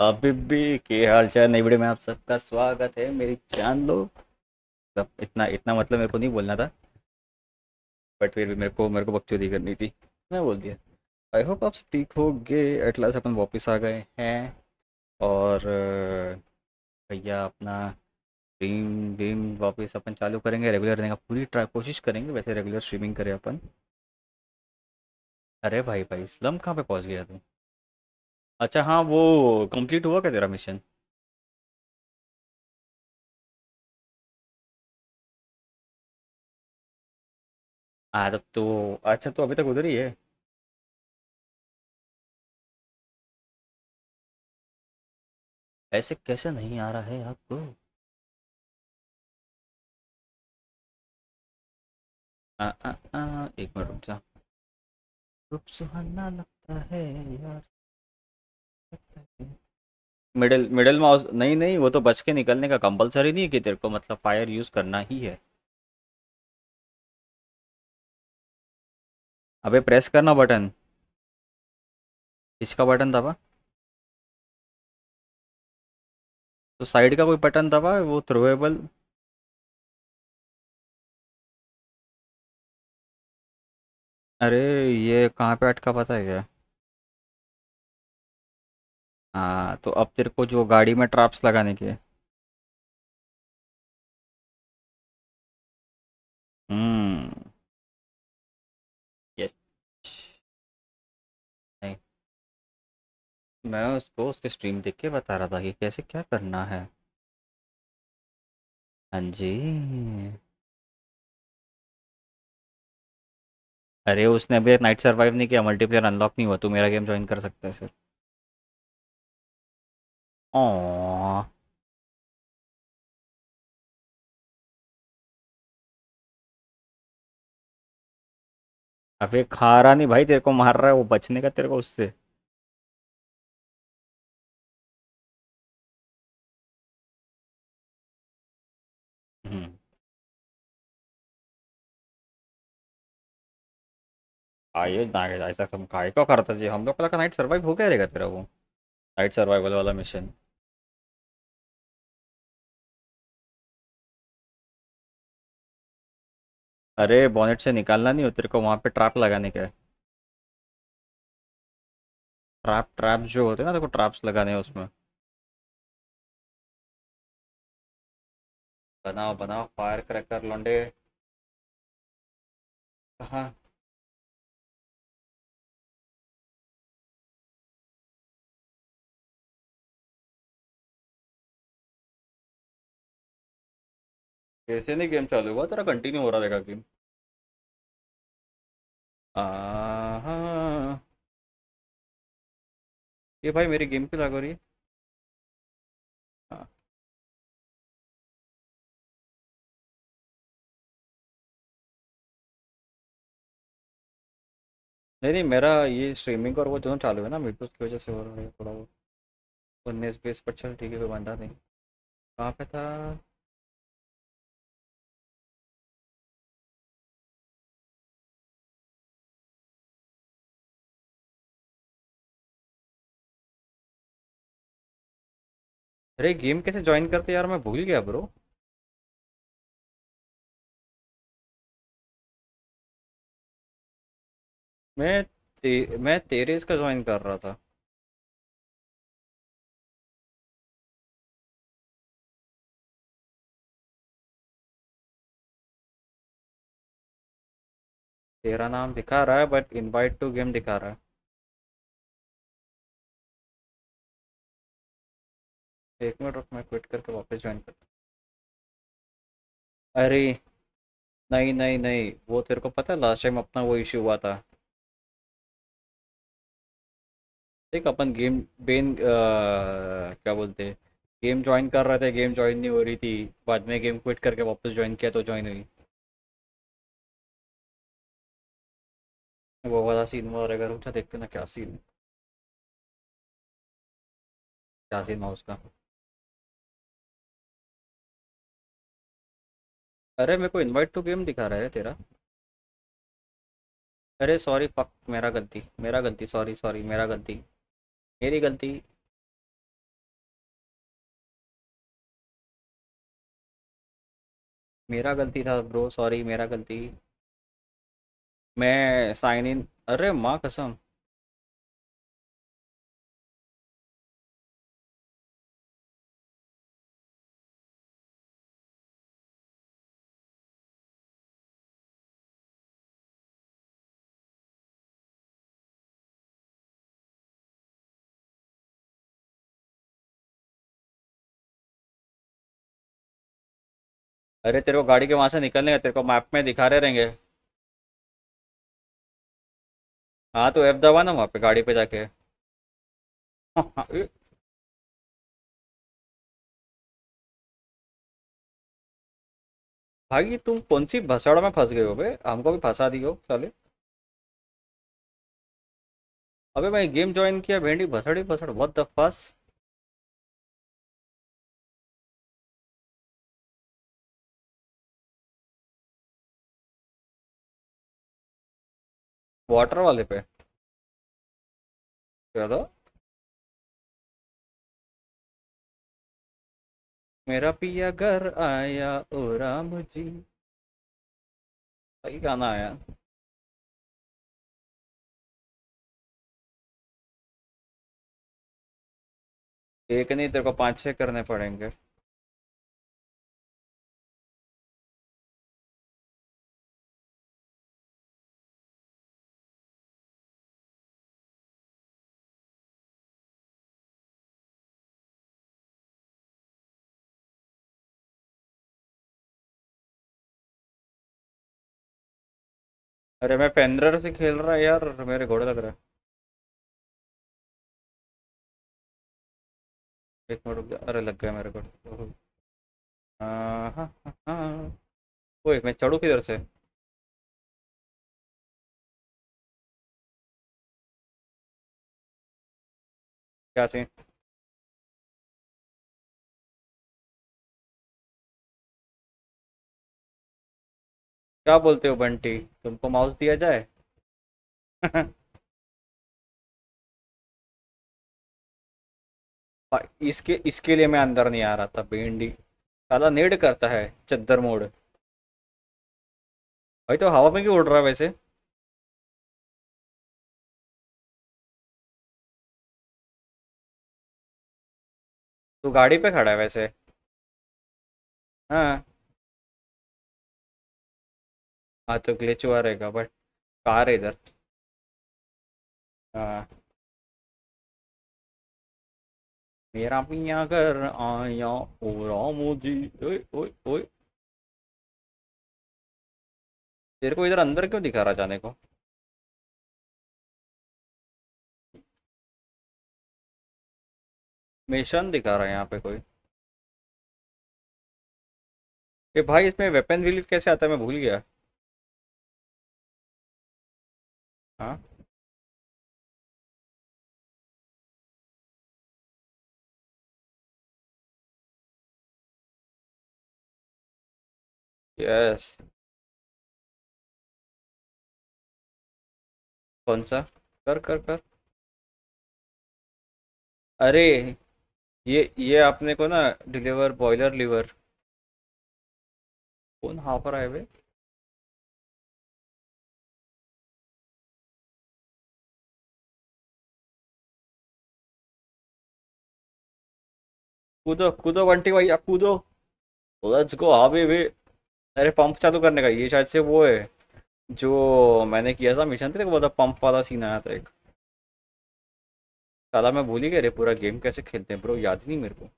अभी के हाल चाल नई वीडियो में आप सबका स्वागत है, मेरी जान लो। मतलब इतना इतना मतलब मेरे को नहीं बोलना था बट फिर भी मेरे को मेरे को बकचोदी करनी थी, मैं बोल दिया। आई होप आप सब ठीक हो गए एटलास अपन वापस आ गए हैं, और, भैया अपना स्ट्रीम वीम वापस अपन चालू करेंगे रेगुलर रहने का पूरी ट्राई कोशिश करेंगे, वैसे रेगुलर स्ट्रीमिंग करें अपन। अरे भाई भाई स्लम कहाँ पे पहुँच गया तू? अच्छा हाँ वो कंप्लीट हुआ क्या तेरा मिशन हाँ तो, तो अच्छा तो अभी तक उधर ही है। ऐसे कैसे नहीं आ रहा है आपको? आ, आ, आ, एक मिनट रुक जा। रूप सुहाना लगता है यार। मिडिल मिडिल माउस, नहीं नहीं, वो तो बच के निकलने का कंपलसरी नहीं है कि तेरे को मतलब फायर यूज़ करना ही है। अबे प्रेस करना बटन इसका बटन दबा? तो साइड का कोई बटन दबा, वो थ्रोएबल अरे ये कहाँ पे अटका पता है क्या? हाँ तो अब तेरे को जो गाड़ी में ट्रैप्स लगाने के। हम्म यस नहीं। मैं उसको, उसके स्ट्रीम देख के बता रहा था कि कैसे क्या करना है। हाँ जी। अरे, उसने अभी नाइट सर्वाइव नहीं किया मल्टीप्लेयर अनलॉक नहीं हुआ, तू मेरा गेम ज्वाइन कर सकता है सर ओ अबे खा रहा नहीं भाई, तेरे को मार रहा है वो बचने का तेरे को उससे। हम्म। आइए, ना ऐसा तुम काय को करता जी? हम लोग का नाइट सर्वाइव हो गया रहेगा तेरा वो। नाइट सर्वाइवल वाला मिशन अरे बॉनेट से निकालना नहीं हो, तेरे को वहाँ पे ट्रैप लगाने का ट्रैप ट्रैप जो होते हैं ना देखो ट्रैप्स लगाने हैं उसमें। बनाओ बनाओ फायर क्रैकर लौंडे। कहाँ? कैसे नहीं गेम चालू हुआ? तेरा कंटिन्यू हो रहा रहेगा गेम ये भाई मेरी गेम क्यों लग रही है? हाँ। नहीं नहीं, मेरा ये स्ट्रीमिंग और वो दोनों चालू है ना मेरे की वजह से हो रहा है थोड़ा वो। उन्नीस बीस पर चल ठीक है, कोई बंदा नहीं। कहाँ पे था? अरे गेम कैसे ज्वाइन करते यार? मैं भूल गया ब्रो मैं ते, मैं तेरे इसका ज्वाइन कर रहा था। तेरा नाम दिखा रहा है बट इनवाइट टू गेम दिखा रहा है। एक मिनट रुक मैं क्विट करके वापस ज्वाइन कर अरे नहीं नहीं नहीं वो तेरे को पता लास्ट टाइम अपना वो इश्यू हुआ था। देख अपन गेम बेन अ, क्या बोलते गेम ज्वाइन कर रहे थे गेम ज्वाइन नहीं हो रही थी बाद में गेम क्विट करके वापस ज्वाइन किया तो ज्वाइन हुई। वो वाला सीन हुआ रहेगा रुक देखते ना क्या सीन क्या सीन हुआ उसका। अरे, मेरे को इनवाइट टू गेम दिखा रहा है तेरा। अरे सॉरी पक मेरा गलती मेरा गलती सॉरी सॉरी मेरा गलती, मेरी गलती। मेरा गलती था ब्रो सॉरी मेरा गलती। मैं साइन इन अरे, माँ कसम। अरे तेरे को गाड़ी के वहाँ से निकलने का तेरे को मैप में दिखा रहे रहेंगे। हाँ तो ऐप दबा ना वहाँ पे गाड़ी पे जाके। हाँ, हाँ, भाई तुम कौन सी भसड़ में फंस गए हो बे? हमको भी फंसा दियो साले। अबे मैं गेम ज्वाइन किया भेंडी भसड़ी भसड़ व्हाट द फस वाटर वाले पे। क्या था? मेरा पिया घर आया, ओ राम जी। सही गाना आया। एक नहीं, तेरे को पाँच छः करने पड़ेंगे। अरे मैं पेंद्रर से खेल रहा है यार, मेरे घोड़े लग रहा है। एक मिनट अरे लग गया मेरे को। हाँ हाँ हाँ। मैं चढ़ू किधर से? क्या सीन क्या बोलते हो बंटी? तुमको माउस दिया जाए? इसके इसके लिए मैं अंदर नहीं आ रहा था, भिंडी। काला नेड करता है, चद्दर मोड़। भाई तो हवा में क्यों उड़ रहा है वैसे? तू गाड़ी पे खड़ा है वैसे? हाँ। हाँ तो ग्लिच हुआ रहेगा बट कार है इधर। हाँ। मेरा पिया घर आया, ओ राम जी, ओए तेरे को इधर अंदर क्यों दिखा रहा जाने को? मिशन दिखा रहा है यहाँ पे कोई। ये भाई इसमें वेपन व्हील कैसे आता है मैं भूल गया। हाँ? यस कौन सा कर कर कर। अरे, ये ये आपने को ना डिलीवर, बॉयलर लीवर। कौन? हाँ पर आए हुए। कूदो कूदो बंटी भाई कूदो। लेट्स गो अभी भी अरे पंप चालू करने का, ये शायद से वो है, जो मैंने किया था मिशन थे बोला पंप वाला सीन आया था एक। साला, मैं भूल ही गया रे, पूरा गेम कैसे खेलते हैं ब्रो याद नहीं मेरे को।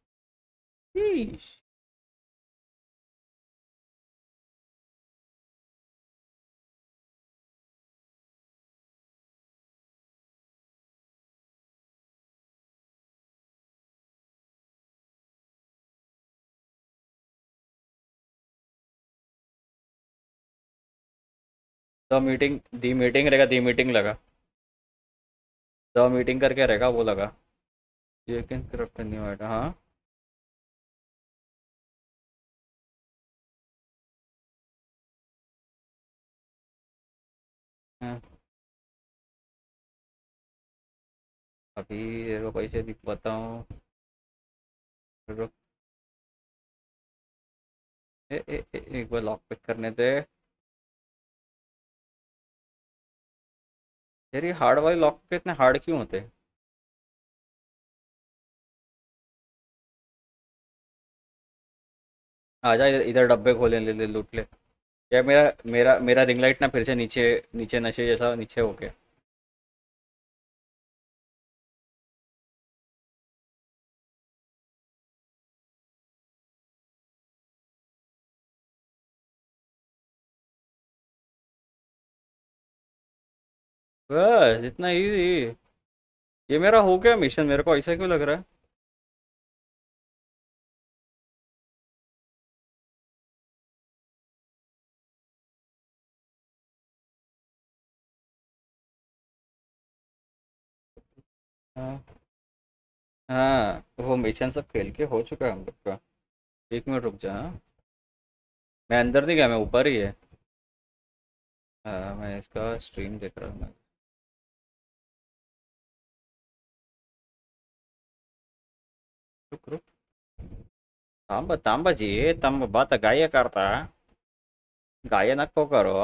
मीटिंग दी मीटिंग रहेगा दी मीटिंग लगा। द मीटिंग करके रहेगा वो लगा। ये किन करप्ट नहीं हुआ हाँ। अभी तेरे पैसे भी बताऊँ। ए, ए, ए, एक बार लॉक पिक करने दे। यार ये हार्ड वाले लॉक के इतने हार्ड क्यों होते? हैं आजा इधर इधर डब्बे खोले, ले ले, लूट ले। यार मेरा मेरा मेरा रिंग लाइट ना फिर से नीचे नीचे नशे जैसा, नीचे हो गया बस, इतना इजी ये मेरा हो गया मिशन मेरे को ऐसा क्यों लग रहा है? हाँ। हाँ वो मिशन सब खेल के हो चुका है हम लोग का। एक मिनट रुक जा हाँ। मैं अंदर नहीं गया, मैं ऊपर ही है। हाँ मैं इसका स्ट्रीम देख रहा हूँ। रुक रुक ತಾಂಬ, ತಾಂಬಾಜಿ, ತಮ್ಮ ಬಾತ ಗಾಯ ಕಾಡ್ತ ಗಾಯನಕ್ಕೆ ಹೋಗಾರು.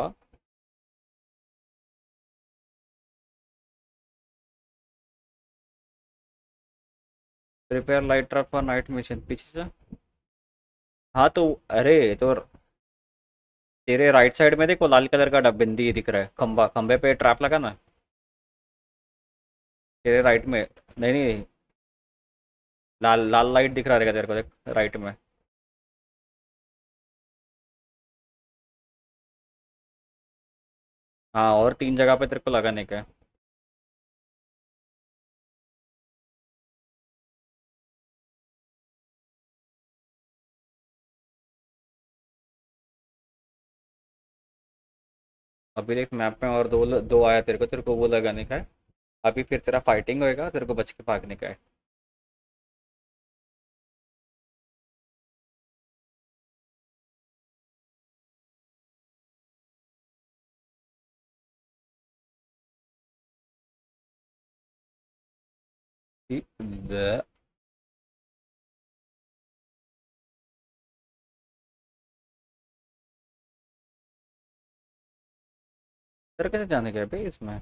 Prepare lighter for night mission पीछे से हाँ तो अरे तो तेरे राइट साइड में देखो लाल कलर का डब्बिंदी दिख रहा है खंबा खंबे पे ट्रैप लगा ना तेरे राइट में नहीं नहीं लाल लाल लाइट दिख रहा रहेगा तेरे को, देख राइट में। हाँ और तीन जगह पे तेरे को लगाने का। अभी देख मैप में और दो दो आया तेरे को तेरे को वो लगाने का है। अभी फिर तेरा फाइटिंग होएगा, तेरे को बच के भागने का है। द- तेरे कैसे जाने है भाई इसमें?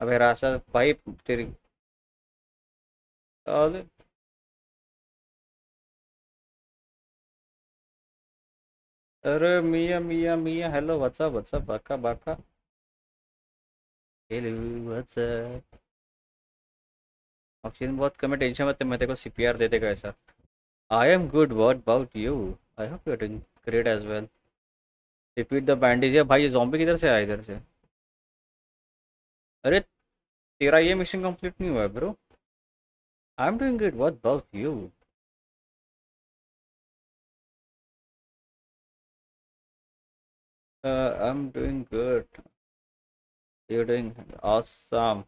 अबे रास्ता भाई तेरी साले अरे मिया मिया मिया hello what's up what's up बाका बाका। हेलो व्हाट्सअप ऑक्सीजन बहुत कम है, टेंशन मत मैं तेरे को सीपीआर दे देगा ऐसा। I am good what about you I hope you doing great as well repeat the bandage है भाई, ये जॉम्बी किधर से आया, इधर से? अरे, तेरा ये मिशन कंप्लीट नहीं हुआ है bro I am doing good what about you I am doing good are doing awesome.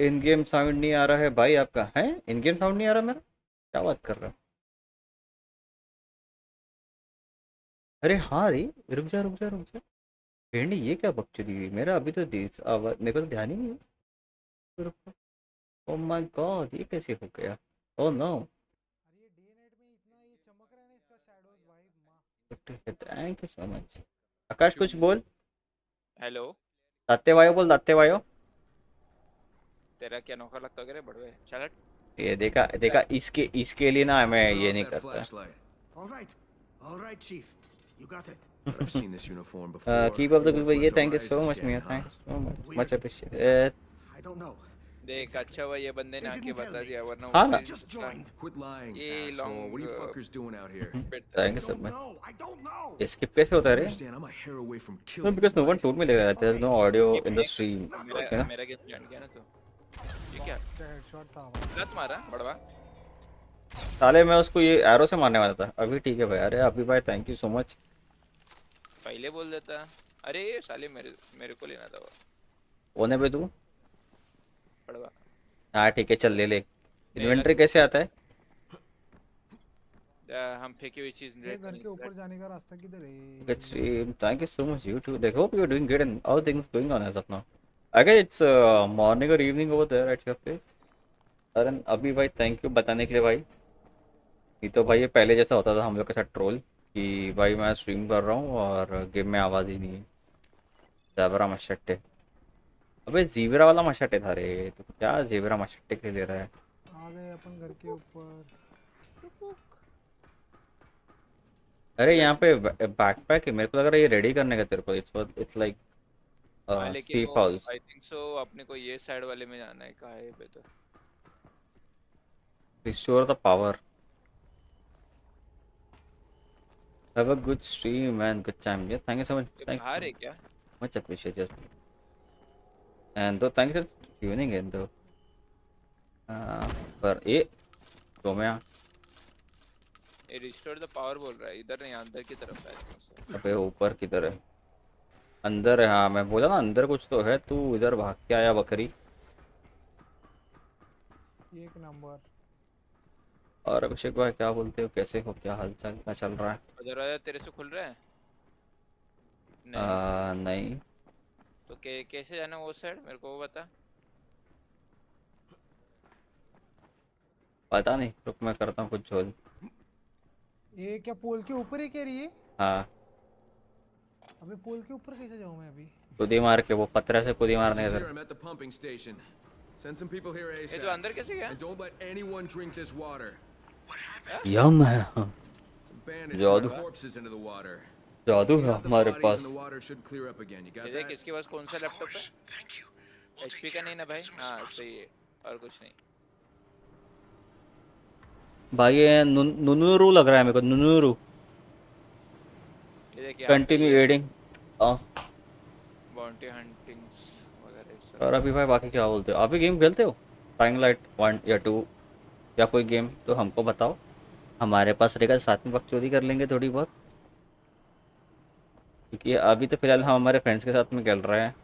In game sound नहीं आ रहा है भाई आपका, है? इन गेम साउंड नहीं आ रहा मेरा? क्या बात कर रहा अरे हाँ रे, रुक जा रुक जा रुक जा। भेंडी, ये क्या बकचोदी हुई? मेरा अभी तो दिस- आवा- मेरे को तो ध्यान ही नहीं है। ओ माय गॉड ये कैसे हो गया? ओ नो अरे ये डे नाइट में इतना ये चमक रहा है ना इसका शैडोज भाई माँ thank you so much Akash कुछ बोल हेलो दाते वायो बोल दाते वायो तेरा क्या नौका लगता है बड़वे चल ये देखा देखा इसके इसके लिए ना मैं ये नहीं करता all right, chief, you got it. I've seen this uniform before. Uh, keep up the good work. Yeah, thank you so much, Mia. Thank you so much. Much appreciated. I don't know. देख अच्छा हुआ ये बंदे ने आके बता दिया वरना हाँ just long what you fuckers doing out here thank you sir मैं इसके पेस पे उतर रहे no because no one told me लग रहा था no audio in the stream मेरा गेम जान गया ना? तू? ये क्या? शॉट था गलत मारा हाँ, बड़वा। साले मैं उसको ये एरो से मारने वाला था। अभी ठीक है भाई अरे अभी भाई थैंक यू सो मच पहले बोल देता। अरे साले मेरे मेरे को लेना था वो। होने पे तू? बड़वा हाँ ठीक है चल ले ले। इन्वेंटरी कैसे आता है? हम फेंकी हुई चीज़ ये घर के ऊपर जाने का रास्ता किधर है? Stream thank you so much you too देखो you are doing good and all things going on as of now I guess it's morning और evening over there at your place अरे अभी भाई थैंक यू बताने के लिए भाई। नहीं तो भाई ये पहले जैसा होता था हम लोग के साथ ट्रोल कि भाई मैं स्ट्रीम कर रहा हूँ और गेम में आवाज़ ही नहीं है। ज़ेबरा मशट्टे अबे जीबरा वाला मशट्टे था रे तो क्या जीबरा मशट्टे के ले रहा है आ गए अपन घर के ऊपर अरे यहाँ पे बैकपैक है मेरे को लग रहा है ये रेडी करने का तेरे को इट्स इट्स लाइक वो हाउस आई थिंक सो अपने को ये साइड वाले में जाना है कहाँ है पे तो restore the power. Have a good stream and good time. Yeah, thank you so much. ये Thank बाहर है you. क्या Much appreciate yes. And though thank you for tuning in though. Uh, पर ये तो मैं ये रिस्टोर द पावर बोल रहा है। इधर नहीं अंदर की तरफ़ है। अबे ऊपर की तरह। अंदर है हाँ मैं बोला ना अंदर कुछ तो है। तू इधर भाग के आया बकरी। एक नंबर। और अभिषेक भाई क्या बोलते हो? कैसे हो? क्या हाल चाल क्या चल रहा है? तेरे से खुल रहा है? नहीं आ, नहीं। तो के, कैसे जाना वो साइड मेरे को वो बता पता नहीं रुक मैं करता हूँ कुछ झोल ये क्या पोल के ऊपर है क्या रही है हाँ अबे पोल के ऊपर कैसे जाऊँ मैं अभी कुदी मार के वो पत्थर से कुदी मारने Just का. Send some people here ये तो ASAP. अंदर कैसे गया And don't let anyone drink this water. यम है हाँ Some bandits threw corpses into the water. जादू है हमारे पास। देख इसके पास कौन सा लैपटॉप है? एचपी का नहीं ना भाई? हाँ सही है और कुछ नहीं। भाई ये नु- नुनुरू लग रहा है मेरे को नुनुरू। ये देख यहाँ कंटिन्यू एडिंग बाउंटी हंटिंग्स वगैरह और अभी भाई बाकी क्या बोलते हो? अभी गेम खेलते हो? टाइम लाइट वन या टू या कोई गेम तो हमको बताओ। हमारे पास रहेगा साथ में वक्त चोरी कर लेंगे थोड़ी बहुत। क्योंकि अभी तो फ़िलहाल हम हमारे फ्रेंड्स के साथ में खेल रहे हैं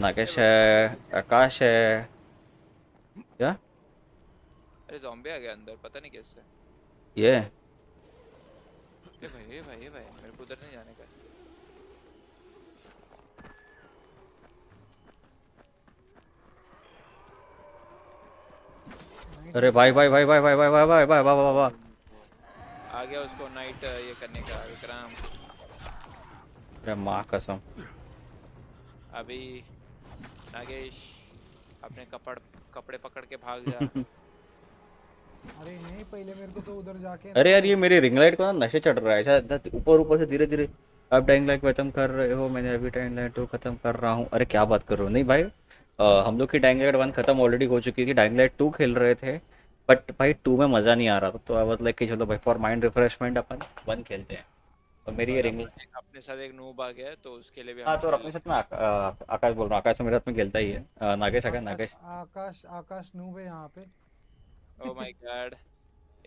नागेश है आकाश है क्या अरे जॉम्बे आ गया अंदर पता नहीं कैसे ये ए भाई ए भाई ए भाई मेरे को उधर नहीं जाने का अरे भाई भाई भाई भाई भाई भाई भाई भाई भाई भाई भाई भाई आ गया उसको नाइट ये करने का विक्रम माँ कसम अभी नागेश अपने कपड़ कपड़े पकड़ के भाग जा। अरे नहीं पहले मेरे को तो उधर जाके अरे यार ये मेरी रिंग लाइट को ना नशे चढ़ रहा है ऐसा ऊपर ऊपर से धीरे धीरे आप डाइंग लाइट खत्म कर रहे हो मैंने अभी डाइंग लाइट टू खत्म कर रहा हूँ। अरे क्या बात कर रहे हो? नहीं भाई अ, हम लोग की डाइंग लाइट वन खत्म ऑलरेडी हो चुकी थी डाइंग लाइट टू खेल रहे थे बट भाई टू में मज़ा नहीं आ रहा था तो आई वाज लाइक कि चलो भाई फॉर माइंड रिफ्रेशमेंट अपन वन खेलते हैं। और मेरी ये रिंग अपने साथ एक नूब आ गया है, तो उसके लिए भी हाँ तो अपने साथ में आकाश बोल रहा हूँ। आकाश तो मेरे साथ में खेलता ही है। नागेश आकाश नागेश। आकाश आकाश नूब है यहाँ पे। ओ माय गॉड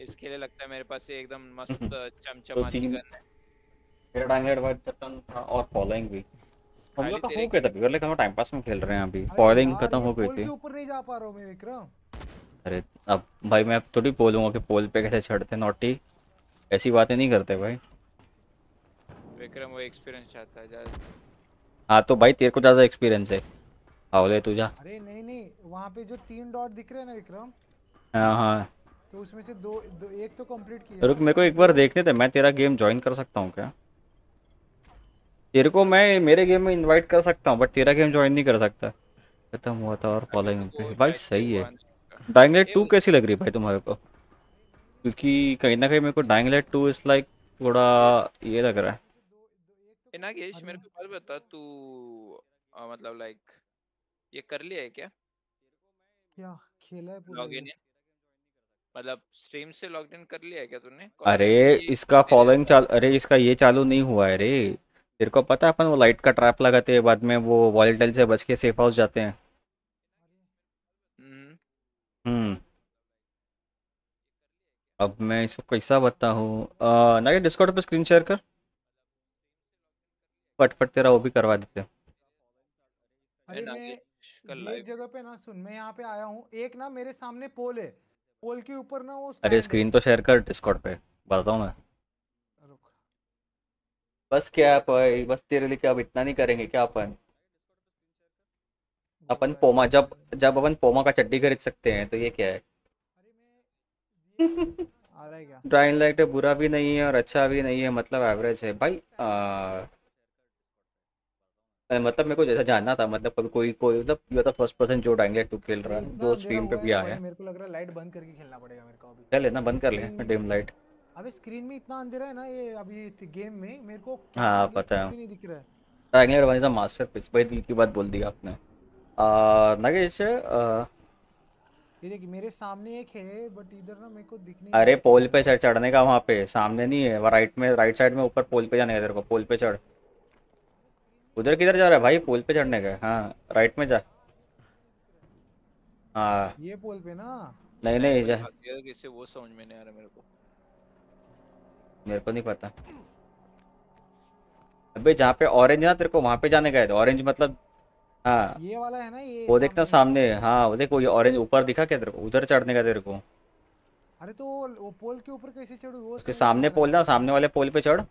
इसके लिए लगता है मेरे पास एकदम मस्त तो चमचमाती गन है। मेरा लाइट वन खत्म था और फॉलोइंग भी। हम लोग का तेरे हो गया था पीवर हम टाइम पास में खेल रहे हैं अभी। फॉलोइंग खत्म हो गई थी। ऊपर नहीं जा पा रहा हूँ मैं विक्रम। अरे अब भाई मैं थोड़ी बोलूँगा कि पोल पे कैसे चढ़ते नोटी ऐसी बातें नहीं करते भाई। विक्रम वो एक्सपीरियंस चाहता है जा हाँ तो भाई तेरे को ज़्यादा एक्सपीरियंस है। हावले तू जा। अरे नहीं नहीं वहाँ पे जो तीन डॉट दिख रहे हैं ना विक्रम? हाँ हाँ। तो उसमें से दो, दो एक तो कंप्लीट किया। रुक मेरे को एक बार देखने दे मैं तेरा गेम ज्वाइन कर सकता हूँ क्या? तेरे को मैं मेरे गेम में इनवाइट कर सकता हूँ बट तेरा गेम ज्वाइन नहीं कर सकता। खत्म हुआ था और फॉलोइंग पे। भाई सही है। डाइंग लाइट टू कैसी लग रही है भाई तुम्हारे को? क्योंकि कहीं ना कहीं मेरे को dying light two is like थोड़ा ये लग रहा है। ए नागेश मेरे को बात बता तू अ, मतलब लाइक ये कर लिया है क्या? क्या? खेला है पूरा लॉगिन मतलब स्ट्रीम से लॉगिन कर लिया है क्या तूने? अरे इसका फॉलोइंग चाल अरे इसका ये चालू नहीं हुआ है रे। तेरे को पता है अपन वो लाइट का ट्रैप लगाते हैं बाद में वो वॉलेटाइल से बच के सेफ़ हाउस जाते हैं। हम्म, हम्म। अब मैं इसको कैसा बताऊँ? ना ये डिस्कॉर्ड पे स्क्रीन शेयर कर। फट फट तेरा वो भी करवा देते हैं। अरे मैं ये जगह पे ना सुन मैं यहाँ पे आया हूँ एक ना मेरे सामने पोल है पोल के ऊपर ना वो अरे स्क्रीन तो शेयर कर डिस्कॉर्ड पे बताता हूँ मैं। बस क्या भाई बस तेरे लिए क्या अब इतना नहीं करेंगे क्या अपन? अपन पोमा जब जब अपन पोमा का चड्डी खरीद सकते हैं तो ये क्या है? आ रहा है क्या? ड्राइंग लाइट बुरा भी नहीं है और अच्छा भी नहीं है मतलब एवरेज है। भाई आ, मतलब मेरे को जैसा जानना था मतलब कभी कोई कोई मतलब यू द फ़र्स्ट पर्सन जो ड्राइंग लाइट 2 खेल रहा है जो स्ट्रीम पे भी आया है। मेरे को लग रहा है लाइट बंद करके खेलना पड़ेगा मेरे को अभी। क्या लेना बंद कर स्क्रीन डिम लाइट अबे स्क्रीन में इतना अंधेरा है ना ये अभी गेम में मेरे को हाँ, पता है। नहीं दिख रहा है। Light one is a masterpiece भाई दिल की बात बोल दी आपने। नगेश ये देख मेरे सामने एक है बट इधर ना मेरे को दिख नहीं अरे पोल पे चढ़ चढ़ने का वहाँ पे सामने नहीं है राइट में राइट साइड में ऊपर पोल पे जाने का तेरे को पोल पे चढ़। उधर किधर जा रहा है भाई? पोल पे चढ़ने का। हाँ राइट में जा। हाँ। ये पोल पे ना? नहीं नहीं जा। कैसे वो समझ में नहीं आ रहा मेरे को। मेरे को नहीं पता। अबे जहाँ पे ऑरेंज है ना तेरे को वहाँ पे जाने का है। ऑरेंज मतलब हाँ। ये वाला है ना ये वो देखना सामने? हाँ वो देख वो ऑरेंज ऊपर दिखा क्या तेरे को? उधर चढ़ने का तेरे को। अरे तो वो पोल के ऊपर कैसे चढ़ू? उसके सामने पोल ना सामने वाले पोल पे चढ़।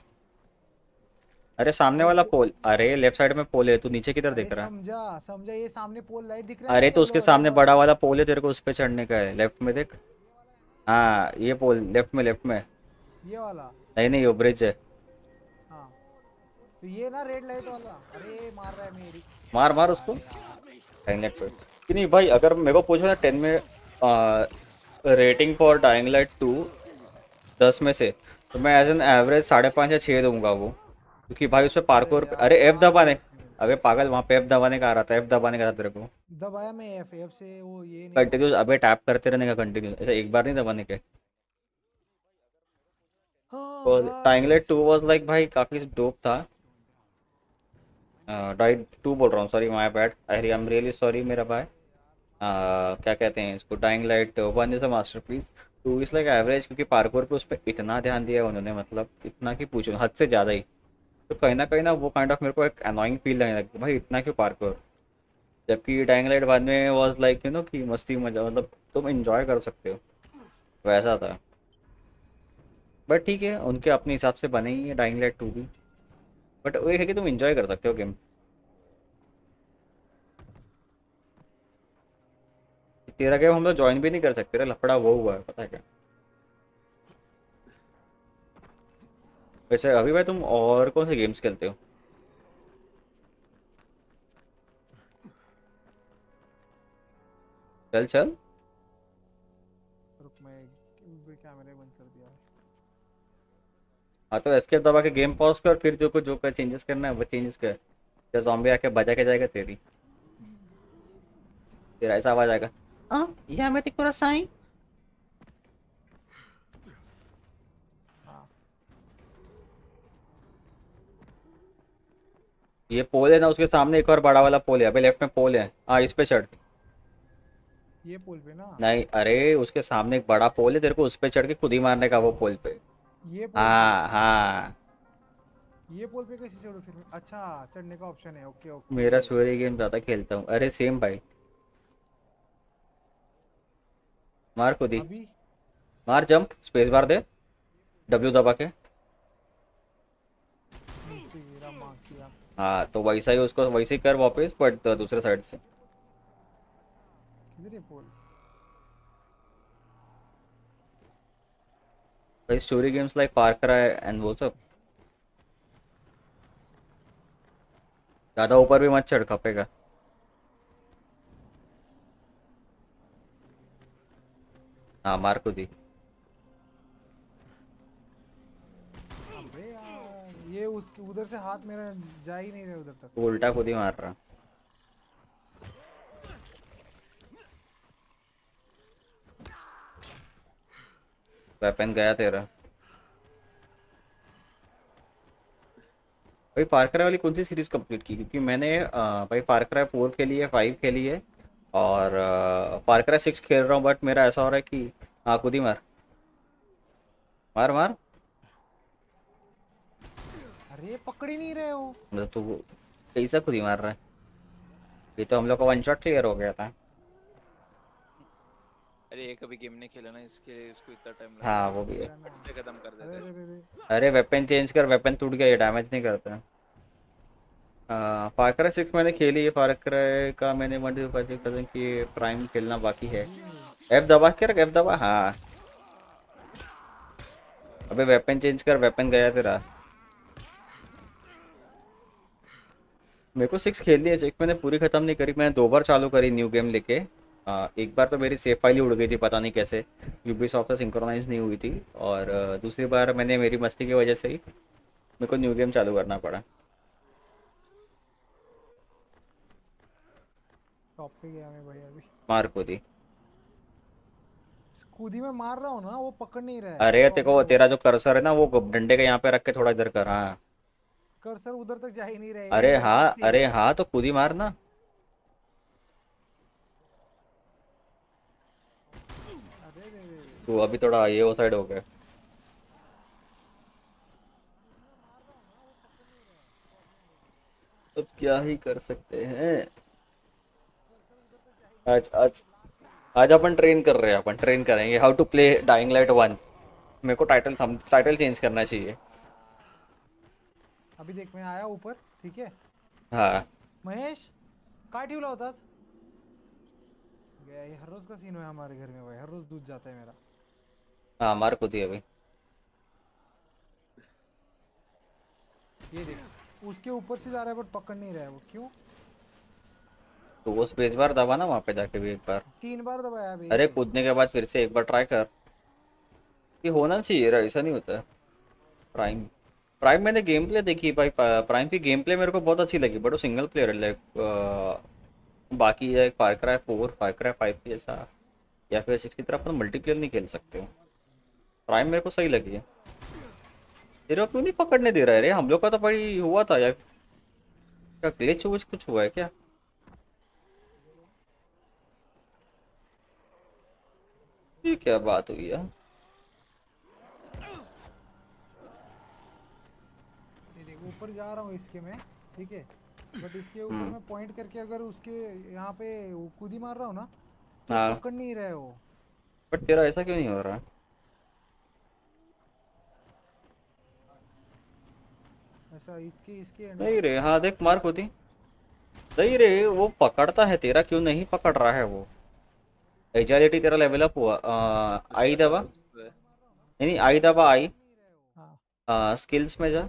अरे सामने वाला पोल। अरे लेफ़्ट साइड में पोल है तू नीचे किधर देख रहा। है समझा समझा ये सामने पोल लाइट दिख रहा है अरे तो उसके सामने बड़ा वाला पोल है तेरे को उस पे चढ़ने का है। लेफ़्ट में देख। हाँ ये पोल लेफ़्ट में लेफ़्ट में। ये वाला? नहीं नहीं वो ब्रिज है। हाँ। तो ये ना रेड लाइट वाला? अरे मार रहा है मेरी। मार मार उसको। लाइट पे कि नहीं भाई अगर मेरे को पूछो ना टेन में आ, rating for dying light two दस में से तो मैं एज एन एवरेज साढ़े पाँच या छः दूँगा वो। क्योंकि भाई उसमें पार्कोर अरे एफ़ दबाने। अबे पागल वहाँ पे एफ़ दबाने का आ रहा था। एफ़ दबाने का था तेरे को। दबाया मैं एफ़ एफ़ से वो ये नहीं कंटिन्यूस अबे टैप करते रहने का कंटिन्यू ऐसा एक बार नहीं दबाने के। हाँ dying light two was like भाई काफ़ी डोप था। डाइट टू बोल रहा हूँ sorry my bad I am really sorry मेरा भाई। Uh, क्या कहते हैं इसको? Dying light one is a masterpiece two is like average क्योंकि पार्कोर पे उस पर इतना ध्यान दिया उन्होंने मतलब इतना कि पूछो हद से ज़्यादा ही। तो कहीं ना कहीं ना वो काइंड ऑफ़ मेरे को एक अनोइंग फील लगने लगती भाई इतना क्यों पार्कोर जबकि डाइंग लाइट वन में वाज लाइक यू नो कि मस्ती मज़ा मतलब तुम इंजॉय कर सकते हो। वैसा था। बट ठीक है, उनके अपने हिसाब से बने ही है डाइंग लाइट टू भी। बट वो एक है कि तुम इंजॉय कर सकते हो गेम तेरा गेम हम लोग ज्वाइन भी नहीं कर सकते रे, लफड़ा वो हुआ है, पता है क्या? वैसे अभी भाई तुम और कौन से गेम्स खेलते हो? चल चल। रुक मैं कैमरे बंद कर दिया। हाँ तो एस्केप दबा के गेम पॉज कर फिर जो कुछ जो कर चेंजेस करना है वो चेंजेस कर। या जॉम्बी आके बजा के जाएगा तेरी। तेरा ऐसा आवाज़ आएगा। हाँ या मैं तेरा साईं ये पोल है ना उसके सामने एक और बड़ा वाला पोल है अबे लेफ़्ट में पोल है। हाँ इस पे चढ़। ये पोल पे ना? नहीं अरे उसके सामने एक बड़ा पोल है तेरे को उस पे चढ़ के खुद ही मारने का वो पोल पे। ये पोल हाँ हाँ। ये पोल पे कैसे चढ़ू फिर? अच्छा चढ़ने का ऑप्शन है ओके ओके मेरा सूर्य गेम ज़्यादा खेलता हूँ। अरे सेम भाई। मार खुद ही। मार जंप स्पेस बार दे। डब्ल्यू दबा के नीचे गिरा मार किया हाँ तो वैसा ही उसको वैसे ही कर वापस बट दूसरे साइड से। भाई story games like far cry and वो सब। ज़्यादा ऊपर भी मत चढ़ खपेगा। हाँ मार खुद ही अबे यार ये उसके, उधर से हाथ मेरा जा ही नहीं रहा उधर तक। उल्टा खुद ही मार रहा। वेपन गया तेरा। भाई फार क्राई वाली कौन सी सीरीज़ कंप्लीट की? क्योंकि मैंने भाई फार क्राई फोर खेली है फाइव खेली है, और फार क्राई सिक्स खेल रहा हूँ बट मेरा ऐसा हो रहा है कि हाँ खुद ही मार। मार मार। अरे पकड़ ही नहीं रहे हो। मतलब तू कैसा खुद ही मार रहा है? ये तो हम लोग का वन शॉट क्लियर हो गया था। अरे ये कभी गेम नहीं खेला ना इसके लिए उसको इतना टाइम लगा। हाँ वो भी है। खत्म कर अरे देते अरे अरे अरे। वेपन चेंज कर वेपन टूट गया ये डैमेज नहीं करता। फार सिक्स मैंने खेली है फार क्राई का मैंने मंडी परचेज कर कि प्राइम खेलना बाकी है। एफ़ दबा के रख एफ़ दबा? हाँ। अबे वेपन चेंज कर वेपन गया तेरा। मेरे को सिक्स खेलनी है सिक्स मैंने पूरी ख़त्म नहीं करी मैंने दो बार चालू करी न्यू गेम लेके। आ, एक बार तो मेरी सेफ़ फ़ाइल ही उड़ गई थी पता नहीं कैसे। यूबी सॉफ्ट सिंक्रोनाइज नहीं हुई थी और दूसरी बार मैंने मेरी मस्ती की वजह से ही मेरे को न्यू गेम चालू करना पड़ा। टॉप पे गया मैं भाई अभी। मार को दी कूदी में मार रहा हूँ ना वो पकड़ नहीं रहा है। अरे तेरे को तेरा जो कर्सर है ना वो डंडे के यहाँ पे रख के थोड़ा इधर कर हाँ। कर्सर उधर तक जा ही नहीं रहे अरे हाँ अरे हाँ तो खुद ही मार ना। अरे रे रे रे। तू अभी थोड़ा ये वो साइड हो गया। अब क्या ही कर सकते हैं? आज आज आज अपन ट्रेन कर रहे हैं अपन ट्रेन करेंगे। How to play dying light one मेरे को टाइटल थम टाइटल चेंज करना चाहिए। अभी देख मैं आया ऊपर ठीक है? हाँ। महेश काय ठेवला होतास गया ये हर रोज का सीन है हमारे घर में भाई हर रोज दूध जाता है मेरा। हाँ मार खुद ही अभी ये देख उसके ऊपर से जा रहा है बट पकड़ नहीं रहा है वो क्यों? तो वो स्पेस बार दबा ना वहाँ पे जाके भी एक बार। तीन बार दबाया अभी। अरे कूदने के बाद फिर से एक बार ट्राई कर। ये होना चाहिए ऐसा नहीं होता। है प्राइम मैंने गेम प्ले देखी भाई प्राइम की गेम प्ले मेरे को बहुत अच्छी लगी बट वो सिंगल प्लेयर है लाइक बाकी है far cry four far cry five की ऐसा, या फिर सिक्स की तरह अपन मल्टीप्लेयर नहीं खेल सकते हो। प्राइम मेरे को सही लगी है। तेरे क्यों नहीं पकड़ने दे रहा है रे? हम लोग का तो बड़ी हुआ था यार। क्या ग्लिच वुच कुछ हुआ है क्या? ये क्या बात हुई है ये देख ऊपर जा रहा हूँ इसके में ठीक है? बट इसके ऊपर हम्म। मैं पॉइंट करके अगर उसके यहाँ पे वो कूदी मार रहा हूँ ना तो हाँ। पकड़ नहीं रहा है वो। बट तेरा ऐसा क्यों नहीं हो रहा? ऐसा इसके इसके नहीं रे हाँ देख मार खुद ही नहीं रे वो पकड़ता है तेरा क्यों नहीं पकड़ रहा है वो? एजालिटी तेरा लेवल अप हुआ आ, आई दबा। नहीं नहीं आई दबा आई। हाँ। स्किल्स में जा।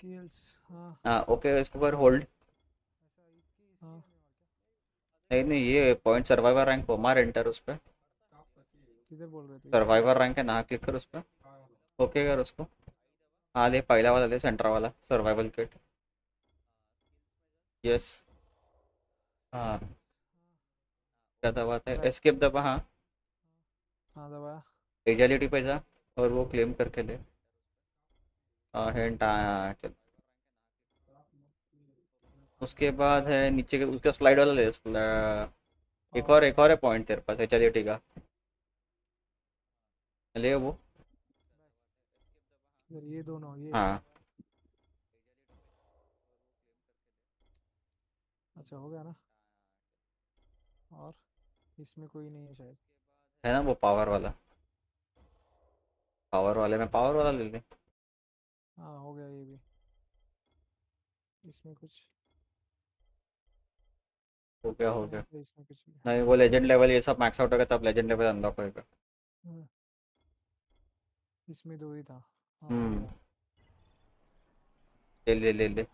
स्किल्स हाँ। हाँ ओके इसके ऊपर होल्ड हाँ। नहीं नहीं ये पॉइंट सर्वाइवर रैंक हो मार एंटर उस पर किधर बोल रहे थे सर्वाइवर रैंक है ना क्लिक कर उस पर ओके कर उसको। हाँ ले पहला वाला ले सेंटर वाला सर्वाइवल किट यस हाँ। क्या दबाता है। एस्केप दबा हाँ। हाँ दबाया एजालिटी पे जा और वो क्लेम करके ले। हाँ हिंट हाँ चल। उसके बाद है नीचे के उसका स्लाइड वाला ले एक और एक और है पॉइंट तेरे पास एजालिटी का ले वो। ये दोनों ये। हाँ। अच्छा हो गया ना? और? इसमें कोई नहीं है शायद। है ना वो पावर वाला? पावर वाले में पावर वाला ले ले। हाँ हो गया ये भी। इसमें कुछ हो गया हो गया। इसमें कुछ भी नहीं वो लेजेंड लेवल ये सब मैक्स आउट होगा तब लेजेंड लेवल अनलॉक होएगा। हाँ, इसमें दो ही था। हाँ हम्म। ले ले ले ले।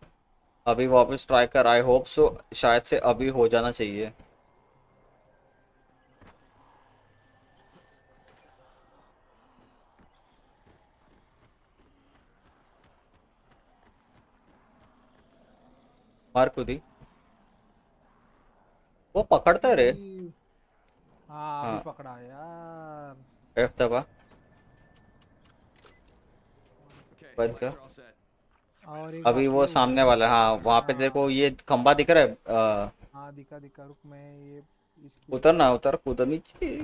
अभी वापस ट्राई कर आई होप सो शायद से अभी हो जाना चाहिए। मार खुदी वो पकड़ता है रे। हाँ हाँ। अभी पकड़ा यार। एफ़ दबा। का? set. और अभी वो सामने वाला हाँ वहाँ पे हाँ। देखो ये खंबा दिख रहा है हाँ दिखा दिखा रुक मैं ये उतर ना उतर कूद नीचे।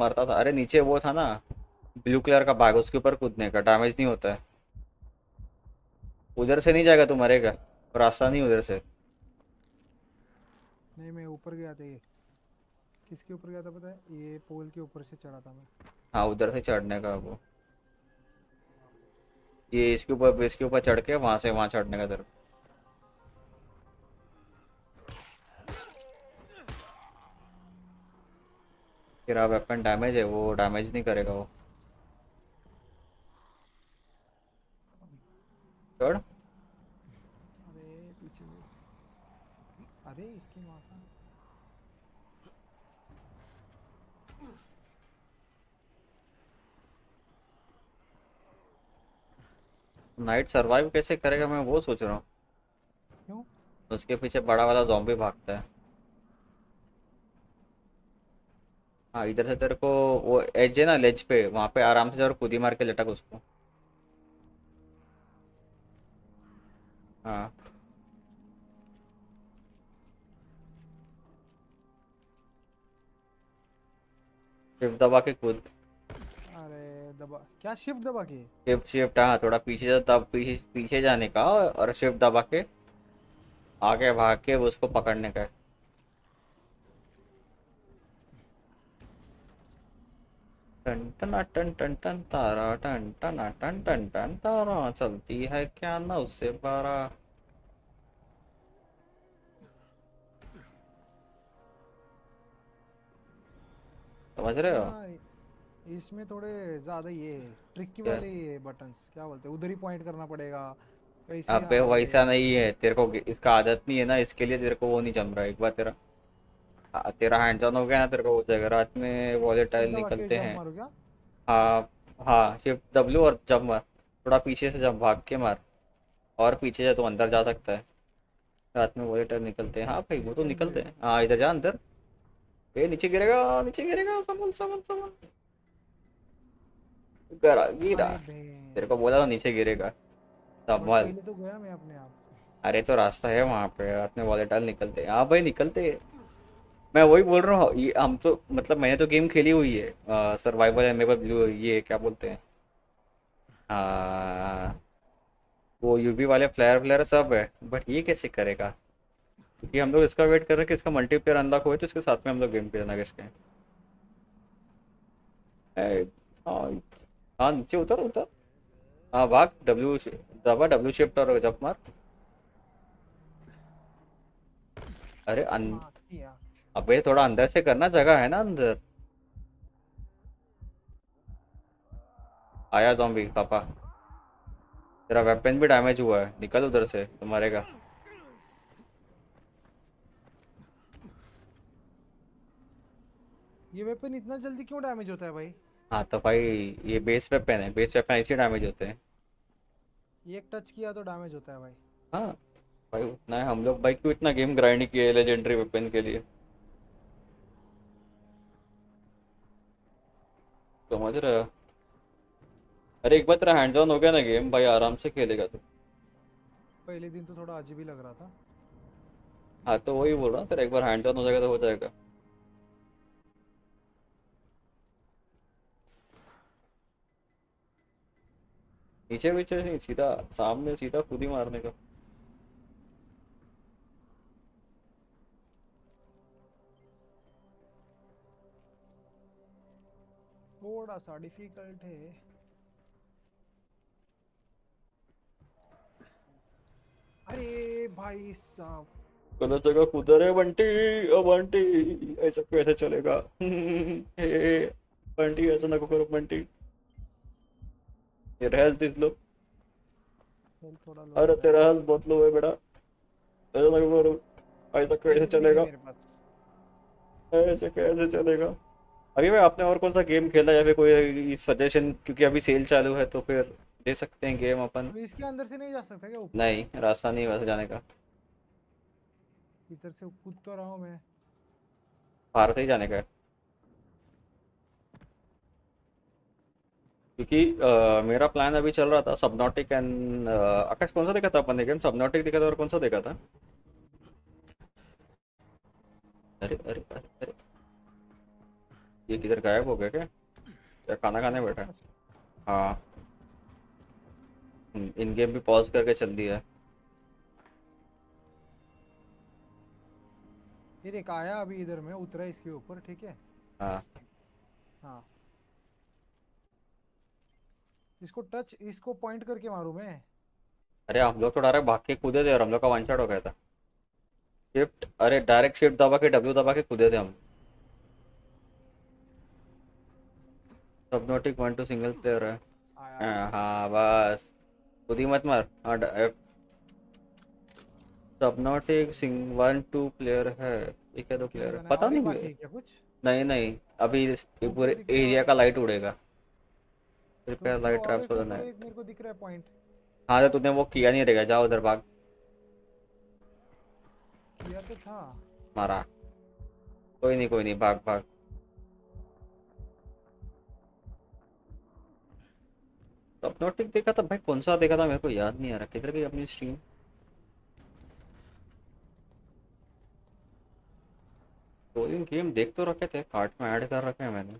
मरता था। अरे नीचे वो था ना ब्लू कलर का बैग उसके ऊपर कूदने का डैमेज नहीं होता है। उधर से नहीं जाएगा तू मरेगा। रास्ता नहीं उधर से। नहीं, मैं ऊपर गया था ये। किसके ऊपर गया था पता है? ये पोल के ऊपर से चढ़ा था मैं। हाँ उधर से चढ़ने का वो। ये इसके ऊपर इसके ऊपर चढ़ के वहाँ से, वहाँ चढ़ने का तेरे को। तेरा वेपन डैमेज है, वो डैमेज नहीं करेगा वो। चढ़ अरे पीछे अरे इसकी माँ का नाइट सरवाइव कैसे करेगा मैं वो सोच रहा हूँ। क्यों? उसके पीछे बड़ा वाला जॉम्बी भागता है। हाँ इधर से तेरे को वो एज है ना लेज पे वहाँ पे आराम से ज़रूर कूदी मार के लटक उसको। हाँ। दबा के कूद। दबा क्या शिफ्ट दबा के? शिफ्ट शिफ्ट हाँ थोड़ा पीछे से तब पीछे पीछे जाने का और शिफ्ट दबा के आगे भाग के उसको पकड़ने का टन टन टन टन टन तारा टन टन टन टन टन तारा चलती है क्या नौ से बारह समझ रहे हो? हाँ, इसमें थोड़े ज़्यादा ये ट्रिकी वाले ये बटन्स क्या बोलते हैं उधर ही पॉइंट करना पड़ेगा अबे वैसा नहीं है तेरे को इसका आदत नहीं है ना इसके लिए तेरे को वो नहीं जम रहा एक बार तेरा हाँ, तेरा हैंड ऑन हो गया ना तेरे को हो जाएगा रात में वॉलेटाइल निकलते हैं। हाँ हाँ शिफ्ट डब्ल्यू और जब मार थोड़ा पीछे से जब भाग के मार और पीछे जा तो अंदर जा सकता है। रात में वॉलेटाइल निकलते हैं हाँ भाई वो तो निकलते हैं। हाँ इधर जा अंदर। ए नीचे गिरेगा नीचे गिरेगा संभल संभल संभल। गिरा। गिरा तेरे को बोला था नीचे गिरेगा। संभल पहले तो गया मैं अपने आप अरे तो रास्ता है वहाँ पे में वॉलेटाइल निकलते हैं। हाँ भाई निकलते हैं। मैं वही बोल रहा हूँ ये हम तो मतलब मैंने तो गेम खेली हुई है। सर्वाइवल है मेरे पास ब्लू ये क्या बोलते हैं? आ, वो यूवी वाले फ्लेयर फ्लेयर सब है। बट ये कैसे करेगा? क्योंकि हम लोग इसका वेट कर रहे हैं कि इसका मल्टीप्लेयर अनलॉक हुए तो इसके साथ में हम लोग गेम खेलना किसके हाँ नीचे उतर उतर हाँ भाग डब्ल्यू दबा डब्ल्यू शिफ्ट और जब मार अरे अन, अबे थोड़ा अंदर से करना जगह है ना अंदर आया जॉम्बी पापा तेरा वेपन भी डैमेज हुआ है निकल उधर से तो मरेगा ये वेपन इतना जल्दी क्यों डैमेज होता है भाई हाँ तो भाई ये बेस वेपन है। बेस वेपन ऐसे डैमेज होते हैं। एक टच किया तो डैमेज होता है भाई। हाँ भाई उतना है। हम लोग भाई क्यों इतना गेम ग्राइंड किए लेजेंडरी वेपन के लिए? समझ रहे हो? अरे एक बार तेरा हैंड्स ऑन हो गया ना गेम भाई आराम से खेलेगा तू। पहले दिन तो थोड़ा अजीब ही लग रहा था। हाँ तो वही बोल रहा तेरा एक बार हैंड्स ऑन हो जाएगा तो हो जाएगा। नीचे पीछे नहीं सीधा सामने सीधा खुद ही मारने का। थोड़ा सा डिफ़िकल्ट है। अरे भाई साहब। गलत जगह कूदा रे बंटी। ओ बंटी ऐसा कैसे चलेगा? हे बंटी ऐसा ना करो बंटी। लो हेल्थ थोड़ा लो अरे तेरा हेल्थ बहुत लो है बेटा। ऐसा ना करो ऐसा कैसे चलेगा? ऐसे कैसे चलेगा? अभी भाई आपने और कौन सा गेम खेला या फिर कोई सजेशन क्योंकि अभी सेल चालू है तो फिर दे सकते हैं गेम अपन। इसके अंदर से नहीं जा सकता क्या ऊपर? नहीं रास्ता नहीं वैसे जाने का। इधर से कूद तो रहा हूँ मैं। बाहर से ही जाने का है। क्योंकि मेरा प्लान अभी चल रहा था सबनॉटिक एंड आकाश कौन सा देखा था अपन ने गेम सबनॉटिक देखा था और कौन सा देखा था? अरे अरे अरे अरे। ये किधर गायब हो गया क्या? क्या खाना खाने बैठा है? हाँ। इन गेम भी पॉज करके चल दिया ये देख आया अभी इधर में उतरा इसके ऊपर ठीक है? हाँ। हाँ। इसको टच इसको पॉइंट करके मारूं मैं। अरे हम लोग तो डायरेक्ट भाग के कूदे थे और हम लोग का वन शॉट हो गया था। शिफ्ट अरे डायरेक्ट शिफ्ट दबा के डब्ल्यू दबा के कूदे थे हम। Subnautica one two single player है। हाँ हाँ, बस। खुद ही मत मार। हाँ Subnautica sing one two player है। एक या दो प्लेयर पता नहीं क्या कुछ? नहीं नहीं। अभी पूरे है। एरिया का लाइट उड़ेगा। तो उसमें लाइट ट्रैप्स हो जाना है। एक मेरे को दिख रहा है पॉइंट हाँ तो तूने वो किया नहीं रहेगा। जाओ उधर भाग। किया तो था। मारा। कोई नहीं कोई नहीं। भाग भाग। सबनोटिक देखा था। भाई कौन सा देखा था? मेरे को याद नहीं आ रहा। किधर गई अपनी स्ट्रीम दो दिन गेम देख तो रखे थे। कार्ट में ऐड कर रखे हैं मैंने।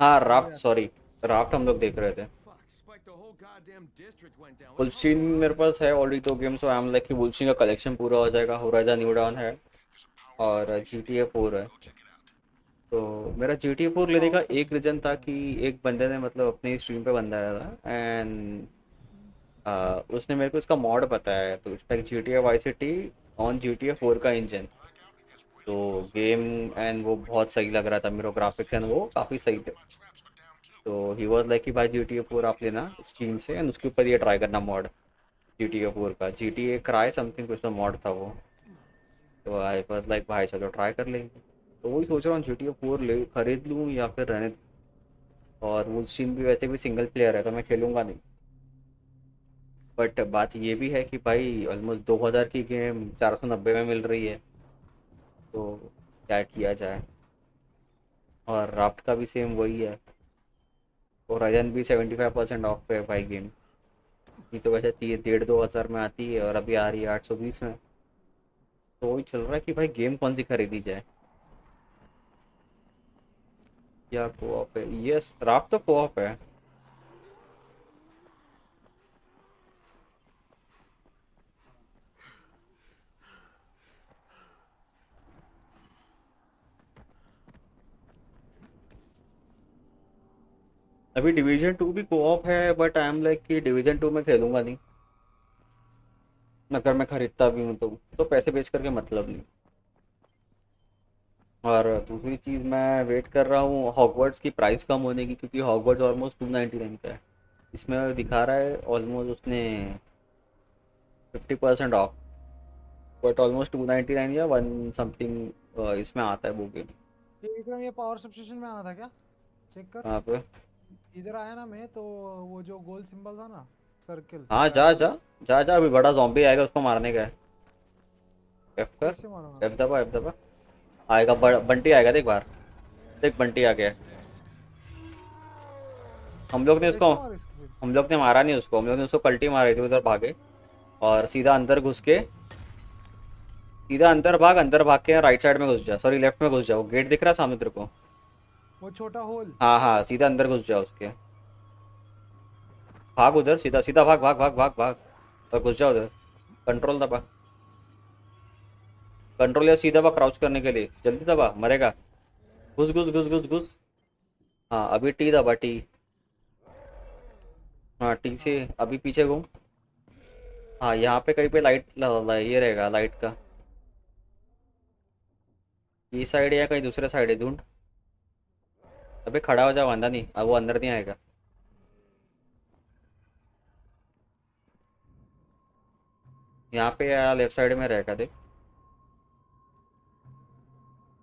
हाँ राफ्ट सॉरी राफ्ट हम लोग देख रहे थे। बुल्स्टीन मेरे पास है ऑलरेडी दो game so I am like कि बुल्स्टीन का कलेक्शन पूरा हो जाएगा। होराइजन न्यू डाउन है और जी टी ए फोर है। तो मेरा जी टी ए फोर लेने का एक रीज़न था कि एक बंदे ने मतलब अपनी स्ट्रीम पे बंदा आया था। एंड उसने मेरे को इसका मॉड बताया तो it's like G T A Y C T on G T A four का इंजन तो गेम एंड वो बहुत सही लग रहा था मेरे ग्राफिक्स एंड वो काफ़ी सही थे। तो ही वॉज़ लाइक कि भाई जी टी ए फोर आप लेना स्ट्रीम से एंड उसके ऊपर ये ट्राई करना mod G T A four का। G T A cry something कुछ तो मॉड था वो। तो आई वॉज़ लाइक भाई चलो ट्राई कर लेंगे। तो वही सोच रहा हूँ जी टी ए फोर ले, खरीद लूँ या फिर रहने और वो स्ट्रीम भी वैसे भी सिंगल प्लेयर है तो मैं खेलूँगा नहीं। बट बात ये भी है कि भाई ऑलमोस्ट दो हज़ार की गेम चार सौ नब्बे में मिल रही है। तो क्या किया जाए? और राफ्ट का भी सेम वही है। और रजन भी सेवेंटी फाइव परसेंट ऑफ़ पे है भाई गेम ये तो वैसे ती- डेढ़ दो हज़ार में आती है और अभी आ रही है आठ सौ बीस में। तो वही चल रहा है कि भाई गेम कौन सी खरीदी जाए? या कोऑप है? यस राफ्ट तो कोऑप है। अभी डिवीज़न टू भी कोऑप है बट आई एम लाइक कि डिवीज़न टू में खेलूँगा नहीं। अगर मैं खरीदता भी हूँ तो तो पैसे बेच करके मतलब नहीं। और दूसरी चीज़ मैं वेट कर रहा हूँ हॉकवर्ड्स की प्राइस कम होने की क्योंकि Hogwarts almost two ninety nine का है। इसमें दिखा रहा है ऑलमोस्ट उसने fifty percent off but almost two ninety nine या वन समथिंग इसमें आता है वो गेम ये पावर सबस्टेशन में आना था क्या? चेक कर। यहाँ पे? इधर आया ना मैं तो वो जो गोल सिंबल था ना सर्कल हाँ जा जा जा जा अभी बड़ा जॉम्बी आएगा उसको मारने का है। एफ़ कर। एफ़ दबा एफ़ दबा। आएगा बंटी आएगा देख बाहर। देख बंटी आ गया। हम लोग ने उसको? हम लोग ने मारा नहीं उसको। हम लोग ने उसको पलटी मारी थी उधर भागे। और सीधा अंदर घुस के सीधा अंदर भाग अंदर भाग के राइट साइड में घुस जा। सॉरी लेफ़्ट में घुस जाओ गेट दिख रहा है सामने तेरे को। वो छोटा होल। हाँ हाँ सीधा अंदर घुस जाओ उसके। भाग उधर, सीधा सीधा भाग भाग भाग भाग भाग। और घुस जाओ उधर। कंट्रोल दबा। कंट्रोल या सीधा दबा क्राउच करने के लिए। जल्दी दबा, मरेगा। घुस घुस घुस घुस घुस। हाँ अभी टी दबा टी हाँ टी से अभी पीछे घूम। हाँ यहाँ पे कहीं पे लाइट लगा ये रहेगा लाइट का। ये साइड या कहीं दूसरे साइड है, ढूंढ। अबे खड़ा हो जा वांदा नहीं। अब वो अंदर नहीं आएगा। यहाँ पे या लेफ़्ट साइड में रहेगा देख।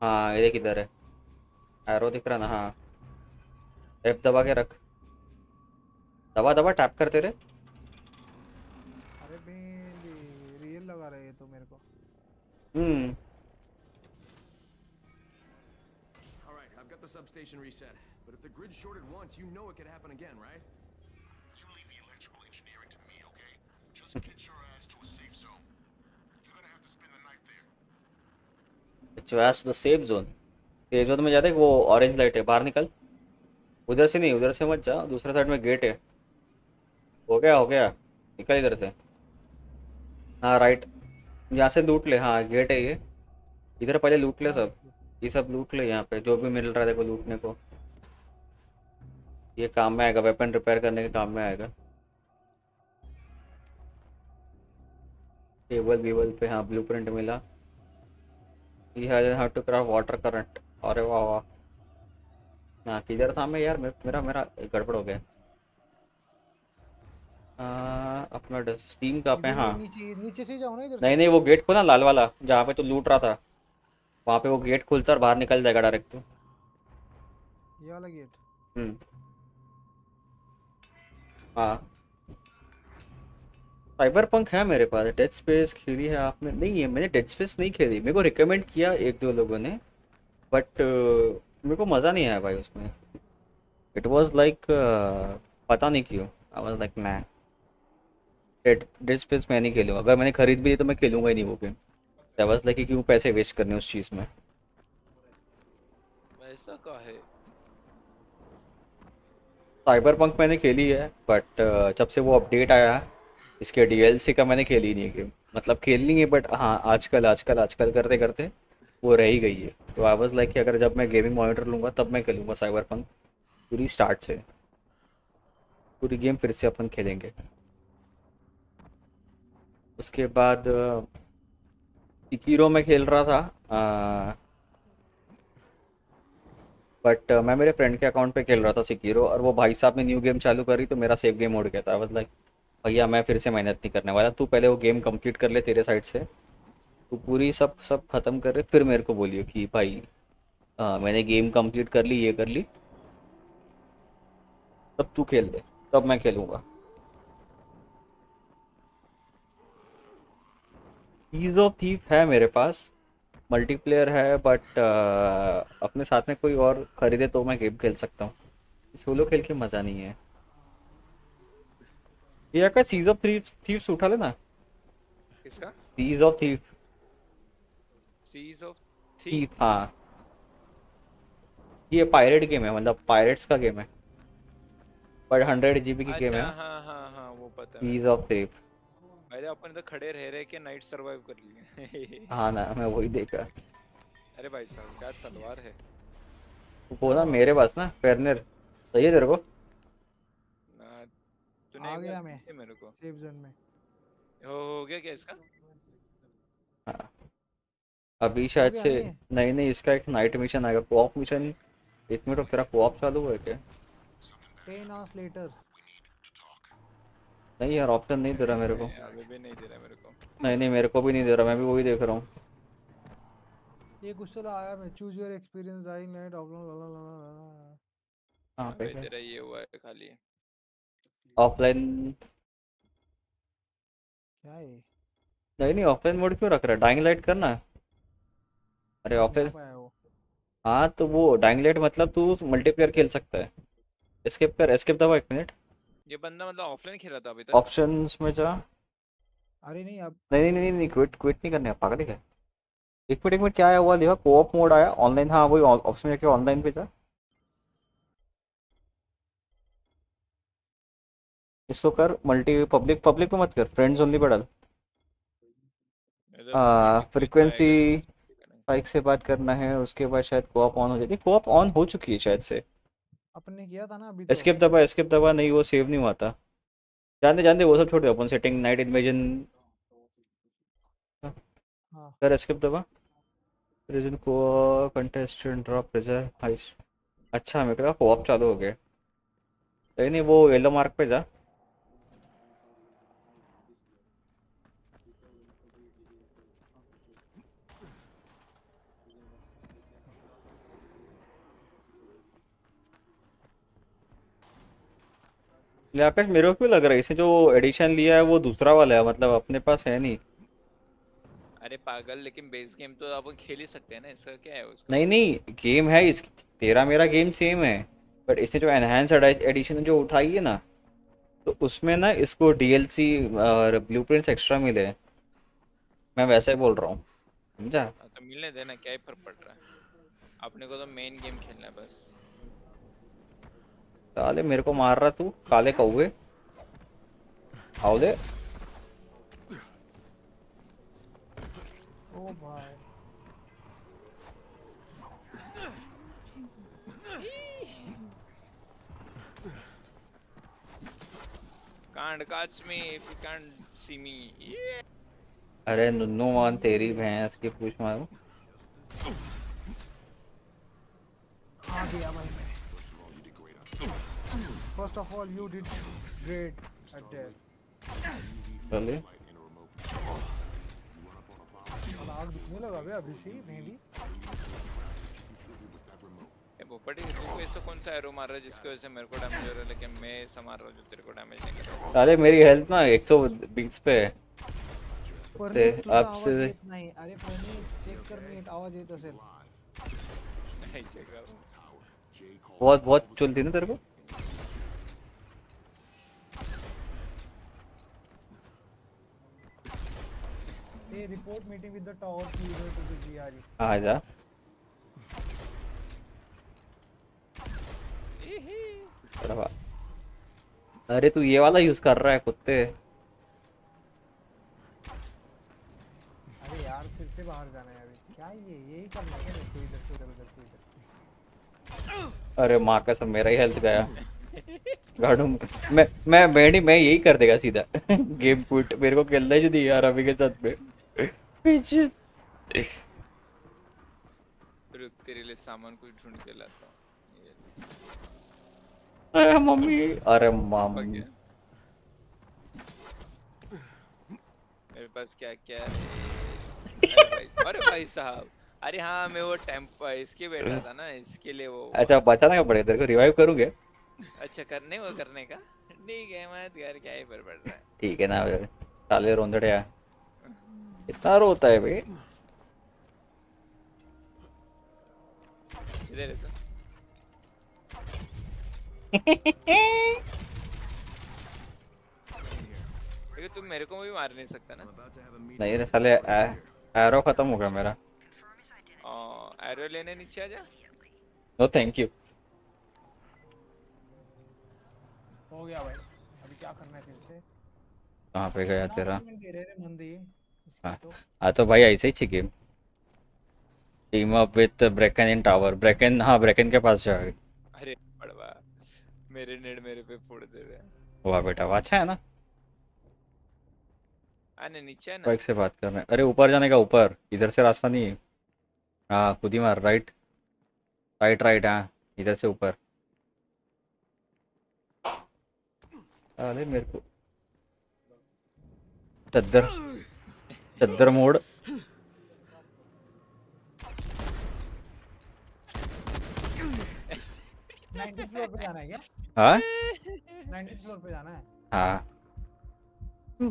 हाँ ये देख इधर है। एरो दिख रहा ना हाँ। एफ़ दबा के रख। दबा दबा टैप करते रहे अरे रियल लगा रहा है ये तो मेरे को। Hmm. Substation reset. But if the grid shorted once, you know it could happen again, right? You leave the electrical engineering to me, okay? Just get your ass to a safe zone. You're gonna have to spend the night there. Choice the safe zone safe zone में जाते वो orange light है बाहर निकल उधर से नहीं उधर से मत जा दूसरे साइड में गेट है हो गया हो गया निकल इधर से हाँ राइट यहाँ से लूट ले हाँ गेट है ये इधर पहले लूट ले सब ये सब लूट ले यहाँ पे जो भी मिल रहा है देखो लूटने को। ये काम में आएगा वेपन रिपेयर करने के काम में आएगा। टेबल वीबल पे हाँ ब्लूप्रिंट मिला। ये है how to craft water current अरे वाह वाह। हाँ किधर था मैं यार? मेरा मेरा गड़बड़ हो गया। आ, अपना स्टीम का पे हाँ। नीचे नीचे से जाओ ना इधर नहीं नहीं वो गेट खोला लाल वाला जहाँ पे तो लूट रहा था। वहाँ पे वो गेट खुलता है और बाहर निकल जाएगा डायरेक्ट तू। ये वाला गेट हम्म। हाँ। साइबर पंक है मेरे पास। डेड स्पेस खेली है आपने? नहीं है मैंने डेड स्पेस नहीं खेली। मेरे को रिकमेंड किया एक दो लोगों ने बट uh, मेरे को मज़ा नहीं आया भाई उसमें। इट वाज लाइक पता नहीं क्यों। आई वाज लाइक मैं डेड डेड स्पेस मैं नहीं खेलूँगा। अगर मैंने खरीद भी ली तो मैं खेलूँगा ही नहीं वो गेम वाज लाइक कि क्यों पैसे वेस्ट करने उस चीज़ में? ऐसा का है। साइबर पंक मैंने खेली है बट जब से वो अपडेट आया इसके डीएलसी का मैंने खेली नहीं है गेम मतलब खेलनी है बट हाँ आजकल आजकल आजकल करते करते वो रह ही गई है। तो आई वाज लाइक कि अगर जब मैं गेमिंग मॉनिटर लूँगा तब मैं खेलूँगा साइबर पंक पूरी स्टार्ट से। पूरी गेम फिर से अपन खेलेंगे। उसके बाद सिकीरो में खेल रहा था बट uh, मैं मेरे फ्रेंड के अकाउंट पे खेल रहा था सिकीरो और वो भाई साहब ने न्यू गेम चालू करी तो मेरा सेव गेम उड़ गया था। लाइक भैया मैं फिर से मेहनत नहीं करने वाला। तू पहले वो गेम कंप्लीट कर ले तेरे साइड से। तू पूरी सब सब खत्म कर ले। फिर मेरे को बोलियो कि भाई हाँ मैंने गेम कंप्लीट कर ली ये कर ली। तब तू खेल ले। तब मैं खेलूँगा। ईज ऑफ़ थीफ है मेरे पास। मल्टीप्लेयर है बट अपने साथ में कोई और खरीदे तो मैं गेम खेल सकता हूँ। सोलो खेल के मज़ा नहीं है। ये क्या सीज ऑफ़ थ्री थीव्स उठा लेना। किसका? Siege of thief siege of thief हाँ। ये पायरेट गेम है मतलब पायरेट्स का गेम है। पर हंड्रेड जीबी की गेम अच्छा है। हाँ हाँ हाँ वो पता है। सीज ऑफ़ थीफ अरे अपन तो खड़े रह रहे के नाइट सरवाइव कर लिए। हाँ ना मैं वही देखा। अरे भाई साहब क्या तलवार है? वो ना मेरे पास ना फेरनर सही है तेरे को? ना तूने आ गया मैं। मेरे को? सेफ़ जोन में। हो हो गया क्या इसका? हाँ। अभी शायद से नहीं? नहीं इसका एक नाइट मिशन आएगा कोऑप मिशन एक मिनट तेरा कोऑप चालू है क्या? टेन आवर्स लेटर नहीं यार ऑप्शन नहीं दे रहा मेरे को। नहीं, अभी भी नहीं दे रहा मेरे को। नहीं नहीं मेरे को भी नहीं दे रहा मैं भी वही देख रहा हूँ। ये कुछ तो आया मैं choose your experience dying night offline ला ला ला हाँ पे तेरा ये हुआ है खाली। ऑफलाइन क्या है? नहीं नहीं ऑफलाइन मोड क्यों रख रहा है? डाइंग लाइट करना है। अरे ऑफलाइन हाँ तो वो डाइंग लाइट मतलब तू मल्टीप्लेयर खेल सकता है। एस्केप कर एस्केप दबा एक मिनट ये बंदा मतलब ऑफलाइन खेल रहा था अभी तक? ऑप्शंस में जा। अरे नहीं अब नहीं नहीं नहीं नहीं क्विट क्विट नहीं करने पागल है एक मिनट एक मिनट क्या आया हुआ? देखा कोऑप मोड आया ऑनलाइन हाँ वही ऑप्शन में जाके ऑनलाइन पे जा। इसको कर मल्टी पब्लिक पब्लिक पे मत कर फ्रेंड्स ओनली पे डाल। आ, फ्रीक्वेंसी बाइक से बात करना है उसके बाद शायद कोऑप ऑन हो जाती है कोऑप ऑन हो चुकी है शायद से। अपन किया था ना अभी तो। एस्केप दबा एस्केप दबा नहीं वो सेव नहीं हुआ था। जानते जानते वो सब छोड़ दो अपन setting night imagine sir escape दबा। रीजन को कंटेस्टेंट ड्रॉप प्रेजर हाइस अच्छा मेरे को कोऑप चालू हो गया। नहीं वो येलो मार्क पे जा। आकाश मेरे को लग रहा है? इसने जो एडिशन लिया है वो दूसरा वाला है मतलब अपने पास है नहीं। अरे पागल लेकिन बेस गेम तो अपन खेल ही सकते हैं ना इसका क्या है उसका? नहीं नहीं गेम है इस तेरा मेरा गेम सेम है। बट इसने जो एनहांस एडिशन जो उठाई है ना तो उसमें ना इसको डीएलसी और ब्लूप्रिंट्स एक्स्ट्रा मिले। मैं वैसे ही बोल रहा हूँ समझा? हाँ, तो मिलने देना क्या ही फ़र्क पड़ रहा है? अपने को तो मेन गेम खेलना है बस। साले मेरे को मार रहा तू काले कौवे। आओ दे। ओ भाई can't catch me if you can't see me. Yeah. अरे नुन्नू मान तेरी भैंस की पूछ मारू। आ गया भाई मैं। First of all you did great at that चलिए आग दिखने लगा बे अभी से ही मेरी ए पोपटी तू ऐसा कौन सा एरो मार रहा है जिसकी वजह से मेरे को डैमेज हो रहा है लेकिन मैं ऐसा मार रहा हूँ जो तेरे को डैमेज नहीं कर रहा। अरे मेरी हेल्थ ना 120 पे है। अब आवाज़ से- नाही अरे परनीत चेक कर नीट आवाज़ येत असेल नहीं चेक कर। बहुत बहुत चलती ना तेरे को? A report meeting with the tower leader to the GRE आ जा। अरे वाह। अरे तू ये वाला यूज़ कर रहा है कुत्ते। अरे यार फिर से बाहर जाना है अभी। क्या ये यही करना है मेरे इधर से उधर उधर से इधर अरे माँ कसम मेरा ही हेल्थ गया। गाड़ू मैं मैं बैठी मैं यही कर देगा सीधा। गेम क्विट मेरे को खेलना ही नहीं यार अभी के साथ में। पीछे रुक तेरे लिए सामान कुछ ढूंढ के लाता हूँ। अरे मम्मी। अरे मम्मी। मेरे पास क्या क्या है? अरे भाई अरे भाई साहब। अरे हाँ मैं वो टेंपो इसके बैठा था ना इसके लिए वो अच्छा बचाना का पड़ेगा तेरे को रिवाइव करूँगे? अच्छा करने वो करने का? ठीक है मत कर क्या ही पर पड़ रहा है। ठीक है ना साले रोंदड़े यार इतना रोता है भाई। इधर है तो देखो तुम मेरे को भी मार नहीं सकता ना. नहीं रे साले एरो खत्म हो गया मेरा। एरो लेने नीचे आ जा? नो थैंक यू हो गया भाई। अभी क्या करना है फिर से? कहाँ पे गया तेरा? Announcement दे रहे रे मंदी हाँ। तो हाँ तो भाई ऐसे ही चाहिए। Game team up with Brecken in tower Brecken हाँ ब्रेकन के पास जाओगे अरे बड़वा। मेरे नेड मेरे पे फोड़ दे रहे हैं। वाह बेटा वाह अच्छा है ना? आने नीचे है ना। बाइक से बात कर रहे हैं। अरे ऊपर जाने का ऊपर। इधर से रास्ता नहीं है। हाँ खुद ही मार राइट राइट राइट हाँ इधर से ऊपर। अरे मेरे को चद्दर। चद्दर मोड़ नाइनटी फ्लोर पे जाना है हाँ? फ्लोर पे जाना है? हाँ।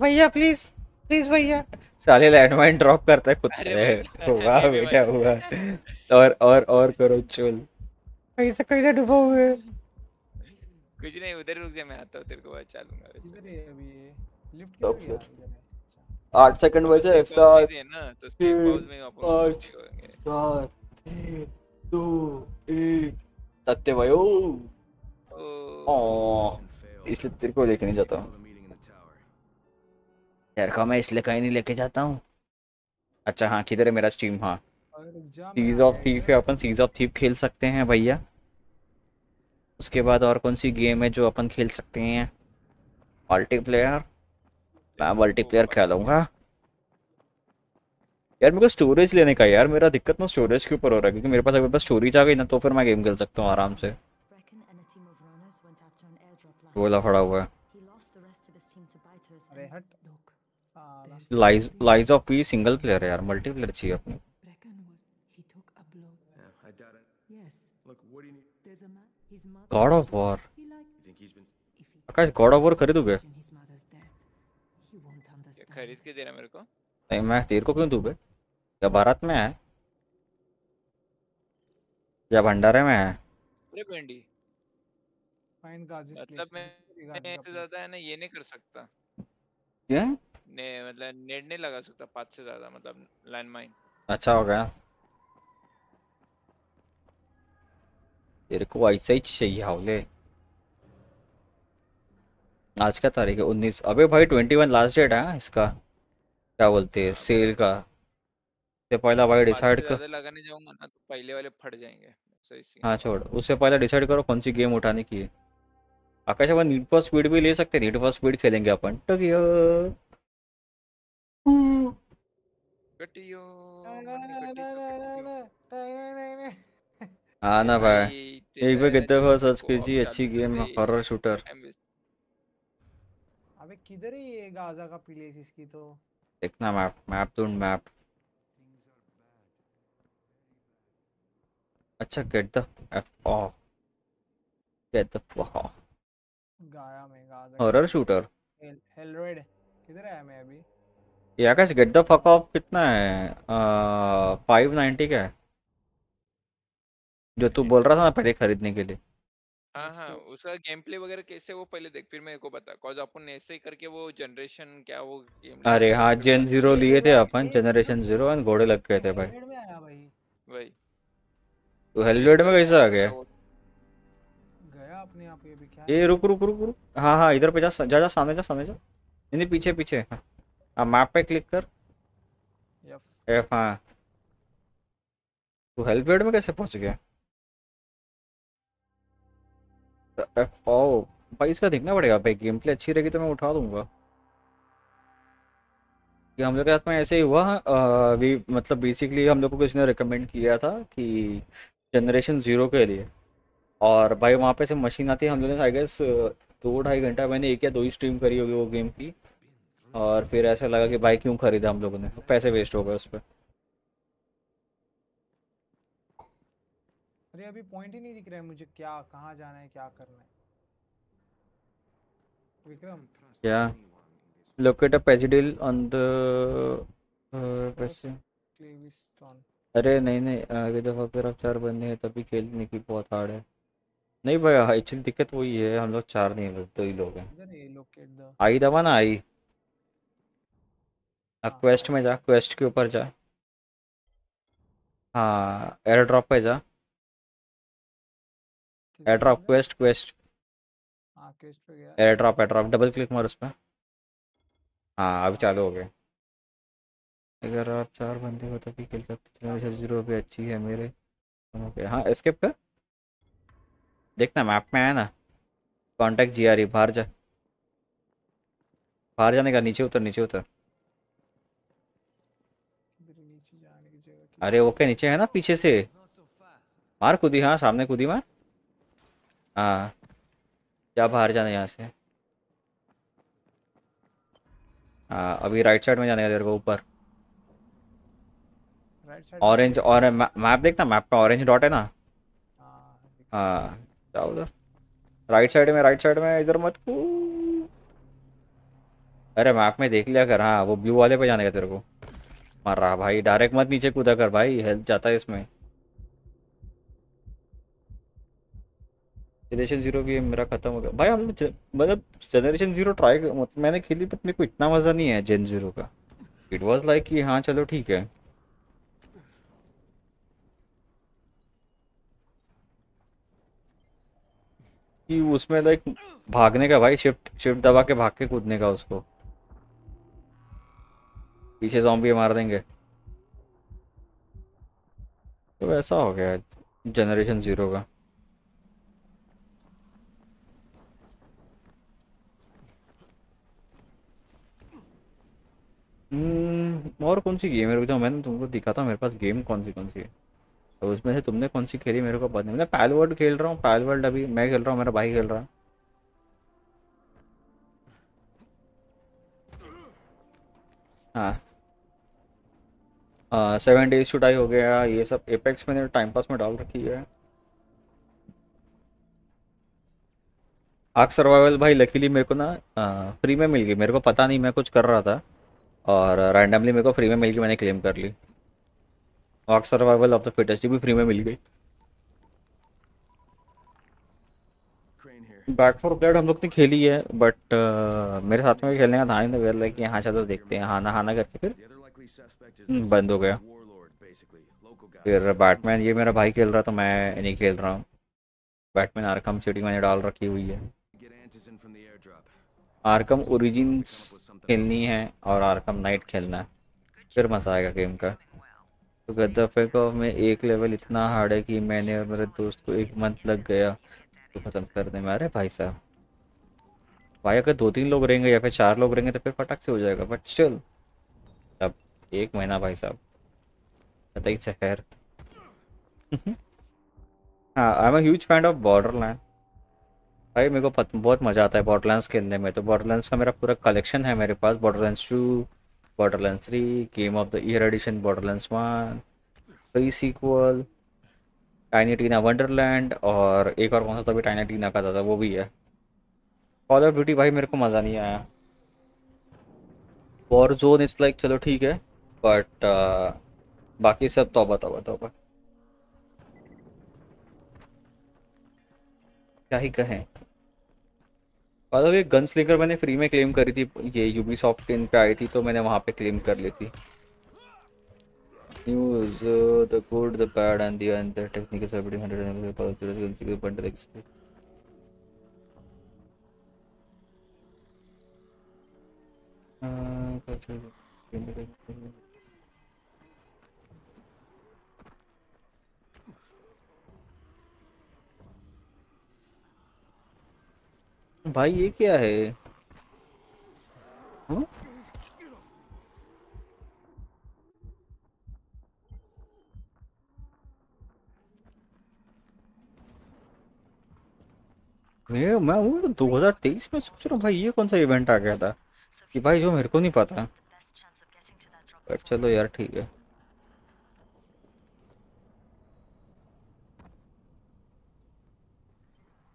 भैया प्लीज़ प्लीज़ भैया। साले लैंडमाइन ड्रॉप करता है कुत्ते अरे बेटा। हुआ और और और करो चुल। कैसे कैसे डूबा हुए। कुछ नहीं उधर रुक जा मैं आता हूँ तेरे को बचा लूँगा वैसे। किधर अभी लिफ्ट तो फिर। आठ सेकंड बचे एक साथ तो चार तीन दो एक। सत्य भयो. इसलिए तेरे को लेके नहीं जाता हूँ. यार का मैं इसलिए कहीं नहीं लेके जाता हूँ? अच्छा हाँ किधर है मेरा स्ट्रीम हाँ। सीज ऑफ़ थीफ है अपन सीज ऑफ़ थीफ खेल सकते हैं भैया। उसके बाद और कौन सी गेम है जो अपन खेल सकते हैं? मल्टीप्लेयर मैं मल्टीप्लेयर खेलूँगा। यार मेरे को स्टोरेज लेने का यार मेरा दिक्कत ना स्टोरेज के ऊपर हो रहा है क्योंकि मेरे पास अगर पास स्टोरेज आ गई ना तो फिर मैं गेम खेल सकता हूँ आराम से। गोला फड़ा हुआ lies lies of P single player है यार मल्टीप्लेयर चाहिए अपने। God of War Akash God of War खरीदोगे? खरीद के दे रहा मेरे को। नहीं मैं तेरे को क्यों दूँ बे? या बारात में है? या भंडारे में है? अरे गाजिस मतलब मैं मैं इससे ज़्यादा है ना ये नहीं कर सकता। क्या? ने मतलब नेट नहीं लगा सकता पाँच से ज़्यादा मतलब लैंडमाइन अच्छा हो गया। तेरे को ऐसा ही चाहिए हावले आज क्या तारीख है उन्नीस। अबे भाई ट्वेंटी वन लास्ट डेट है हाँ, इसका। क्या बोलते हैं सेल का। से पहला भाई डिसाइड कर लगाने जाऊँगा ना तो पहले वाले फट जाएँगे। हाँ छोड़ उससे पहले डिसाइड करो कौन सी गेम उठाने की है। आकाश अपन नीड फॉर स्पीड भी ले सकते हैं नीड फॉर स्पीड खेलेंगे अपन। टोकियो कटियो हाँ ना भाई एक बार कितने सर्च कीजिए अच्छी गेम हॉरर शूटर किधर है ये गाजा का प्लेस इसकी तो? देखना मैप मैप ढूंढ मैप। अच्छा get the F off get the fuck गाया में गाजा हॉरर शूटर हेलरेड किधर है मैं अभी? ये Akash get the fuck off कितना है? फाइव नाइन्टी का है। जो तू बोल रहा था ना पहले खरीदने के लिए। हाँ हाँ उसका गेम प्ले वगैरह कैसे वो पहले देख फिर मेरे को बता कॉज अपन ने ऐसे ही करके वो जनरेशन क्या वो गेम अरे हाँ जेन ज़ीरो लिए थे अपन जनरेशन ज़ीरो एंड घोड़े लग गए थे भाई। में आया भाई। तो हेलमेट में कैसे आ गया? गया अपने आप ये भी क्या ये रुक रुक रुक रुक। हाँ हाँ इधर पे जा जा जा सामने जा सामने जा। नहीं पीछे पीछे। हाँ हाँ मैप पे क्लिक कर। एफ़ हाँ। तू हेल्प में कैसे पहुँच गया? ओ भाई इसका देखना पड़ेगा भाई गेम प्ले अच्छी रहेगी तो मैं उठा दूँगा। कि हम लोग के साथ में ऐसे ही हुआ अ, भी मतलब बेसिकली हम लोग को किसी ने रिकमेंड किया था कि जनरेशन ज़ीरो के लिए। और भाई वहाँ पे से मशीन आती है हम लोगों ने आई गेस दो ढाई घंटा मैंने एक या दो ही स्ट्रीम करी होगी वो गेम की। और फिर ऐसा लगा कि भाई क्यों खरीदा हम लोगों ने? पैसे वेस्ट हो गए उस पर। अरे अभी पॉइंट ही नहीं दिख रहा है मुझे क्या कहाँ जाना है क्या करना है। विक्रम। क्या लोकेट अ पेजिडिल ऑन द अरे नहीं नहीं आगे दफ़ा अगर आप चार बंदे हैं तभी खेलने की बहुत हार्ड है। नहीं भाई एक्चुअली दिक्कत वही है हम लोग चार नहीं है बस दो ही लोग हैं। है आई दबा ना आई। हाँ, क्वेस्ट में जा क्वेस्ट के ऊपर जा। हाँ एयर ड्रॉप पे जा। एयर ड्रॉप क्वेस्ट क्वेस्ट हाँ क्वेस्ट पे गया। Air drop air drop double click मार उस पर हाँ अभी चालू हो गए। अगर आप चार बंदे हो तभी खेल सकते हैं। ज़ीरो भी अच्छी है मेरे। ओके। हाँ एस्केप कर। देखना मैप में आया ना। कॉन्टैक्ट जी आ रही बाहर जा। बाहर जाने का नीचे उतर नीचे उतर। अरे ओके नीचे है ना पीछे से। मार कूदी हाँ सामने कूदी मार। हाँ। जा बाहर जाना यहाँ से? हाँ अभी राइट साइड में जाने का तेरे को ऊपर। ऑरेंज और मैप देखना? मैप पे ऑरेंज डॉट है ना? हाँ हाँ। जाओ उधर। राइट साइड में राइट साइड में इधर मत को अरे मैप में देख लिया कर। हाँ वो ब्लू वाले पे जाने का तेरे को। मर रहा भाई। डायरेक्ट मत नीचे कूदा कर भाई। हेल्थ जाता है इसमें। जनरेशन ज़ीरो भी मेरा खत्म हो गया। भाई, हम मतलब जनरेशन ज़ीरो ट्राई मतलब मैंने खेली बट मेरे को इतना मज़ा नहीं है जेन ज़ीरो का। इट वाज लाइक कि हाँ चलो ठीक है। कि उसमें लाइक भागने का भाई शिफ्ट शिफ्ट दबा के भाग के कूदने का उसको। पीछे जॉम्बी मार देंगे। तो ऐसा हो गया जनरेशन ज़ीरो का। और कौन सी गेम है? रुक मैंने तुमको दिखा था मेरे पास गेम कौन सी कौन सी है। तो उसमें से तुमने कौन सी खेली मेरे को पता नहीं। मैं पैल वर्ल्ड खेल रहा हूँ। पैल वर्ल्ड अभी मैं खेल रहा हूँ, मेरा भाई खेल रहा है। हाँ। हाँ सेवन डेज़ डाई हो गया, ये सब एपेक्स मैंने टाइम पास में डाल रखी है। आर्क सर्वाइवल भाई लकीली मेरे को ना फ्री में मिल गई। मेरे को पता नहीं, मैं कुछ कर रहा था। और रैंडमली मेरे को फ्री में मिल गई मैंने क्लेम कर ली। Arc survival of the fittest भी फ्री में मिल गई। बैक फॉर ब्लड हम लोग ने खेली है बट uh, मेरे साथ में भी खेलने का था नहीं लाइक कि हाँ चलो देखते हैं हाना हाना करके फिर। हम्म, बंद हो गया. फिर बैटमैन ये मेरा भाई खेल रहा तो मैं नहीं खेल रहा हूँ। बैटमैन आर्कम सिटी मैंने डाल रखी हुई है. आर्कम Come खेलनी है और आर्कम नाइट खेलना है। फिर मज़ा आएगा गेम का। तो गद्दा फेक में एक लेवल इतना हार्ड है कि मैंने और मेरे दोस्त को एक मंथ लग गया। तो ख़त्म करने में अरे भाई साहब। भाई, अगर दो तीन लोग रहेंगे या फिर चार लोग रहेंगे तो फिर फटाक से हो जाएगा। बट स्टिल अब एक महीना भाई साहब। बताइए शहर हाँ I am huge fan of Borderland भाई मेरे को बहुत मज़ा आता है बॉर्डरलैंड्स खेलने में। तो बॉर्डरलैंड्स का मेरा पूरा कलेक्शन है मेरे पास। Borderlands two Borderlands three game of the year edition Borderlands one pre sequel Tiny Tina Wonderland और एक और कौन सा तो भी टाइनी टीना का था, था वो भी है। कॉल ऑफ़ ड्यूटी भाई मेरे को मज़ा नहीं आया। वॉर जोन इट्स लाइक चलो ठीक है बट बाकी सब तौबा तौबा तौबा क्या ही कहें। मतलब ये गन स्लिंगर मैंने फ्री में क्लेम करी थी, ये यूबी सॉफ्ट इन पे आई थी तो मैंने वहाँ पे क्लेम कर ली थी। News the good the bad and the and technical seventy hundred and bundle extra भाई ये क्या है? हाँ? मैं मैं हूँ 2023 में सोच रहा हूँ भाई ये कौन सा इवेंट आ गया था? कि भाई जो मेरे को नहीं पता। बट चलो यार ठीक है।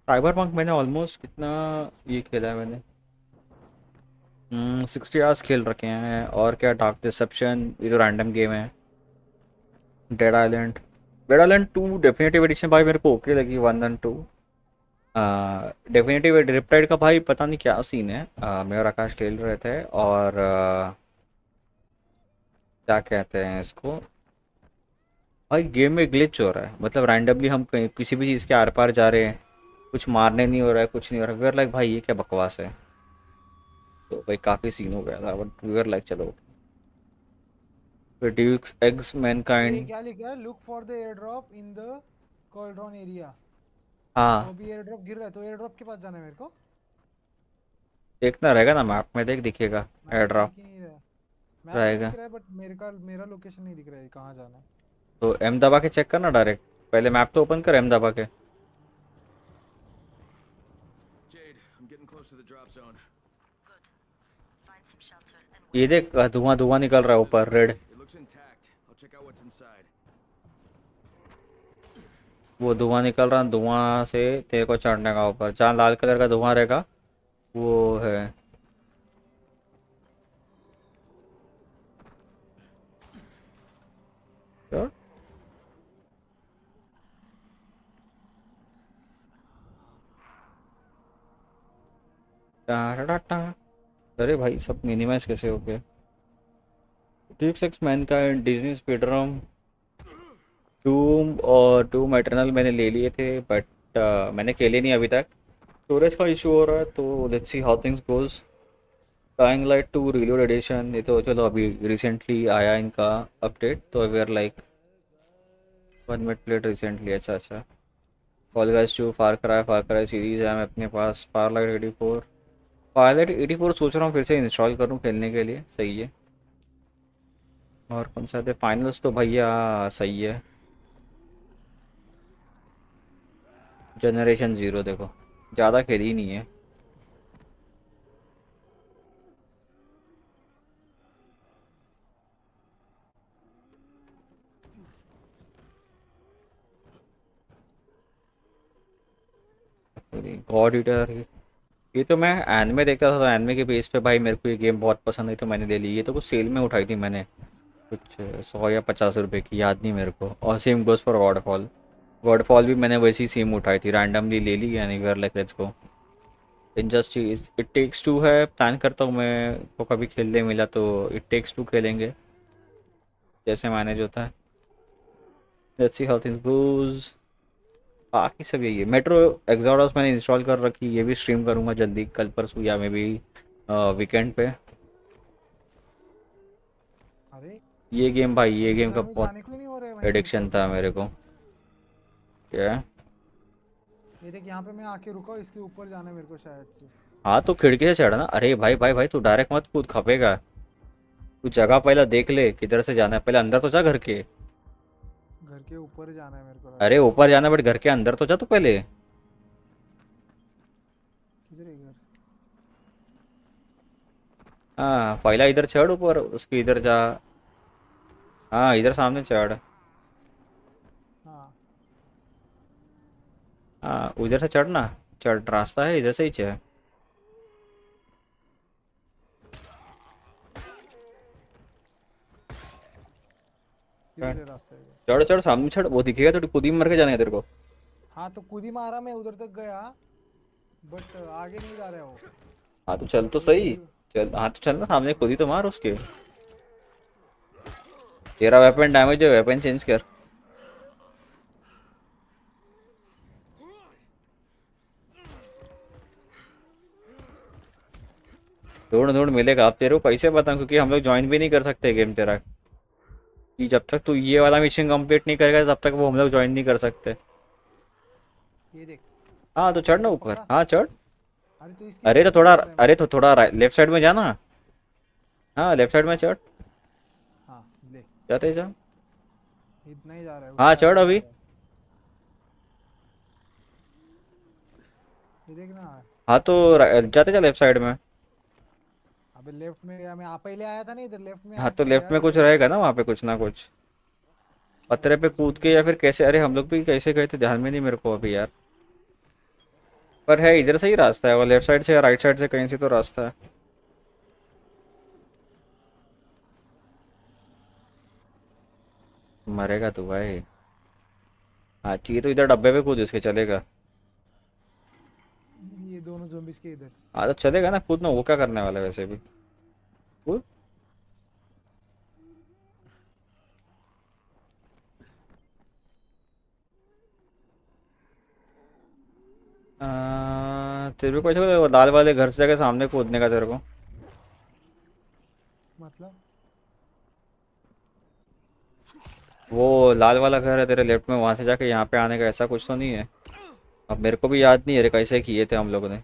साइबर पंक मैंने ऑलमोस्ट कितना ये खेला है मैंने? सिक्सटी आवर्स खेल रखे हैं और क्या डार्क डिसेप्शन ये जो रैंडम गेम है। Dead Island Dead Island two definitive edition भाई मेरे को ओके लगी one and two definitive Riptide का भाई पता नहीं क्या सीन है। आ, मैं और आकाश खेल रहे थे और आ, क्या कहते हैं इसको? भाई गेम में ग्लिच हो रहा है। मतलब रैंडमली हम किसी भी चीज़ के आर पार जा रहे हैं। कुछ मारने नहीं हो रहा है कुछ नहीं हो रहा है। वीर लाइक भाई ये क्या बकवास है? तो भाई काफ़ी सीन हो गया था बट वीर लाइक चलो। एग्स ये मैनकाइंड क्या लिखा है? Look for the air drop in the cauldron area हाँ। वो भी एयर ड्रॉप गिर रहा है तो एयर ड्रॉप के पास जाना है मेरे को। देखना रहेगा ना मैप में देख दिखेगा। में रहेगा। दिख रहा है बट मेरे का मेरा लोकेशन नहीं दिख रहा है कहाँ जाना है। तो एम दबा के चेक करना डायरेक्ट पहले मैप तो ओपन कर एम दबा के Jade, I'm getting close to the drop zone. ये देख धुआँ धुआँ निकल रहा है ऊपर रेड. वो धुआँ निकल रहा है धुआँ से तेरे को चढ़ने का ऊपर। जहाँ लाल कलर का धुआँ रहेगा वो है। अरे भाई सब मिनिमाइज कैसे हो गए ट्रिक्स एक्स मैन का डिज्नी स्पीडरम डूम और डूम एटर्नल मैंने ले लिए थे बट uh, मैंने खेले नहीं अभी तक। स्टोरेज का इशू हो रहा है तो let's see how things goes dying light two reload edition ये तो चलो अभी रिसेंटली आया इनका अपडेट तो we are like one minute played recently अच्छा अच्छा। कॉल गाइस टू फार कराए फार कराए सीरीज़ है मैं अपने पास far light eighty four light eighty four सोच रहा हूँ फिर से इंस्टॉल करूँ खेलने के लिए। सही है। और कौन सा थे फाइनल्स तो भैया, सही है। जनरेशन ज़ीरो देखो। ज़्यादा खेली नहीं है। गॉड ईटर ये तो मैं एनमे देखता था तो एनमे के बेस पे भाई मेरे को ये गेम बहुत पसंद आई तो मैंने ले ली। ये तो कुछ सेल में उठाई थी मैंने। कुछ सौ या पचास रुपए की, याद नहीं मेरे को। और same goes for Godfall Godfall भी मैंने वैसी सेम उठाई थी रैंडमली ले ली, यानी where like let's go Injustice it takes two है प्लान करता हूँ मैं, को कभी खेलने मिला तो इट टेक्स टू खेलेंगे। जैसे मैनेज होता है let's see how things goes बाकी सब यही है। मेट्रो एग्जॉडस मैंने इंस्टॉल कर रखी ये भी स्ट्रीम करूँगा जल्दी कल परसों या मे भी वीकेंड पे। अरे ये गेम भाई ये गेम का बहुत एडिक्शन था मेरे को। क्या? ये देख यहाँ पे मैं आके रुका हूँ इसके ऊपर जाना मेरे को शायद से। हाँ तो खिड़की से चढ़ना। अरे भाई भाई भाई तू डायरेक्ट मत कूद खपेगा। तू जगह पहले देख ले किधर से जाना है। पहले अंदर तो जा घर के। के ऊपर जाना है मेरे को अरे ऊपर जाना बट घर के अंदर तो जा तू पहले। है पहला इधर चढ़ ऊपर उसके इधर जा। हाँ इधर सामने चढ़। हाँ। हाँ उधर से चढ़ना चढ़ रास्ता है इधर से ही चढ़। रास्ता है चढ़ चढ़ सामने चढ़। वो दिखेगा तो खुद ही मर के जाने तेरे को। हाँ तो कूदी मारा मैं उधर तक गया बट आगे नहीं जा रहा वो। हाँ तो चल तो सही। चल हाँ तो चल ना सामने खुद ही तो मार उसके। तेरा वेपन डैमेज है वेपन चेंज कर। ढूंढ ढूंढ मिलेगा। अब तेरे को कैसे पता क्योंकि हम लोग ज्वाइन भी नहीं कर सकते गेम तेरा। कि जब तक तू ये वाला मिशन कंप्लीट नहीं करेगा तब तक वो हम लोग ज्वाइन नहीं कर सकते। ये देख। हाँ तो चढ़ ना ऊपर। हाँ। चढ़। अरे तो अरे तो थोड़ा है अरे तो थोड़ा लेफ़्ट साइड में जाना। हाँ लेफ़्ट साइड में चढ़। हाँ जाते जा। इतना ही जा रहा है हाँ, चढ़ अभी। है। ये देख ना हाँ तो जाते जा लेफ़्ट साइड में। अबे लेफ़्ट में गया मैं आ पहले आया था ना इधर लेफ़्ट में हाँ तो लेफ़्ट में कुछ रहेगा ना वहाँ पे कुछ ना कुछ। पत्थरे पे कूद के या फिर कैसे अरे हम लोग भी कैसे गए थे ध्यान में नहीं मेरे को अभी यार। पर है इधर से ही रास्ता है वो लेफ़्ट साइड से या राइट साइड से कहीं से तो रास्ता है। मरेगा तू भाई। हाँ चाहिए तो इधर डब्बे पे कूद इसके चलेगा। ये दोनों zombies के इधर। हाँ तो चलेगा ना कूदना वो क्या करने वाला है वैसे भी? आ, तेरे को लाल वाले घर से जाके सामने कूदने का तेरे को। मतलब? वो लाल वाला घर है तेरे लेफ़्ट में वहाँ से जाके यहाँ पे आने का ऐसा कुछ तो नहीं है। अब मेरे को भी याद नहीं है कैसे किए थे हम लोगों ने।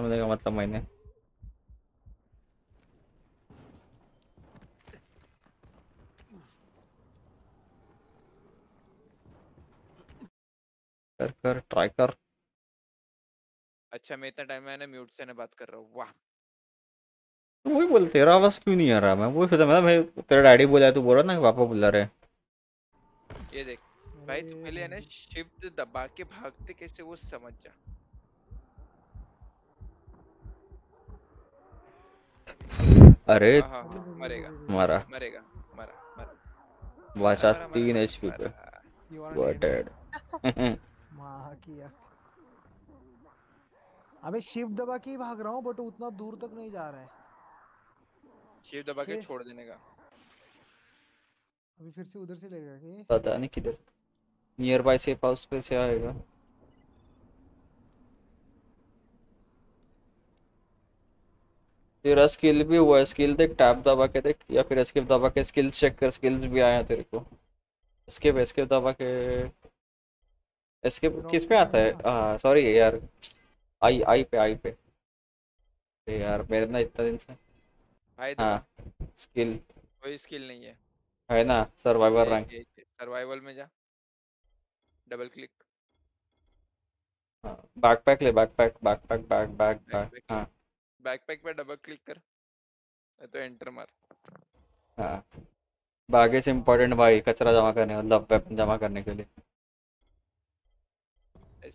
मतलब मैंने कर कर ट्राई कर। अच्छा मैं इतना टाइम मैंने म्यूट से ना बात कर रहा हूँ वाह। तो वही बोल तेरा आवाज़ क्यों नहीं आ रहा? मैं वही सोचा मैं मैं तेरा डैडी बोला है तू बोल रहा ना कि पापा बुला रहे। हैं। ये देख भाई तू पहले ना शिफ्ट दबा के भागते कैसे वो समझ जा। अरे हाँ हाँ हाँ मरेगा मारा। मरेगा मरा मरा। मरा, तीन एचपी पे। मरा। माँ की अबे शिफ्ट दबा के ही भाग रहा हूँ बट उतना दूर तक नहीं जा रहा है। शिफ्ट दबा के छोड़ देने का। अभी फिर से उधर से लेगा कि? पता नहीं किधर। नियर बाय सेफ़ हाउस पे से आएगा। तेरा स्किल भी हुआ है स्किल देख टैब दबा के देख या फिर एस्केप दबा के स्किल्स चेक कर स्किल्स भी आए हैं तेरे को। एस्केप एस्केप दबा के एस्केप किस पे आता है? हाँ सॉरी यार। आई आई पे आई पे। यार मेरे ना इतना दिन से। हाँ स्किल कोई स्किल नहीं है। है ना? सर्वाइवर रैंक सर्वाइवल में जा। डबल क्लिक बैकपैक ले backpack backpack back back back हाँ। बैकपैक पे डबल क्लिक कर। तो एंटर मार। हाँ। बागे से इम्पोर्टेंट भाई कचरा जमा करने मतलब वेपन जमा करने के लिए।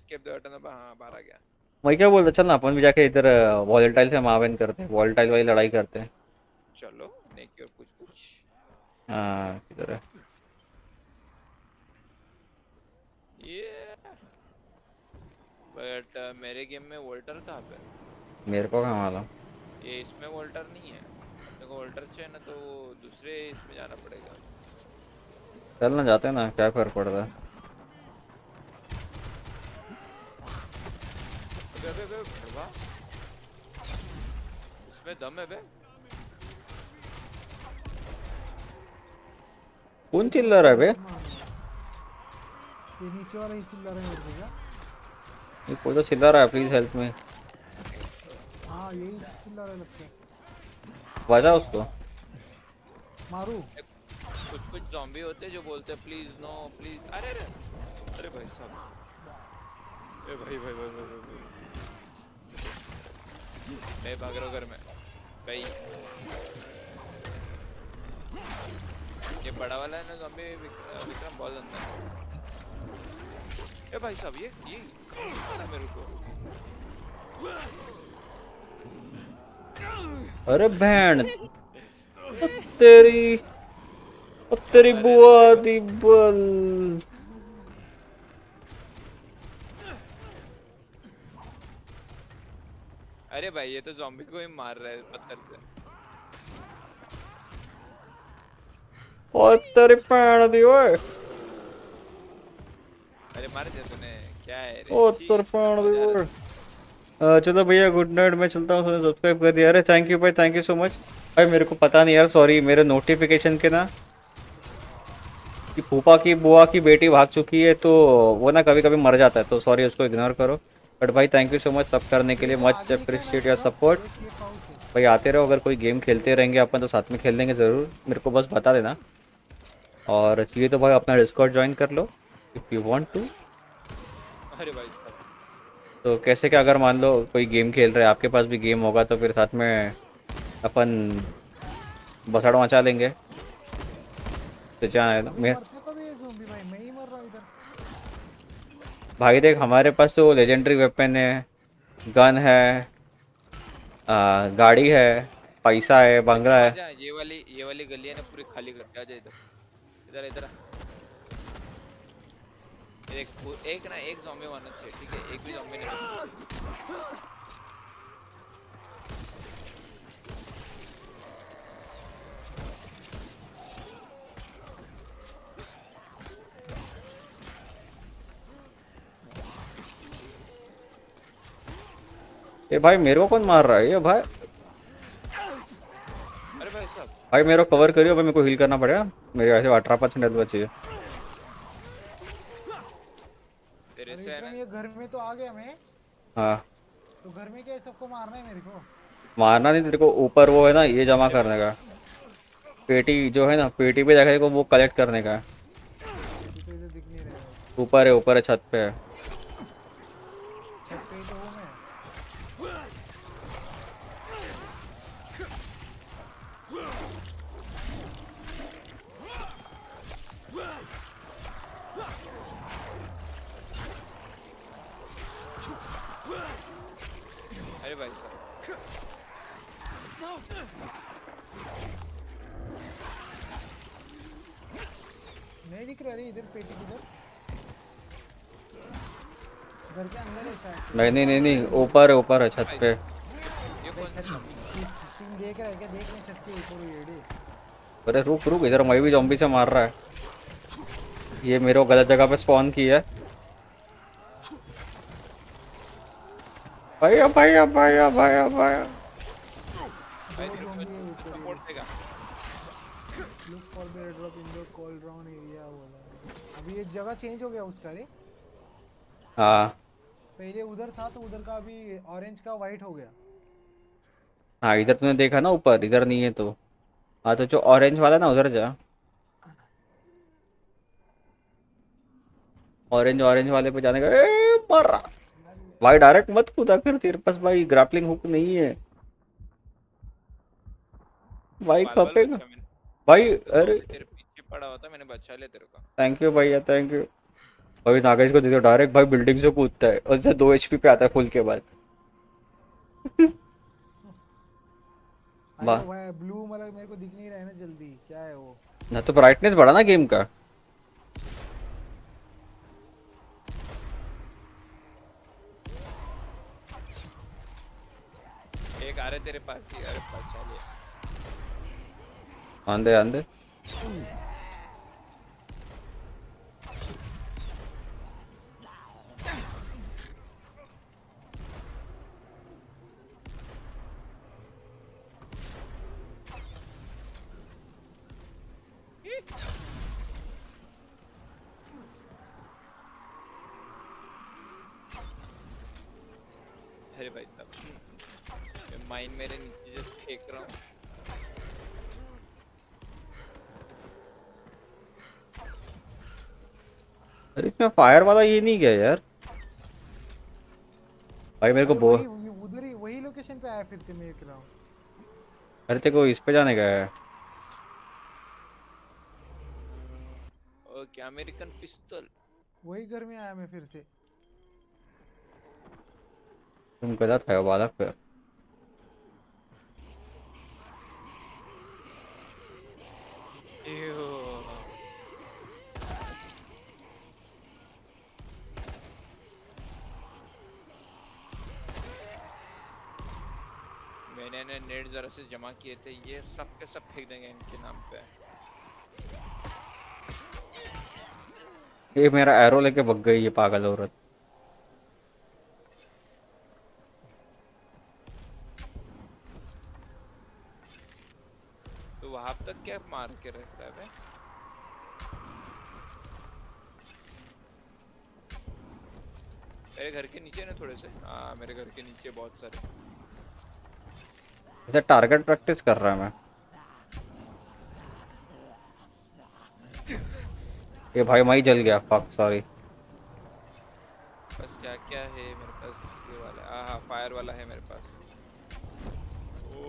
एस्केप द बटन दबा हाँ बाहर आ गया। मैं क्या बोलता चल ना अपन भी जाके इधर वॉलेटाइल से मावेन करते हैं वॉलेटाइल वाली लड़ाई करते हैं। चलो नहीं की और कुछ कुछ। हाँ किधर है। ये बट मेरे गेम में वोल्टर कहाँ पे? मेरे को कहाँ मालूम। ये इसमें वोल्टर नहीं है। को वोल्टर चाहिए ना तो दूसरे इसमें जाना पड़ेगा। चल ना जाते हैं ना क्या फ़र्क पड़ता है? अबे अबे अबे भड़वा इसमें दम है बे। कौन चिल्ला रहा है बे? ये नीचे वाला ही चिल्ला रहा है मेरे को ये कोई तो चिल्ला रहा है प्लीज़ हेल्प में। हाँ यही चिल्ला रहे लगते हैं। बजा उसको। मारू। कुछ कुछ जॉम्बी होते हैं जो बोलते हैं प्लीज़ नो प्लीज़ अरे अरे। अरे भाई साहब। अरे भाई भाई भाई भाई भाई, भाई। मैं भाग रहा घर में। भाई। ये बड़ा वाला है ना जॉम्बी विक्रम बहुत अंदर है। ए भाई साहब, ये ये मेरे को? अरे बहन तेरी तेरी बुआ दी बल। अरे भाई ये तो जॉम्बी को ही मार रहा है पत्थर से ओ तेरी भैन दी ओए। अरे मार दिया तूने क्या है रे? ओ तेरी भैन दी ओए। चलो भैया गुड नाइट मैं चलता हूँ सब्सक्राइब कर दिया। अरे थैंक यू भाई थैंक यू सो मच भाई मेरे को पता नहीं यार सॉरी मेरे नोटिफिकेशन के ना कि फूफा की बुआ की बेटी भाग चुकी है तो वो ना कभी कभी मर जाता है तो सॉरी उसको इग्नोर करो। बट भाई थैंक यू सो मच सब करने के लिए. मच अप्रिशिएट योर सपोर्ट भाई आते रहो. अगर कोई गेम खेलते रहेंगे अपन तो साथ में खेल लेंगे ज़रूर. मेरे को बस बता देना. और चाहिए तो भाई अपना डिस्कॉर्ड ज्वाइन कर लो इफ़ यू वांट टू अरे भाई तो कैसे क्या अगर मान लो कोई गेम खेल रहे हैं आपके पास भी गेम होगा तो फिर साथ में अपन बसड़ मचा लेंगे. तो है ना? मैं मरते कभी है zombie भाई मैं ही मर रहा हूँ इधर भाई देख हमारे पास तो लेजेंडरी वेपन है गन है आ, गाड़ी है पैसा है बंगला है। ये वाली ये वाली गली है ना पूरी खाली करके आजा इधर। इधर इधर। एक एक ना एक जॉम्बी मारना चाहिए ठीक है एक भी जॉम्बी नहीं ये भाई मेरे को कौन मार रहा है? ये भाई। अरे भाई साहब। भाई मेरे को कवर करियो भाई मेरे को हील करना पड़ेगा। मेरे वैसे अठारह परसेंट हेल्थ बची है। तेरे से है ना? ये घर में तो आ गया मैं। हाँ। तो घर में क्या है, सबको मारना है मेरे को। मारना नहीं तेरे को ऊपर वो है ना ये जमा करने का। पेटी जो है ना पेटी पे जाकर को वो कलेक्ट करने का। है तू इधर दिख नहीं रहा ऊपर है ऊपर है छत पे है छत पे ही तो हूँ मैं अरे भाई साहब नहीं दिख रहा रे इधर। पेटी किधर घर के अंदर है शायद। नहीं नहीं नहीं ऊपर है ऊपर है छत पे। ये कौन सा? तुम देख रहा क्या? देख नहीं छत ऊपर ये अरे रुक रुक इधर मैं भी जॉम्बी से मार रहा है। ये मेरे को गलत जगह पे स्पॉन किया है। भैया भैया भैया भैया भैया भाई तेरे को सपोर्ट देगा look for the airdrop in the cauldron area बोला है। अभी ये जगह चेंज हो गया उसका रे। हाँ। पहले उधर था तो उधर का अभी ऑरेंज का वाइट हो गया। हाँ इधर तूने देखा ना ऊपर इधर नहीं है तो। हाँ तो जो ऑरेंज वाला ना उधर जा। ऑरेंज ऑरेंज वाले पे जाने का ए मर। भाई डायरेक्ट मत कूदा कर तेरे पास भाई ग्रापलिंग हुक नहीं है। भाई खपेगा भाई अरे। पड़ा हुआ था मैंने बचा लिया तेरे को। थैंक यू भैया थैंक यू भाई नागेश को दे दो डायरेक्ट भाई बिल्डिंग से कूदता है और दो एचपी पे आता है फुल के बाद। वाह। ब्लू मतलब मेरे को दिख नहीं रहा है ना जल्दी क्या है वो? ना तो ब्राइटनेस बढ़ा ना गेम का। एक आ रहे तेरे पास ही अरे बचा लिया। आंदे आंदे अरे भाई साहब। ये माइन मेरे नीचे जो फेंक रहा हूँ। अरे इसमें फायर वाला ये नहीं गया यार। भाई मेरे को बो उधर ही वही लोकेशन पे आया फिर से मैं रहा हूँ। अरे तेरे को इस पे जाने का है। ओके अमेरिकन पिस्तौल वही घर में आया मैं फिर से। तुम गलत है बालक। पे मैंने ने नेट जरा से जमा किए थे ये सब के सब फेंक देंगे इनके नाम पे। ये मेरा एरो लेके भग गई ये पागल औरत तो वहाँ मार के रख रहा है मेरे घर के नीचे ना थोड़े से? हाँ मेरे घर के नीचे बहुत सारे। ऐसे टारगेट प्रैक्टिस कर रहा है मैं। ये भाई माई जल गया। फक सॉरी बस क्या क्या है मेरे पास? ये वाला हाँ हाँ फायर वाला है मेरे पास ओ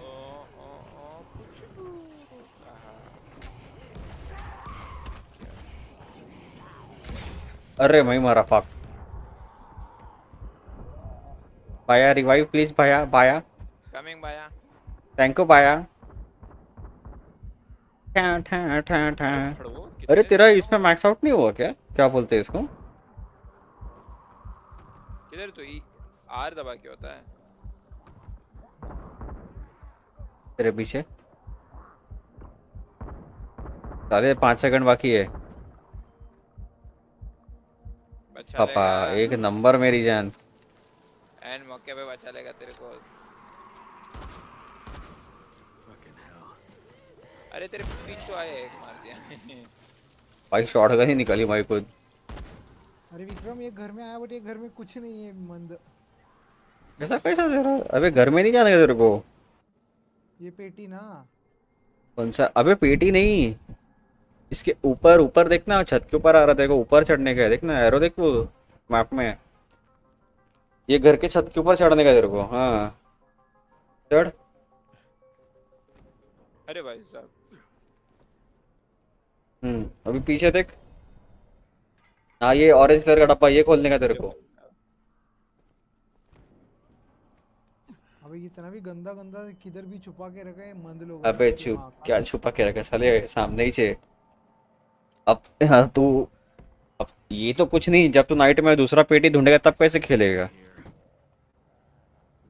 ओ ओ ओ कुछ आहा, अरे मैं मारा फक पाया रिवाइव प्लीज़ पाया पाया कमिंग बाया थैंक यू पाया ठा ठा ठा ठा. अरे तेरा इसमें मैक्स आउट नहीं हुआ क्या? क्या बोलते हैं इसको? किधर तो? ई आर दबा के होता है. तेरे पीछे. साले पाँच सेकंड बाकी है. बचा पापा एक नंबर मेरी जान। एंड मौके पे बचा लेगा तेरे को। अरे तेरे पीछे तो आए एक मार दिया। भाई शॉर्ट गन ही निकली भाई खुद। अरे विक्रम ये घर में आया बट ये घर में कुछ नहीं है मंद। ऐसा कैसा दे रहा अबे घर में नहीं जाने का तेरे को? ये पेटी ना। कौन सा? अबे पेटी नहीं। इसके ऊपर ऊपर देखना छत के ऊपर आ रहा देखो ऊपर चढ़ने का है देखना एरो देख वो मैप में। ये घर के छत के ऊपर चढ़ने का तेरे को हाँ। चढ़। अरे भाई साहब। हम्म अभी पीछे देख। हाँ ये ऑरेंज कलर का डब्बा ये खोलने का तेरे को। अबे इतना भी गंदा गंदा किधर भी छुपा के रखा है मंद लोग अबे चुप क्या छुपा के रखा साले सामने ही से। अब हाँ तू अब ये तो कुछ नहीं जब तू नाइट में दूसरा पेटी ढूंढेगा तब कैसे खेलेगा?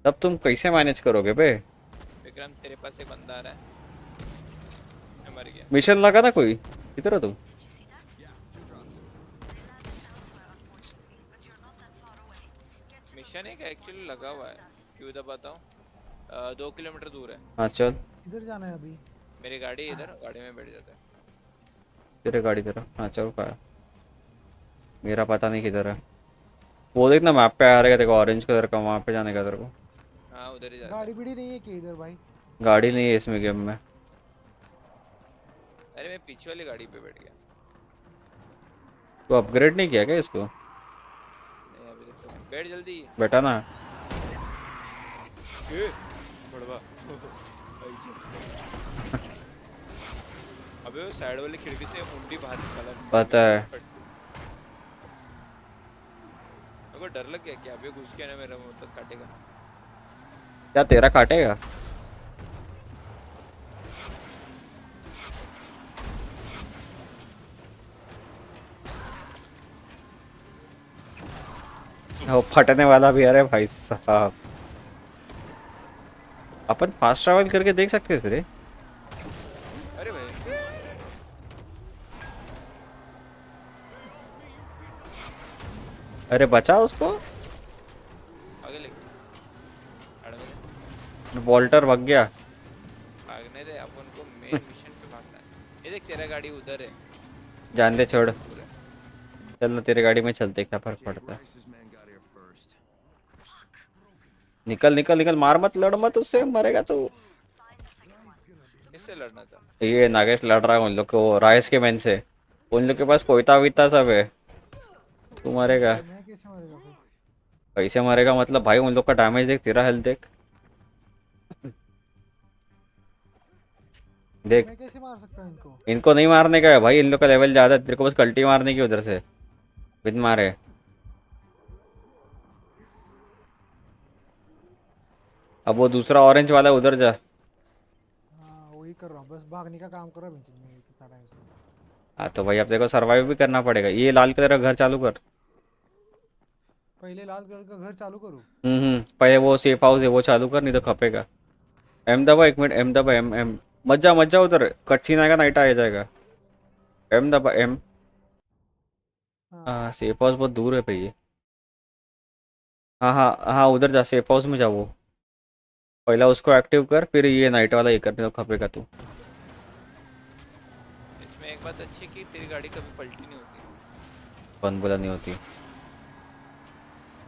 तब तुम कैसे मैनेज करोगे बे? विक्रम तेरे पास एक बंदा आ रहा है। मैं मर गया। मिशन लगा था कोई? किधर हो तुम मिशन एक एक्चुअली लगा हुआ है। क्यों दबाता हूँ दो किलोमीटर दूर है। हाँ चल। इधर जाना है अभी। मेरी गाड़ी इधर गाड़ी में बैठ जाता है। तेरे गाड़ी तेरा हाँ चल पाया। मेरा पता नहीं किधर है। वो देख ना मैप पे आ रहेगा देखो ऑरेंज कलर का वहाँ पे जाने का तेरे को। हाँ उधर ही जाता गाड़ी बीड़ी नहीं है क्या इधर भाई? गाड़ी नहीं है इसमें गेम में। अरे मैं पीछे वाली गाड़ी पे बैठ गया। तो अपग्रेड नहीं किया क्या इसको? नहीं अभी तक तो बैठ जल्दी। बेटा ना ए, बड़वा ऐसे। अबे वो साइड वाली खिड़की से मुंडी बाहर निकाला। पता है। को डर लग गया कि अबे घुस के ना मेरा मतलब काटेगा। क्या तेरा काटेगा? वो फटने वाला भी अरे भाई साहब। अपन फास्ट ट्रैवल करके देख सकते थे रे। अरे बचा उसको। आगे ले। वॉल्टर भग गया। भागने दे अपन को मेन मिशन पे भागना है। ये देख तेरा गाड़ी उधर है। जान दे छोड़। चल ना तेरे गाड़ी में चलते क्या फ़र्क पड़ता है. निकल निकल निकल मार मत लड़ मत उससे मरेगा तो। किससे लड़ना था? ये नागेश लड़ रहा है उन लोग को राइस के मैन से। उन लोग के पास कोयता वीता सब है। तू मरेगा। कैसे मरेगा मतलब भाई उन लोग का डैमेज देख तेरा हेल्थ देख। देख। कैसे मार सकता इनको? इनको नहीं मारने का है भाई इन लोग का लेवल ज़्यादा है तेरे को बस कल्टी मारने की उधर से। बिन मारे। अब वो दूसरा ऑरेंज वाला उधर जा। हाँ वही कर रहा हूँ बस भागने का काम कर रहा हूँ कितना टाइम से। हाँ तो भाई अब देखो सरवाइव भी करना पड़ेगा। ये लाल कलर का घर चालू कर। पहले लाल कलर का घर चालू करूँ। हम्म हम्म पहले वो सेफ़ हाउस है वो चालू कर नहीं तो खपेगा। एम दबा एक मिनट एम दबा एम एम मत जा मत जा उधर कट सीन आएगा नाइट आ जाएगा। एम दबा एम हाँ। सेफ़ हाउस बहुत दूर है भैया हाँ हाँ हाँ उधर जा सेफ़ हाउस में जा वो पहला उसको एक्टिव कर फिर ये नाइट वाला ये कर नहीं तो खपेगा तू। इसमें एक बात अच्छी कि तेरी गाड़ी कभी पलटी नहीं होती। बंद बोला नहीं होती।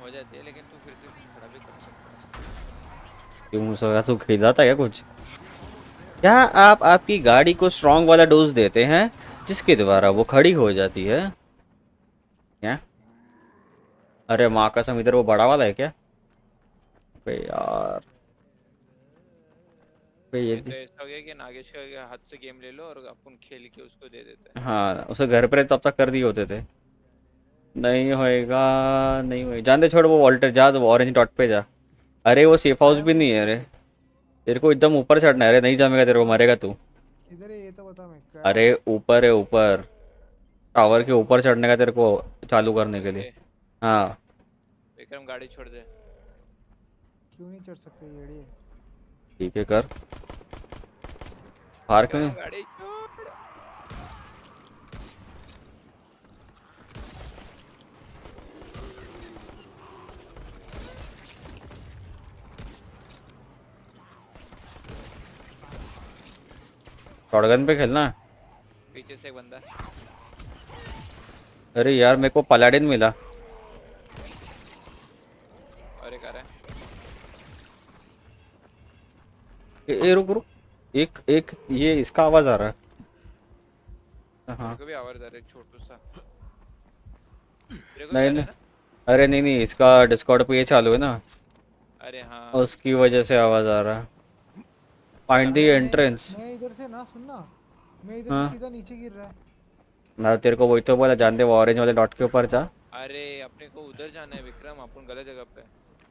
हो जाती है लेकिन तू फिर से खड़ा भी कर सकता है। क्यों लगा तू खरीदा था क्या कुछ? क्या आप आपकी गाड़ी को स्ट्रॉन्ग वाला डोज देते हैं जिसके द्वारा वो खड़ी हो जाती है? क्या? अरे माँ कसम इधर वो बड़ा वाला है क्या? बे यार। ये ये तो ऐसा हो गया कि नागेश के हाथ से गेम ले लो और अपन खेल के उसको दे देते हैं। हाँ उसे घर पर तब तक कर दिए होते थे। नहीं होएगा नहीं होएगा। जान दे छोड़ वो वॉल्टर जा वो ऑरेंज डॉट पे जा। अरे वो सेफ़ हाउस भी नहीं है अरे तेरे को एकदम ऊपर चढ़ना है अरे नहीं जमेगा तेरे को मरेगा तू। किधर है ये तो बता मैं क्या अरे ऊपर है ऊपर। टावर के ऊपर चढ़ने का तेरे को चालू करने के लिए। हाँ। विक्रम गाड़ी छोड़ दे। क्यों नहीं चढ़ सकते ठीक है कर। हार क्यों गाड़ी छोड़ शॉटगन पे खेलना। है? पीछे से एक बंदा। अरे यार मेरे को पलाडिन मिला। एक आ रहा है। ए, ए रुक रुक। एक एक ये इसका आवाज़ आ रहा है। हाँ। मेरे को भी आवाज़ आ रहा है छोटू सा। नहीं नहीं। अरे नहीं नहीं इसका डिस्कॉर्ड पे ये चालू है ना। अरे हाँ। उसकी वजह से आवाज़ आ रहा है। फाइंड द एंट्रेंस मैं इधर से ना सुनना मैं इधर हाँ। से सीधा नीचे गिर रहा है। मैं तेरे को वही तो बोला जान दे वो ऑरेंज वाले डॉट के ऊपर जा। अरे अपने को उधर जाना है विक्रम अपन गलत जगह पे।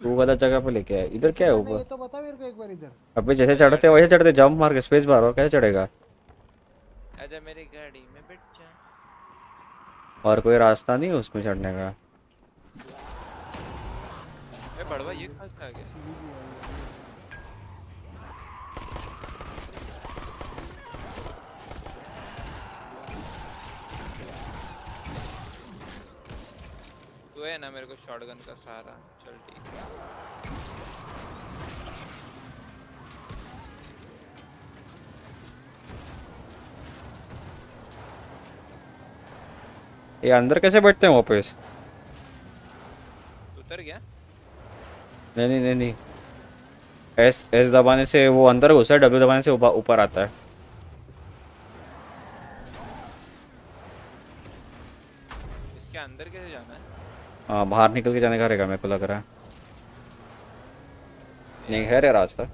तू गलत जगह पे लेके आया इधर क्या है ये ऊपर? तो बता मेरे को एक बार इधर। अबे जैसे चढ़ते वैसे चढ़ते जंप मार के स्पेस बार और कैसे चढ़ेगा? आजा मेरी गाड़ी में बैठ जा। और कोई रास्ता नहीं है उसमें चढ़ने का? ए बड़वा ये कहाँ से आ गया सीढ़ी भी है ये। तू है ना मेरे को शॉटगन का सहारा चल ठीक है। ये अंदर कैसे बैठते हैं वापस? उतर गया? नहीं नहीं नहीं नहीं। एस एस दबाने से वो अंदर घुसा है डब्ल्यू दबाने से ऊपर ऊपर आता है। हाँ बाहर निकल के जाने का रहेगा मेरे को लग रहा है। नहीं है रे रास्ता।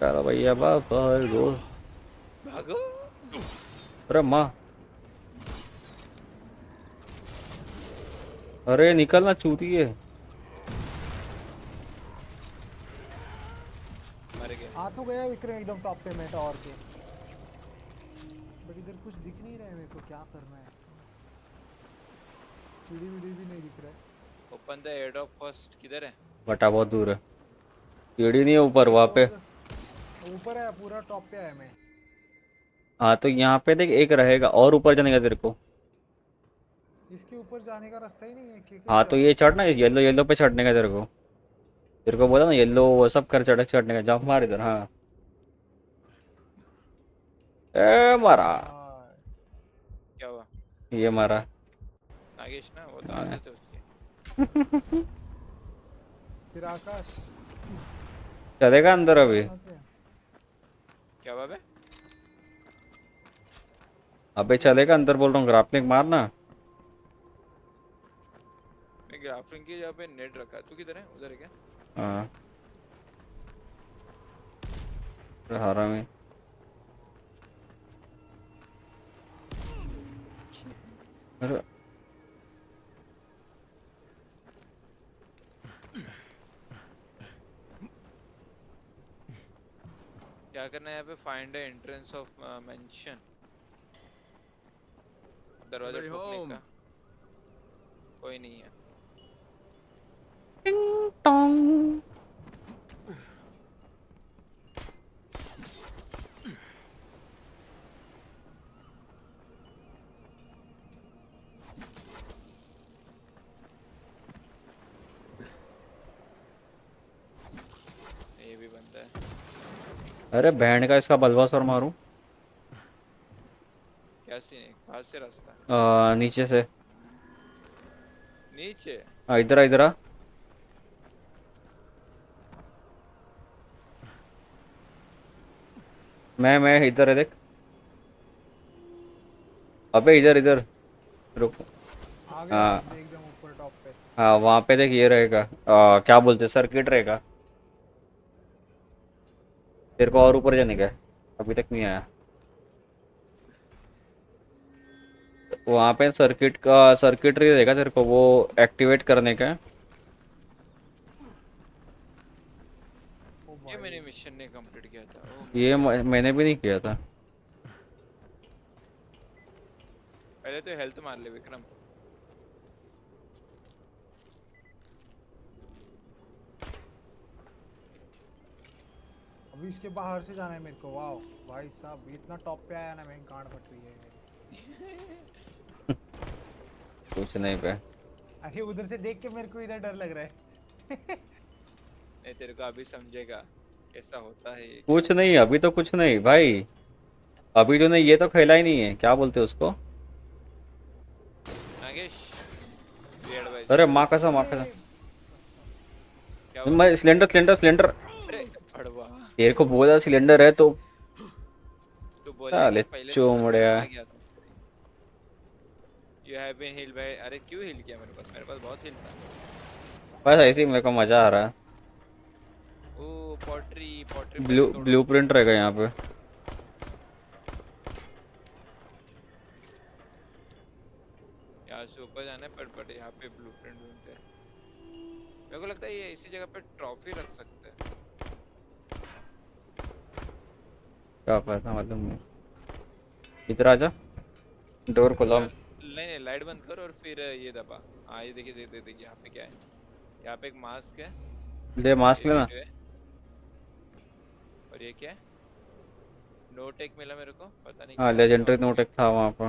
चलो भैया बाबा भागो। अरे माँ। अरे निकलना चूती है आ तो गया विक्रम एकदम टॉप पे मैं टावर के। बट इधर कुछ दिख नहीं रहा है मेरे को क्या करना है? सीढ़ी वीढ़ी भी नहीं दिख रहा है open the air of first किधर है बटा बहुत दूर है सीढ़ी नहीं है ऊपर वहाँ पे ऊपर है पूरा टॉप पे है मैं हाँ तो यहाँ पे देख एक रहेगा और ऊपर जाने का तेरे को इसके ऊपर जाने का रास्ता ही नहीं है कि हाँ तो ये चढ़ना येलो येलो पे चढ़ने का तेरे को तेरे को बोला ना येलो वो सब कर चढ़ चढ़ने का जंप मार इधर हाँ ए मारा हाँ, क्या हुआ ये मारा नागेश ना वो तो आदत है उसकी। फिर आकाश। चलेगा अंदर अभी? क्या बात है? अबे चलेगा अंदर बोल रहा हूँ ग्रापलिंग मारना। मैं ग्राफिंग की जगह पे नेट रखा है। तू किधर है? उधर है क्या? हाँ। हारा में। अरे क्या करना है यहाँ पे? फाइंड एंट्रेंस ऑफ़ मेंशन दरवाज़ा ठोकने का। कोई नहीं है। ये भी बंदा है अरे बैंड का इसका मारूं। क्या सीन है? कहाँ से रास्ता। आ, नीचे से। नीचे? हाँ इधर आ इधर आ। मैं मैं इधर है देख। अबे इधर इधर। रुक। हाँ। टॉप पे। हाँ वहाँ पे देख ये रहेगा। क्या बोलते सर्किट रहेगा। तेरे को और ऊपर जाने का है। अभी तक नहीं आया। वहाँ पे सर्किट का सर्किटरी रहेगा तेरे को वो एक्टिवेट करने का ये मैंने मिशन ने कंप्लीट किया था। ये मैंने भी नहीं किया था। पहले तो हेल्थ मार ले विक्रम। अभी इसके बाहर से जाना है मेरे को। वाओ भाई साहब इतना टॉप पे आया ना मैं गांड फट रही है। कुछ नहीं पे अरे उधर से देख के मेरे को इधर डर लग रहा है। नहीं तेरे को अभी समझेगा कैसा होता है कुछ नहीं अभी तो कुछ नहीं भाई। अभी तूने ये तो खेला ही नहीं है क्या बोलते हैं उसको? नागेश अरे माँ कसम माँ कसम। मैं सिलेंडर सिलेंडर सिलेंडर। अरे तेरे को बोला सिलेंडर है तो तू बोल साले चोमड़िया। You have been heal by अरे क्यों हील किया मेरे पास? मेरे पास बहुत हील था। बस ऐसे ही मेरे को मज़ा आ रहा है। ओ पॉटरी पॉटरी ब्लू ब्लूप्रिंट रहेगा यहाँ पे। यहाँ से ऊपर जाना है पट पट यहाँ पे ब्लूप्रिंट ढूंढते हैं। मेरे को लगता है ये इसी जगह पे ट्रॉफी रख सकते हैं क्या पता मालूम नहीं। इधर आजा डोर खोला। नहीं नहीं लाइट बंद कर और फिर ये दबा। हाँ ये देखिए देखिए देखिए यहाँ पे क्या है? यहाँ पे एक मास्क है। ले मास्क लेना। और ये क्या है? नोट एक मिला मेरे को पता नहीं हाँ लेजेंडरी और- नोट एक था वहाँ पर।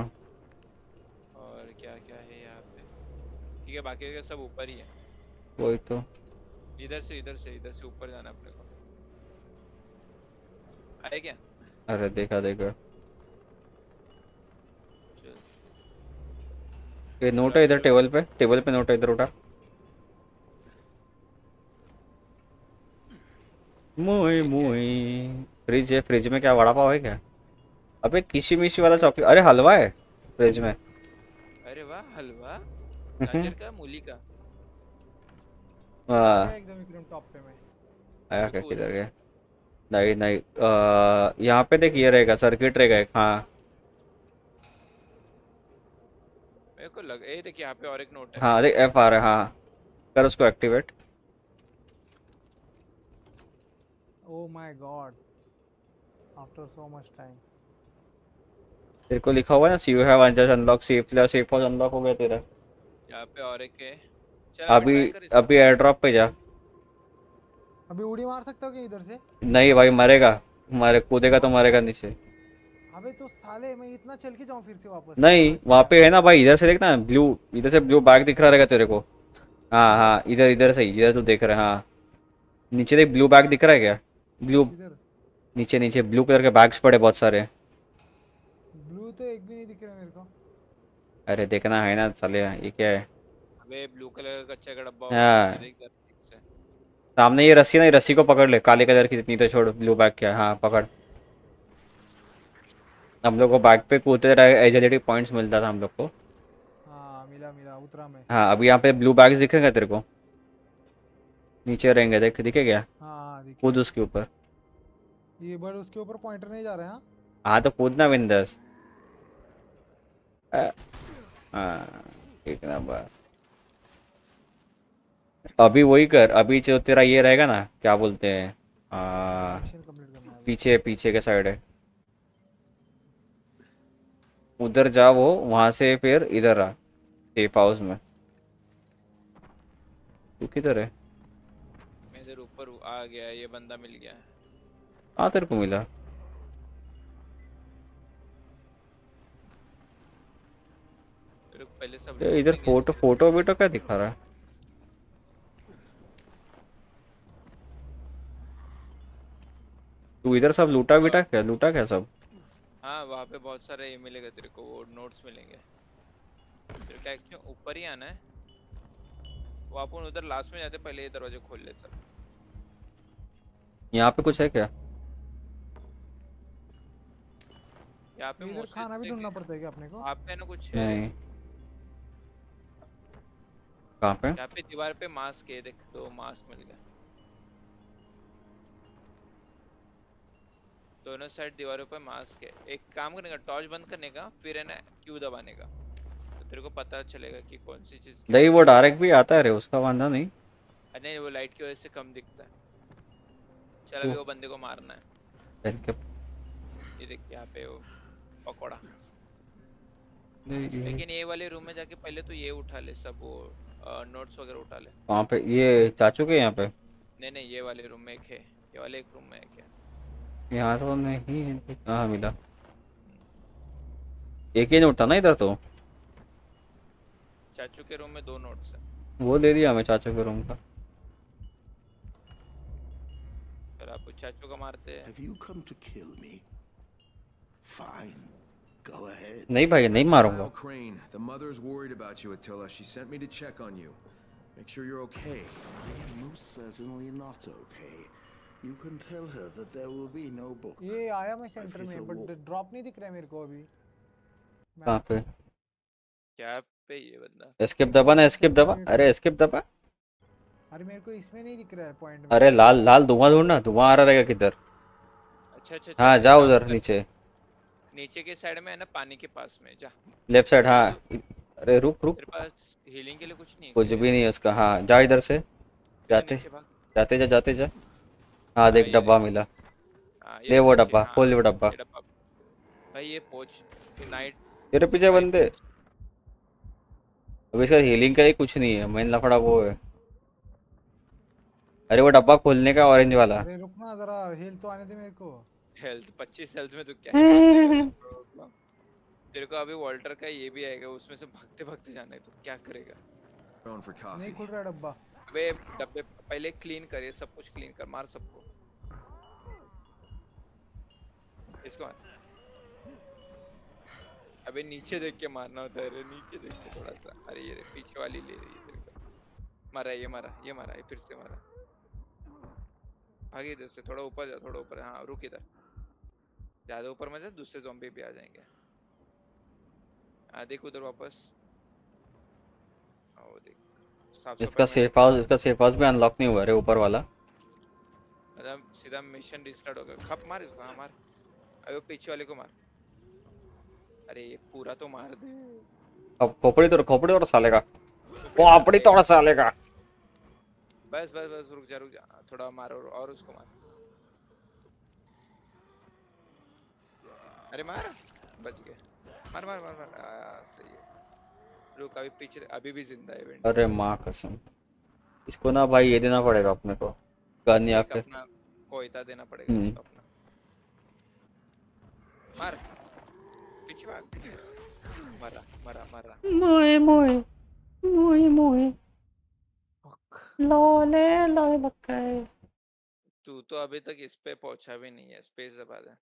और क्या क्या है यहाँ पे? ठीक है बाकी का सब ऊपर ही है। वही तो। इधर से इधर से इधर से ऊपर जाना अपने को। आए क्या? अरे देखा देखा। ये नोट है इधर टेबल पे टेबल पे नोट है इधर उठा। मोई मोई। फ्रिज है फ्रिज में क्या वड़ा पाव है क्या? अबे किसी मिशी वाला चॉकलेट अरे हलवा है फ्रिज में। अरे वाह हलवा? गाजर का मूली का? हाँ आया एकदम टॉप पे मैं। आया क्या किधर गया? नहीं नहीं आ, यहाँ पे देख ये रहेगा सर्किट रहेगा एक हाँ। मेरे को लग ए देखिए यहाँ पे और एक नोट है। हाँ देख एफ़ आ रहा है हाँ। कर उसको activate oh my God after so much time तेरे को लिखा हुआ है ना see you have unlock safe safe house unlock हो गया तेरा। यहाँ पे और एक है। अभी। अभी एयर ड्रॉप पे जा। अभी उड़ी मार सकते हो क्या इधर से? नहीं भाई मरेगा। मारे कूदेगा तो मरेगा नीचे। अबे तो साले मैं इतना चल के जाऊँ फिर से वापस? नहीं वहाँ पे है ना भाई इधर से देखना ब्लू इधर से ब्लू बैग दिख रहा रहेगा तेरे को। हाँ हाँ इधर इधर से इधर तू देख रहा है हाँ। नीचे देख ब्लू बैग दिख रहा है क्या? ब्लू नीचे नीचे ब्लू कलर के बैग्स पड़े बहुत सारे। ब्लू तो एक भी नहीं दिख रहा मेरे को। अरे देखना है ना साले ये क्या है? अबे ब्लू कलर का कच्चा का डब्बा हाँ। होगा, इधर- इधर ठीक से। सामने ये रस्सी ना ये रस्सी को पकड़ ले। काले कलर की जितनी तो छोड़ ब्लू बैग क्या हाँ। पकड़। हम लोग को बैग पे कूदते एजिलिटी पॉइंट्स मिलता था हम लोग को। हाँ मिला मिला उतरा मैं। हाँ अभी यहाँ पे ब्लू बैग्स दिखेंगे तेरे को। नीचे रहेंगे देख दिखे क्या? हाँ हाँ कूद उसके ऊपर। ये बट उसके ऊपर पॉइंटर नहीं जा रहे हैं हाँ? तो कूदना बिंदस हाँ एक नंबर। अभी वही कर अभी जो तेरा ये रहेगा ना क्या बोलते हैं आ, पीछे पीछे के साइड है। उधर जा वो वहाँ से फिर इधर आ सेफ़ हाउस में। तू किधर है? मैं इधर ऊपर आ गया ये बंदा मिल गया। हाँ तेरे को मिला। पहले सब इधर फ़ोटो। फ़ोटो वीटो क्या दिखा रहा है? तू इधर सब लूटा बीटा क्या? लूटा क्या सब? हाँ वहाँ पे बहुत सारे ये मिलेगा तेरे को वो नोट्स मिलेंगे। फिर क्या क्यों ऊपर ही आना है। वो अपन उधर लास्ट में जाते पहले ये दरवाजे खोल ले सर यहाँ पे कुछ है क्या? यहाँ पे इधर खाना भी देख, ढूंढना पड़ता है क्या अपने को? वहाँ पे ना कुछ है। नहीं। कहाँ पे? यहाँ पे दीवार पे मास्क है देख दो मास्क मिल गया दोनों साइड दीवारों पे मास्क है। एक काम करने का टॉर्च बंद करने का फिर है ना क्यू दबाने का। तो तेरे को पता चलेगा कि कौन सी चीज़ नहीं वो डायरेक्ट भी आता है रे उसका वांधा नहीं। नहीं वो लाइट की वजह से कम दिखता है। चल अभी वो- बंदे को मारना है। ये देख यहाँ पे वो पकौड़ा। नहीं, लेकिन ये वाले रूम में जाके पहले तो ये उठा ले सब वो नोट्स वगैरह उठा ले। वहाँ पे ये चाचू के यहाँ पे? नहीं नहीं ये वाले रूम में एक है। ये वाले एक रूम में एक है। यहाँ तो नहीं है हाँ मिला एक ही नोट था ना इधर तो चाचू के रूम में दो नोट्स है वो दे दिया हमें चाचू के रूम का फिर आप उस चाचू को मारते हैं Have you come to kill me? Fine. Go ahead. नहीं भाई नहीं मारूँगा Crane, the mother's worried about you, Attila. She sent me to check on you. Make sure you're okay. I am most certainly not okay. You can tell her that there will be no book. ये आया मैं centre में but drop नहीं दिख रहा है मेरे को अभी। कहाँ पे? क्या पे ये बंदा। एस्केप दबा ना एस्केप दबा। अरे एस्केप दबा। अरे मेरे को इसमें नहीं दिख रहा है पॉइंट में। अरे लाल लाल धुआँ ढूंढना धुआँ आ रहा रहेगा किधर? अच्छा अच्छा हाँ जा उधर नीचे। नीचे के साइड में है ना पानी के पास में जा। लेफ़्ट साइड हाँ। अरे रुक रुक। तेरे पास हीलिंग के लिए कुछ नहीं कुछ भी नहीं है उसका हाँ जा इधर से। जाते। जाते जा जाते जा। हाँ देख डब्बा मिला। हाँ, ये ले वो डब्बा हाँ, खोल वो डब्बा। भाई ये पोच नाइट तेरे पीछे बंदे। अब इसका हीलिंग का ही कुछ नहीं है मेन लफड़ा वो है। अरे वो डब्बा खोलने का ऑरेंज वाला। अरे रुक ना जरा हेल तो आने दे मेरे को। हेल्थ 25 हेल्थ में तो क्या ही तेरे को अभी वॉल्टर का ये भी आएगा उसमें से भागते भागते जाना है तो क्या करेगा. नहीं खुल रहा डब्बा। अबे डब्बे पहले क्लीन कर सब कुछ क्लीन कर मार सबको। इसको अबे नीचे देख के मारना होता है नीचे देख के थोड़ा सा। अरे ये पीछे वाली ले रही है तेरे को। मारा ये मारा ये मारा ये फिर से मारा। आगे इधर से थोड़ा ऊपर जा थोड़ा ऊपर। हाँ रुक इधर। ज़्यादा ऊपर मत जा दूसरे ज़ॉम्बी भी आ जाएँगे। हाँ देख उधर वापस। वो देख। इसका सेफ़ हाउस इसका सेफ़ हाउस भी अनलॉक नहीं हुआ रे ऊपर वाला। मतलब सीधा मिशन रिस्टार्ट हो गया। खप मार इसको हाँ मार। अबे पीछे वाले को मार। अरे ये पूरा तो मार दे। अब खोपड़ी तो खोपड़ी और साले का वो अपनी तोड़ साले का बस बस बस रुक जा रुक जा। थोड़ा मार और, उसको मार। अरे मार। बच गए मार मार मार मार। आ, सही है। रुक अभी पीछे अभी भी ज़िंदा है वेंट अरे माँ कसम। इसको ना भाई ये देना पड़ेगा अपने को। गन या फिर अपना कोयता देना पड़ेगा हम्म। अपना। मार पीछे भाग पीछे मरा मरा मरा मोए मोए मोए मोए लोले लोले बक्काए तू तो अभी तक इस पे पहुँचा भी नहीं है स्पेस दबा दे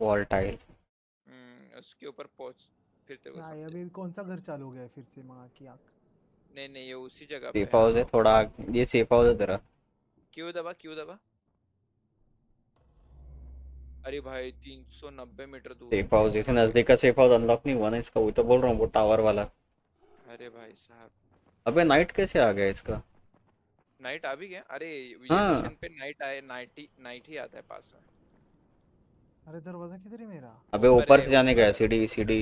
वॉल टाइल हम्म उसके ऊपर पहुँच फिर तेरे को समझे अभी कौन सा घर चालू हो गया है फिर से माँ की आँख नहीं नहीं ये उसी जगह पे सेफ़ है हाउस है थोड़ा ये सेफ़ हाउस है तेरा क्यों दबा क्यों दबा अरे भाई 390 मीटर दूर सेफ़ हाउस जैसे नज़दीक का सेफ़ हाउस अनलॉक नहीं हुआ ना इसका वही तो बोल रहा हूँ वो टावर वाला। अरे भाई साहब। अबे नाइट कैसे आ गया इसका? नाइट आ भी गया? अरे हाँ। मिशन पे नाइट आए नाइट ही नाइट ही आता है पास में। अरे दरवाज़ा किधर है मेरा? अबे ऊपर से जाने का है सीढ़ी सीढ़ी।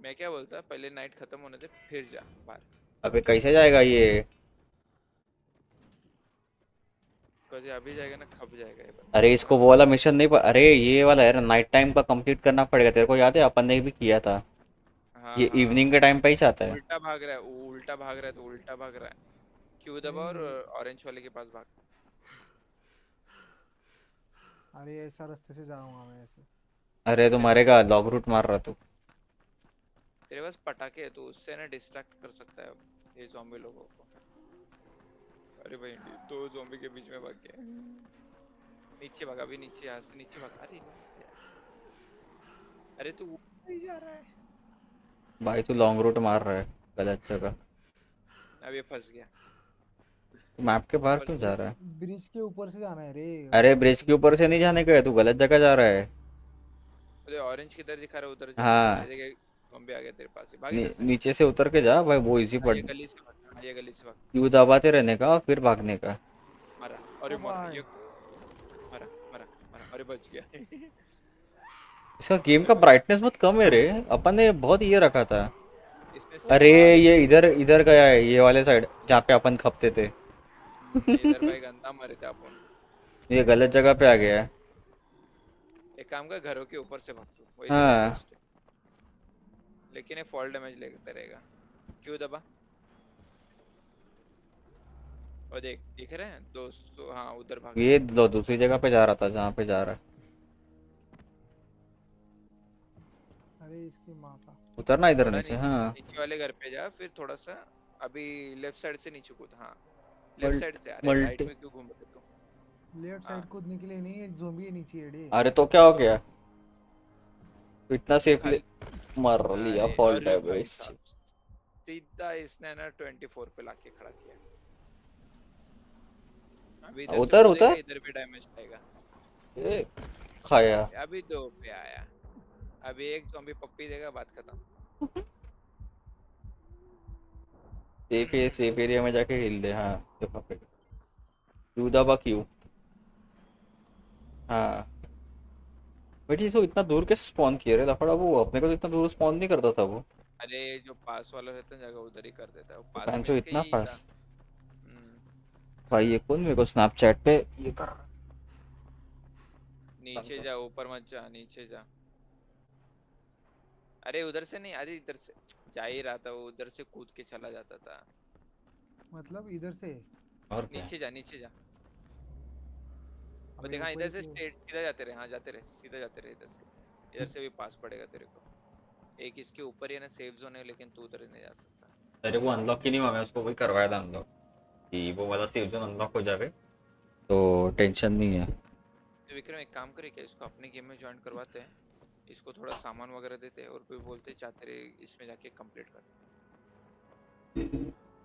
मैं क्या बोलता पहले नाइट खत्म होने दे फिर जा बाहर। अबे कैसे जाएगा ये कभी अभी जाएगा ना खप जाएगा ये बंदा अरे इसको वो वाला मिशन नहीं प- अरे ये वाला है नाइट टाइम का कंप्लीट करना पड़ेगा। तेरे को याद है अपन ने भी किया था। हाँ ये हाँ। इवनिंग के टाइम पे ही चाहता है। उल्टा भाग रहा है उल्टा भाग रहा है तो उल्टा भाग रहा है। क्यों दबा और ऑरेंज वाले के पास भाग? अरे ऐसा रास्ते से जाऊँगा मैं ऐसे। अरे तू मरेगा लॉग रूट मार रहा तू। तेरे पास पटाखे है तो उससे ना डिस्ट्रैक्ट कर सकता है ये ज़ॉम्बी लोगों को। अरे भाई दो ज़ॉम्बी के बीच में भाग गया। नीचे भाग अभी नीचे यहाँ से नीचे भाग। अरे अरे तू ऊपर ही जा रहा है। भाई तू लॉन्ग रूट मार रहा है गलत जगह अब ये फंस गया। तू मैप के बाहर क्यों जा रहा है? ब्रिज के ऊपर से जाना है रे। अरे ब्रिज के ऊपर से नहीं जाने का है तू गलत जगह जा रहा है। अरे ऑरेंज किधर दिखा रहा है उधर जा। हाँ। देख ज़ॉम्बी आ गया तेरे पास से। नी, से नीचे से उतर के जा भाई वो इजी हाँ, पड़ ये गली से भाग हाँ, ये गली से भाग। क्यू दबाते रहने का और फिर भागने का। मारा अरे मारा। ये मारा मारा मारा अरे बच गया। इसका गेम का ब्राइटनेस बहुत कम है रे। अपन ने बहुत ये रखा था। अरे ये इधर इधर गया है ये वाले साइड जहाँ पे अपन खपते थे। हम्म, इधर भाई गंदा मारे थे अपन। ये गलत जगह पे आ गया है। एक काम का घरों के ऊपर से भाग तू हाँ। है। लेकिन ये फॉल डैमेज लेता रहेगा। क्यों दबा? और देख दिख रहे हैं? दोस्तों हाँ उधर भाग ये लो दूसरी जगह पे जा रहा था जहाँ पे जा रहा है। अरे इसकी माँ का उतरना इधर थोड़ा नीचे हाँ। नीचे वाले घर पे जा फिर थोड़ा सा अभी लेफ़्ट साइड से नीचे कूद हाँ। लेफ़्ट साइड से अरे राइट में क्यों घूम रहे तू लेफ़्ट हाँ। साइड कूदने के लिए नहीं एक ज़ोंबी है नीचे अरे तो क्या हो गया? तो इतना सेफली मार लिया फॉल भाई डैमेज सीधा इसने ना 24 पे लाके खड़ा किया। अभी इधर से उधर- उधर? इधर भी डैमेज खाएगा। ए, खाया। अभी दो पे आया। अभी एक ज़ॉम्बी पप्पी देगा बात खत्म। सेफ़ है सेफ़ एरिया में जाके हिल दे हाँ। तो पकड़ क्यू दबा क्यू? हाँ। बट ये सो इतना दूर कैसे स्पॉन किया रे? लफड़ा वो अपने को तो इतना दूर स्पॉन नहीं करता था वो। अरे जो पास वाला रहता है जगह उधर ही कर देता है। वो पास पांचो में इतना पास? हम्म, भाई ये कौन मेरे को स्नैपचैट पे ये कर रहा है? नीचे जा ऊपर मत जा नीचे जा। अरे उधर से नहीं अरे इधर से। जा ही रहा था वो उधर से कूद के चला जाता था। मतलब इधर से? और नीचे जा नीचे जा। अबे देखा इधर से स्ट्रेट सीधा जाते रहे हाँ जाते रहे सीधा जाते रहे इधर से। इधर से भी पास पड़ेगा तेरे को। एक इसके ऊपर ही है ना सेफ़ जोन है लेकिन तू उधर नहीं जा सकता। अरे वो अनलॉक ही नहीं हुआ मैं उसको वही करवाया था अनलॉक कि वो वाला सेफ़ जोन अनलॉक हो जावे तो टेंशन नहीं है। तो विक्रम एक काम करे क्या इसको अपने गेम में ज्वाइन करवाते हैं। इसको थोड़ा सामान वगैरह देते हैं और फिर बोलते चाहते रहे इसमें जाके कंप्लीट कर।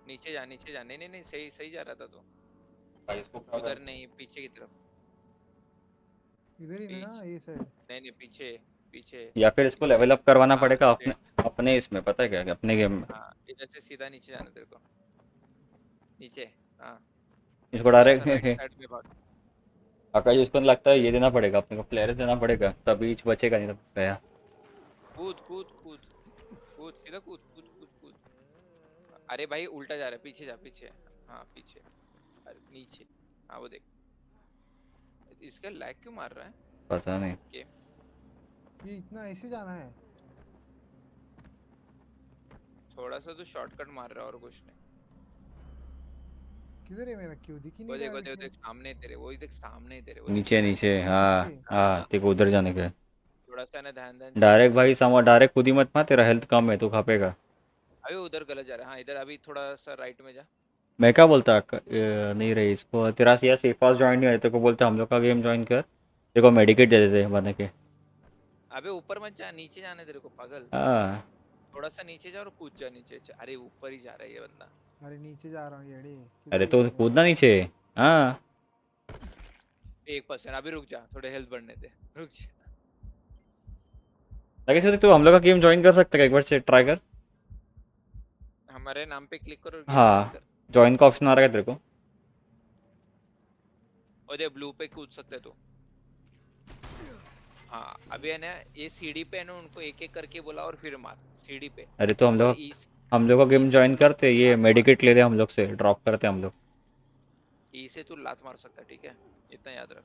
नीचे जा नीचे जा। नहीं नहीं नहीं सही सही जा रहा था तो। भाई इसको क्या उधर नहीं पीछे की तरफ़। इधर ही ना ये साइड नहीं नहीं पीछे पीछे। या फिर इसको लेवल अप करवाना हाँ, पड़ेगा अपने अपने इसमें पता है क्या अपने गेम में? हाँ इधर से सीधा नीचे जाना तेरे को। नीचे हाँ। इसको डायरेक्ट आकाश इसको लगता है ये देना पड़ेगा अपने को प्लेयर्स देना पड़ेगा तभी बचेगा नहीं तो गया। कूद कूद कूद। कूद सीधा कूद कूद कूद कूद। अरे भाई उल्टा जा रहा है पीछे जा पीछे। हाँ पीछे। अरे नीचे। हाँ वो देख। इसका लैग क्यों मार रहा है? पता नहीं। ये इतना ऐसे जाना है। थोड़ा सा तो शॉर्टकट मार रहा है और कुछ नहीं। किधर है मेरा क्यों दिख ही नहीं देख रहा वो देख देख सामने ही तेरे वो ही देख सामने ही तेरे वो नीचे नीचे हाँ? हाँ देखो उधर जाने का। थोड़ा सा ना ध्यान ध्यान डायरेक्ट भाई समा डायरेक्ट खुद ही मत मार तेरा हेल्थ कम है तू खापेगा। अभी उधर गलत जा रहा है। हाँ इधर अभी थोड़ा सा राइट में जा। मैं क्या बोलता नहीं रही इसको तेरा या सेफ़ हाउस ज्वाइन नहीं है तेरे को बोलते हम लोग का गेम ज्वाइन कर। तेरे को मेडिकेट दे देते बने के। अबे ऊपर मत जा नीचे जाने तेरे को पागल। हाँ। थोड़ा सा नीचे जा और कूद जा नीचे। अरे ऊपर ही जा रहा है ये बंदा। अरे नीचे जा रहा हूँ येड़ी अरे तो कूदना नीचे? हाँ। एक परसेंट अभी रुक जा थोड़े हेल्थ बढ़ने दे। रुक जा। लगे सोचे तू हम लोग का गेम ज्वाइन कर सकता है एक बार से ट्राई कर। हमारे नाम पे क्लिक करो हाँ। कर। ज्वाइन का ऑप्शन आ रहा है तेरे को। और दे ब्लू पे कूद सकते तू। हाँ अभी है ना ये सीढ़ी पे है ना उनको एक एक करके बोला और फिर मार सीढ़ी पे। अरे तो हम लोग हम लोग का गेम ज्वाइन करते ये मेडिकेट ले दे हम लोग से ड्रॉप करते हम लोग। ई से तू लात मार सकता है, ठीक है? इतना याद रख।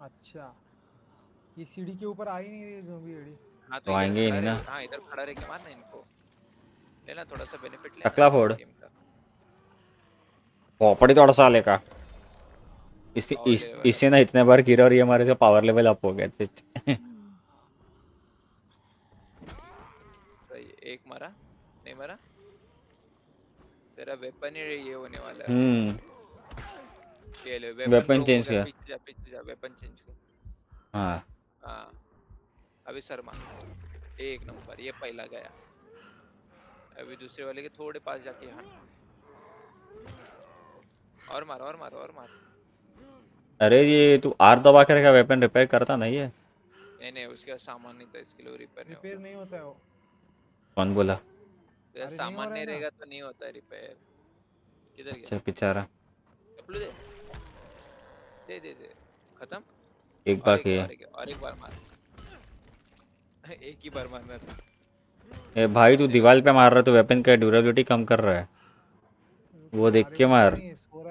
अच्छा। ये सीढ़ी के ऊपर आ ही नहीं रही ज़ोंबी येड़ी हाँ तो आएँगे ही नहीं ना। हाँ इधर खड़ा रह के मारना इनको। लेना थोड़ा सा बेनिफिट लेना टकला फोड़। पॉपड़ी थोड़ा सा लेका इस, इस इससे ना इतने बार गिरा और ये हमारे से पावर लेवल अप हो गया सही एक मारा नहीं मारा? तेरा वेपन ही ये होने वाला है। हम्म। ये ले हो गया, किया। पीछे जा पीछे जा वेपन चेंज कर। हाँ। हाँ। अभी सर मार एक नंबर ये पहला गया। अभी दूसरे वाले के थोड़े पास जाके यहाँ। और मार और मार और मार। अरे ये तू आर दबा के रखा वेपन रिपेयर करता नहीं है? नहीं नहीं उसके सामान नहीं था इसके लिए रिपेयर नहीं रिपेयर नहीं होता है वो। कौन बोला? तेरा सामान नहीं रहेगा तो नहीं होता रिपेयर किधर गया? अच्छा बेचारा चप्पू दे। दे दे दे। खत्म? एक बाकी है। और एक बार मार। एक ही बार मारना था। ए भाई तू दीवार पे मार रहा है तो वेपन का ड्यूरेबिलिटी कम कर रहा है। वो देख के मार।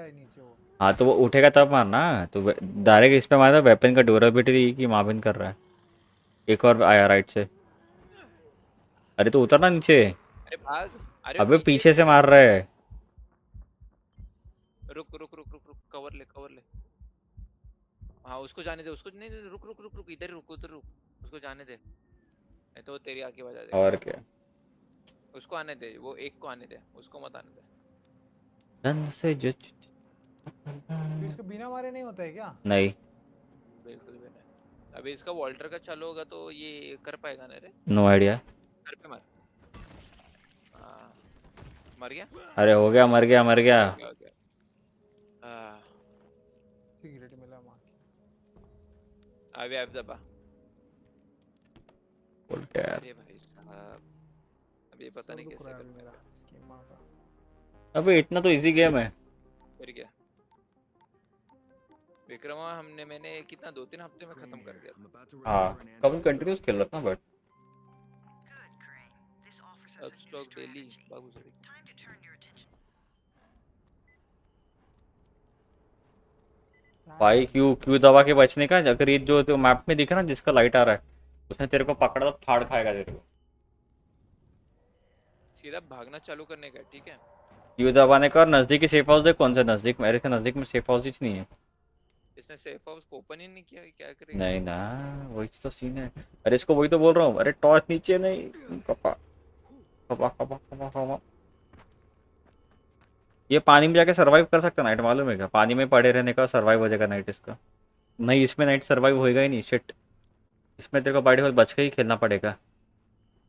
है नीचे वो हाँ तो वो उठेगा तब मारना। तो डायरेक्ट इस पे मारा वेपन का ड्यूरेबिलिटी की माबिन कर रहा है। एक और आया राइट से। अरे तो उतरना नीचे। अरे भाग। अरे अबे पीछे से मार रहा है। रुक रुक रुक रुक रुक कवर ले कवर ले। हाँ उसको जाने दे उसको नहीं रुक रुक रुक रुक इधर रुक उधर रुक। उसको जाने दे। तो तेरी आके बजा दे और क्या? उसको आने दे वो एक को आने दे उसको मत आने दे। से जो इसको बिना मारे नहीं होता है क्या? नहीं। बिल्कुल भी नहीं। अभी इसका वॉल्टर का चालू होगा तो ये कर पाएगा ना रे? नो आइडिया घर पे मार। हाँ। मर गया? अरे हो गया मर गया मर गया। गया, हो सिगरेट मिला मार अभी आप दबा। अरे भाई साहब। अब ये पता नहीं कैसे रहा है अभी करना मेरा इसकी का। अबे इतना तो इजी गेम है। फिर क्या? विक्रमा हमने मैंने कितना दो तीन हफ़्ते में खत्म कर दिया हाँ कभी कंटिन्यूस खेल रहा था बट अब स्टॉक डेली बाबू सभी भाई क्यू क्यू दबा के बचने का? अगर ये जो तो मैप में दिखा ना जिसका लाइट आ रहा है उसने तेरे को पकड़ा तो फाड़ खाएगा तेरे को। सीधा भागना चालू करने का ठीक है? क्यू दबाने का? और नजदीकी सेफ़ हाउस देख कौन सा नज़दीक मेरे के नज़दीक में सेफ़ हाउस ही नहीं है। इसने सेफ़ हाउस को ओपन ही नहीं किया क्या करेगा? नहीं ना वही तो सीन है। अरे इसको वही तो बोल रहा हूँ। अरे टॉर्च नीचे नहीं। कपा कपा कपा कपा कपा। ये पानी में जाके सरवाइव कर सकता नाइट मालूम है क्या? पानी में पड़े रहने का सरवाइव हो जाएगा नाइट इसका। नहीं इसमें नाइट सरवाइव होएगा ही नहीं शिट इसमें तेरे को बाइट होल बच के ही खेलना पड़ेगा।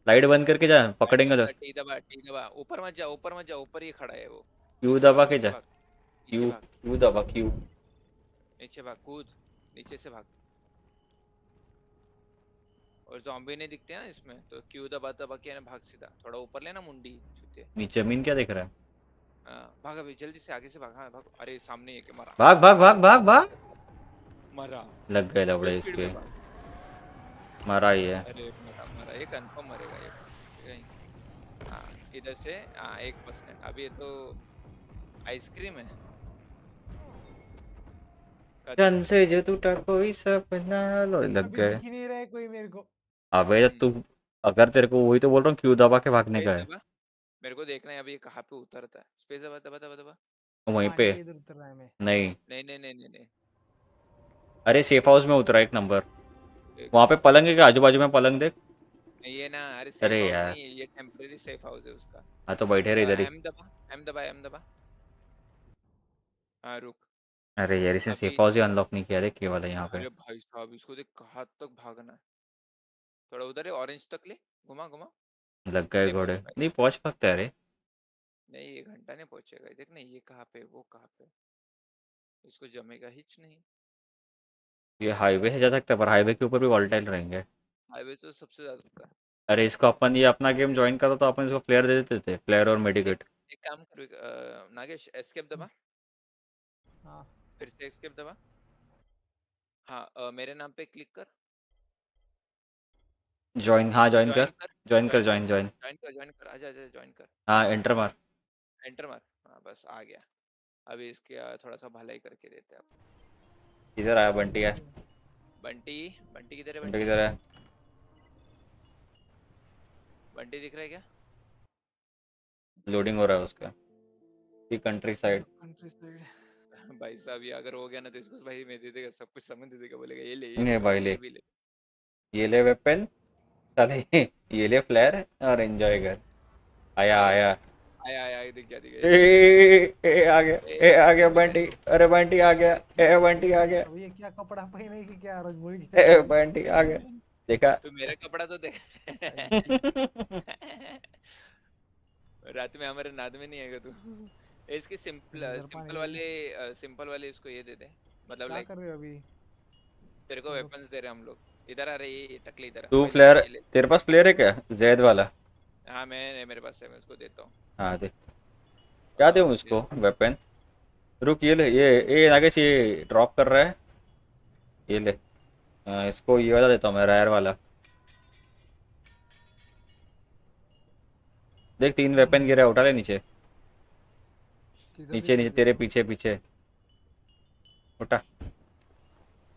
लाइट बंद करके जा पकड़ेंगे तो टी दबा टी दबा। ऊपर मत जा ऊपर मत जा ऊपर ही खड़ा है वो। क्यू दबा के जा। क्यू क्यू दबा क्यू नीचे भाग कूद नीचे से भाग। और जॉम्बी नहीं दिखते हैं इसमें तो क्यू दबा दबा के भाग सीधा। थोड़ा ऊपर लेना मुंडी छूते नीचे ज़मीन क्या दिख रहा है? हाँ, भाग अभी जल्दी से आगे से भाग। हाँ भाग। अरे सामने ये के मारा। भाग भाग भाग भाग भाग। मरा। लग गए लबड़े इसके। में भाग। ही है। अरे मरा मरा। ये कंफर्म मरेगा ये हाँ इधर से हाँ एक परसेंट अभी ये तो आइसक्रीम है। चंद से जो टूटा कोई सपना लो लग गए ही नहीं रहा कोई मेरे को अबे जब तू अगर तेरे को वही तो बोल रहा हूँ क्यों दबा के भागने का है मेरे को देखना है अभी ये कहाँ पे उतरता है स्पेस दबा दबा दबा दबा वहीं पे के इधर उतर रहा है मैं नहीं नहीं नहीं नहीं नहीं अरे सेफ़ हाउस में उतरा एक नंबर वहाँ पे पलंग है क्या आजू बाजू में पलंग देख ये ना अरे सेफ़ अरे हाउस यार। नहीं ये टेम्परेरी सेफ़ हाउस है उसका हाँ तो बैठे रहे इधर ही एम दबा एम दबा एम दबा हाँ रुक अरे यार अभी- सेफ़ हाउस ही अनलॉक नहीं किया रे केवल है यहाँ पे। अरे भाई साहब इसको देख कहाँ तक भागना है। थोड़ा उधर है ऑरेंज तक ले घुमा घुमा। लग गए घोड़े। पहुँच। नहीं पहुँच सकते अरे नहीं ये घंटा नहीं पहुंचेगा देख ना ये कहाँ पे वो कहाँ पे। इसको जमेगा हिच नहीं। ये हाईवे से जा सकता है पर हाईवे के ऊपर भी वॉल्टाइल रहेंगे। हाईवे तो सबसे ज़्यादा होता है। अरे इसको अपन ये अपना गेम ज्वाइन करा तो अपन इसको फ्लेयर दे देते थे फ्लेयर और मेडिकेट एक काम करो एक, अ, नागेश एस्केप दबा। हाँ। फिर से एस्केप दबा। हाँ अ, मेरे नाम पे क्लिक कर। ज्वाइन हाँ ज्वाइन कर। ज्वाइन कर ज्वाइन ज्वाइन ज्वाइन कर ज्वाइन कर आजा आजा ज्वाइन कर। हाँ एंटर मार। एंटर मार। हाँ बस आ गया। अभी इसके थोड़ा सा भलाई करके देते हैं अब इधर आया बंटी है? बंटी बंटी किधर है बंटी बंटी? किधर है? बंटी दिख रहा है क्या? लोडिंग हो रहा है उसका। ये कंट्री साइड कंट्री साइड भाई साहब ये अगर हो गया ना तो इसको भाई मैं दे देगा सब कुछ समझ दे देगा बोलेगा ये ले ये भाई ले। ये ले वेपन चले ये ले फ्लेयर और एंजॉय कर। आया आया आया। आया ये दिख गया दिख गया ए, ए आ गया ए आ गया बंटी अरे बंटी आ गया ए बंटी आ गया। ये क्या कपड़ा पहने की क्या रंगोली ए बंटी आ गया। देखा। तू मेरा कपड़ा तो देख। रात में हमारे नाद में नहीं आएगा तू? इसके सिंपल सिंपल वाले सिंपल वाले इसको ये दे दे मतलब लाइक कर रहे हो अभी तेरे को वेपन्स दे रहे हम लोग इधर आ रहे ये टकले इधर आ, तू भाई फ्लेयर तेरे पास फ्लेयर है क्या जैद वाला हाँ मैं मेरे पास है मैं उसको देता हूँ हाँ दे क्या दूँ उसको वेपन रुक ये ले ये ये नागेश ये ड्रॉप कर रहा है ये ले हाँ, इसको ये वाला देता हूँ मैं रायर वाला देख तीन वेपन गिरा उठा ले नीचे नीचे नीचे तेरे पीछे पीछे। उठा।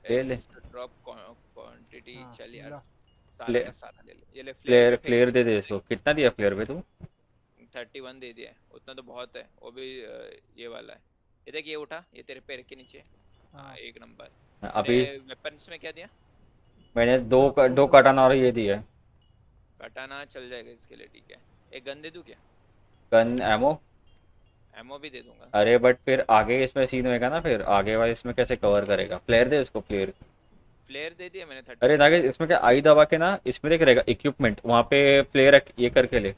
ले ले। ड्रॉप क्वांटिटी हाँ, चल यार। सारा ले- सारा ले ले। ये ले फ्लेयर फ्लेयर दे दे इसको। कितना दिया फ्लेयर पे तू? थर्टी वन दे दिया। उतना तो बहुत है। वो भी ये वाला है। ये देख ये उठा। ये तेरे पैर के नीचे। हाँ। हाँ एक नंबर। अभी वेपन्स में क्या दिया? मैंने दो दो तो- कटाना और ये दिया। कटाना चल जाएगा इसके लिए ठीक है। एक गन दे दूँ क्या? गन एमो एमओ भी दे दूँगा। अरे बट फिर आगे इसमें सीन होएगा ना फिर? आगे वाले इसमें कैसे कवर करेगा? फ्लेयर दे उसको फ्लेयर फ्लेयर दे दिया मैंने अरे नागे इसमें क्या आई दबा के ना इसमें देख रहेगा इक्विपमेंट वहाँ पे फ्लेयर ये करके ले।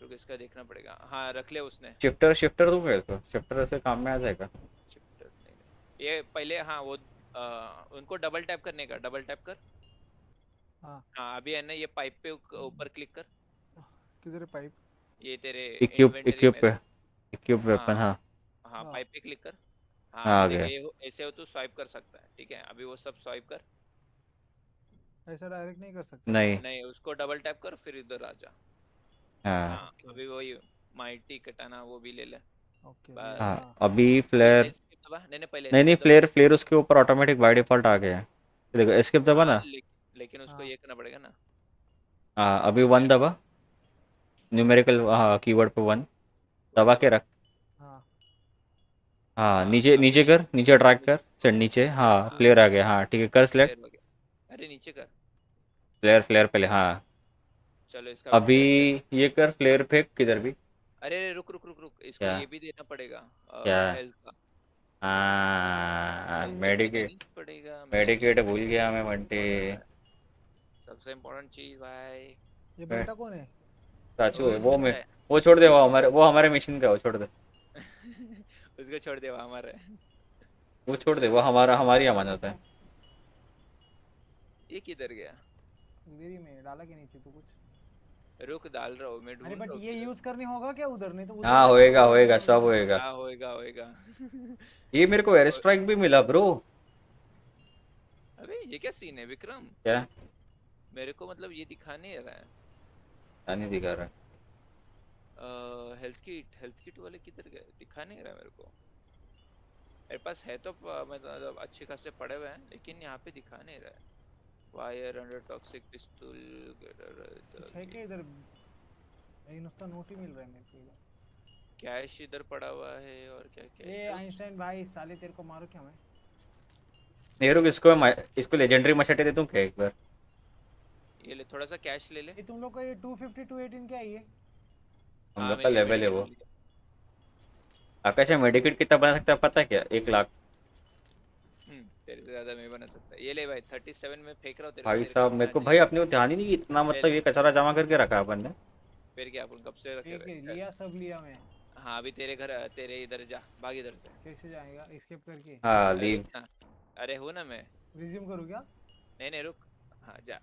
रुक इसका देखना पड़ेगा। हाँ रख ले उसने। शिफ्टर शिफ्टर दूँगा इसको? शिफ्टर से काम में आ जाएगा। नहीं। ये पहले हाँ वो उनको डबल टैप करने का। डबल टैप कर। हाँ। हाँ अभी है ना ये पाइप पे ऊपर क्लिक कर। किधर है पाइप ये तेरे इक्विप इक्विप इक्विप वेपन हाँ हाँ। हाँ। पाइप पे क्लिक कर। हाँ, हाँ आ गया। ऐसे हो तो स्वाइप कर सकता है ठीक है? अभी वो सब स्वाइप कर। ऐसा डायरेक्ट नहीं कर सकते? नहीं। नहीं उसको डबल टैप कर फिर इधर आ जा। हाँ। हाँ अभी वही माइटी कटाना वो भी ले ले। ओके। हाँ हाँ। अभी फ्लेयर नहीं नहीं पहले नहीं नहीं फ्लेयर फ्लेयर उसके ऊपर ऑटोमेटिक बाय डिफ़ॉल्ट आ गया है। देखो एस्केप दबा ना। हाँ, लेकिन उसको हाँ। ये करना पड़ेगा ना। हाँ अभी वन दबा। न्यूमेरिकल हाँ कीवर्ड पे वन दबा के रख। हाँ। हाँ हाँ, नीचे नीचे कर नीचे ड्रैग कर चल नीचे। हाँ हाँ। फ्लेयर आ गया हाँ ठीक है कर सिलेक्ट हो। अरे नीचे कर। फ्लेयर फ्लेयर पहले हाँ। चलो इसका अभी ये कर फ्लेयर फेंक किधर भी। अरे रुक रुक रुक रुक इसको ये भी देना पड़ेगा क्या? हाँ मेडिकेट पड़ेगा मेडिकेट भूल गया मैं बंटे। सबसे इम्पोर्टेंट चीज़ भाई। ये बेटा कौन है? चाचू वो में वो छोड़ दे वो हमारे वो हमारे मिशन का वो छोड़ दे। उसको छोड़ दे वो हमारा। वो छोड़ दे वो हमारा हमारी अमानत है। ये किधर गया? ही में डाला के नीचे तो कुछ। रुक डाल रहा हूँ मैं ढूंढ अरे बट ये यूज़ करनी होगा क्या उधर? नहीं तो उधर हाँ होएगा होएगा सब होएगा हाँ होएगा। होएगा ये मेरे को एयर स्ट्राइक भी मिला ब्रो अबे ये क्या सीन है विक्रम? क्या? मेरे को मतलब ये दिखा नहीं रहा है। नहीं दिखा रहा है। हेल्थ किट हेल्थ किट वाले किधर गए? दिखा नहीं रहा मेरे को। मेरे पास है तो मतलब अच्छे खासे पड़े हुए हैं लेकिन यहाँ पे दिखा नहीं रहा है। वायर अंडर टॉक्सिक पिस्तूल है क्या इधर? ये नुस्ता नोट ही मिल रहा है मेरे को इधर। कैश इधर पड़ा हुआ है और क्या क्या ए आइंस्टाइन भाई साले तेरे को मारो क्या मैं? नहीं रुक इसको मैं इसको लेजेंडरी मशटे दे दूँ क्या एक बार? ये ले थोड़ा सा कैश ले ले। ये तुम लोग का ये 250 218 क्या है ये? हम हाँ, लोग का लेवल है वो। आकाश मेडिकेट कितना बना सकता है पता है क्या? एक लाख। हम्म तेरे से ज़्यादा मैं बना सकता। ये ले भाई 37 में फेंक रहा हूँ तेरे भाई साहब मेरे को भाई अपने को ध्यान ही नहीं कि इतना मतलब ये कचरा जमा करके रखा है अपन ने। फिर क्या अपन कब से रखे एक ही रहे? लिया सब लिया मैं। हाँ अभी तेरे घर तेरे इधर जा भाग इधर से। कैसे जाएगा? escape करके। हाँ अरे लीव अरे हूँ ना मैं। रिज्यूम करूँ क्या? नहीं नहीं रुक। हाँ जा।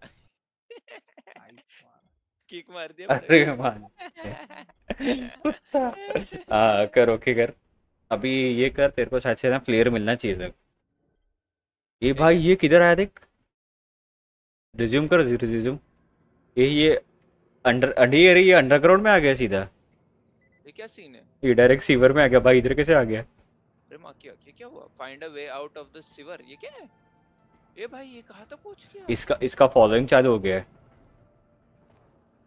किक मार दिया अरे मान। हाँ कर ओके कर। अभी ये कर तेरे को शायद से ना फ्लेयर मिलना चाहिए ये भाई ये किधर आया देख? रिज्यूम कर रिज्यूम ये ये अंडर अंडर ये ये अंडरग्राउंड में आ गया सीधा। ये क्या सीन है? ये डायरेक्ट सीवर में आ गया। भाई इधर कैसे आ गया? अरे माँ क्या क्या क्या हुआ? Find a way out of the sewer ये क्या है? ये भाई ये कहाँ तक पहुँच गया? इसका इसका फॉलोइंग चालू हो गया है।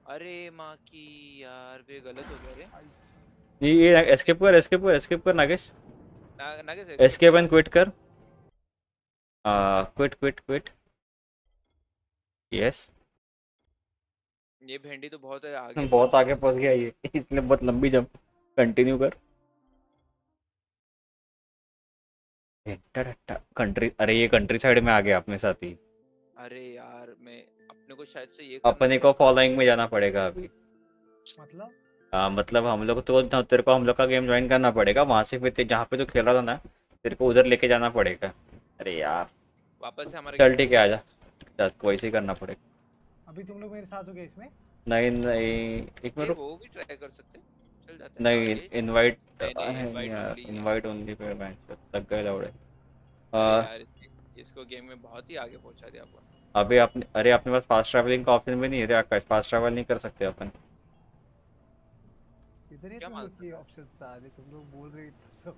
अरे माँ की यार फिर गलत हो गया रे। ये ये एस्केप कर एस्केप कर एस्केप कर नागेश। ना ना एस्केप एंड क्विट कर। आ क्विट क्विट क्विट यस ये भेंडी तो बहुत है आगे बहुत आगे पहुँच गया ये। इसने बहुत लंबी जंप। कंटिन्यू कर। कंट्री अरे ये कंट्री साइड में आ गया अपने साथ ही। अरे यार मैं अपने को शायद से ये अपने को फॉलोइंग में जाना पड़ेगा अभी। मतलब? हाँ मतलब हम लोग तो तेरे को हम लोग का गेम ज्वाइन करना पड़ेगा वहाँ से फिर जहाँ पे तो खेल रहा था ना तेरे को उधर लेके जाना पड़ेगा। अरे यार। वापस से हमारे चल ठीक है आजा चल वैसे ही करना पड़ेगा। अभी तुम लोग मेरे साथ हो गए इसमें? नहीं नहीं एक मिनट वो भी ट्राई कर सकते हैं। चल जाते हैं नहीं इनवाइट। इनवाइट ओनली पे बैंक लग गए लौड़े इसको गेम में बहुत ही आगे पहुँचा दिया अपन अबे अपने अरे अपने पास फास्ट ट्रैवलिंग का ऑप्शन भी नहीं है रे आकाश फास्ट ट्रैवल नहीं कर सकते अपन। इधर ही क्या तुम लोग के ऑप्शन सारे तुम लोग बोल रहे थे सब।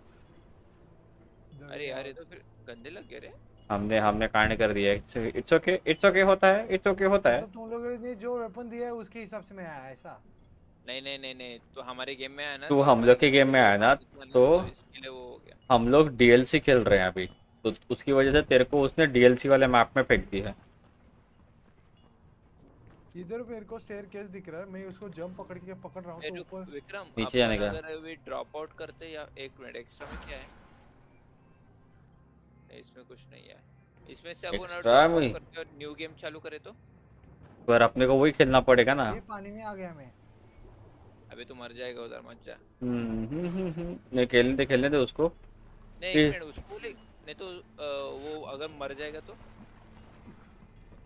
अरे यार ये तो फिर गंदे लग गए रे। हमने हमने कांड कर दिया इट्स ओके इट्स ओके होता है इट्स ओके होता है। मतलब तुम लोगों ने जो वेपन दिया है उसके हिसाब से मैं आया ऐसा? नहीं नहीं नहीं नहीं तो हमारे गेम में आया ना तू तो हम लोग के गेम में आया ना, तो- इसके लिए वो हो गया। हम लोग डीएलसी खेल रहे हैं अभी तो उसकी वजह से तेरे को उसने डीएलसी वाले मैप में फेंक दिया है। इधर मेरे को स्टेयर केस दिख रहा है मैं उसको जंप पकड़ के पकड़ रहा हूँ तो ऊपर विक्रम नीचे जाने का। अगर अभी ड्रॉप आउट करते या एक मिनट एक्स्ट्रा में क्या है? नहीं इसमें कुछ नहीं है। इसमें से आउट करके और न्यू गेम चालू करे तो? पर अपने को वही खेलना पड़ेगा ना। ये पानी में आ गया मैं। अबे तू मर जाएगा उधर मत जा। हम्म, हम्म, हम्म, हम्म। नहीं खेलने दे खेलने दे उसको। नहीं एक मिनट उसको ले। नहीं तो वो अगर मर जाएगा तो?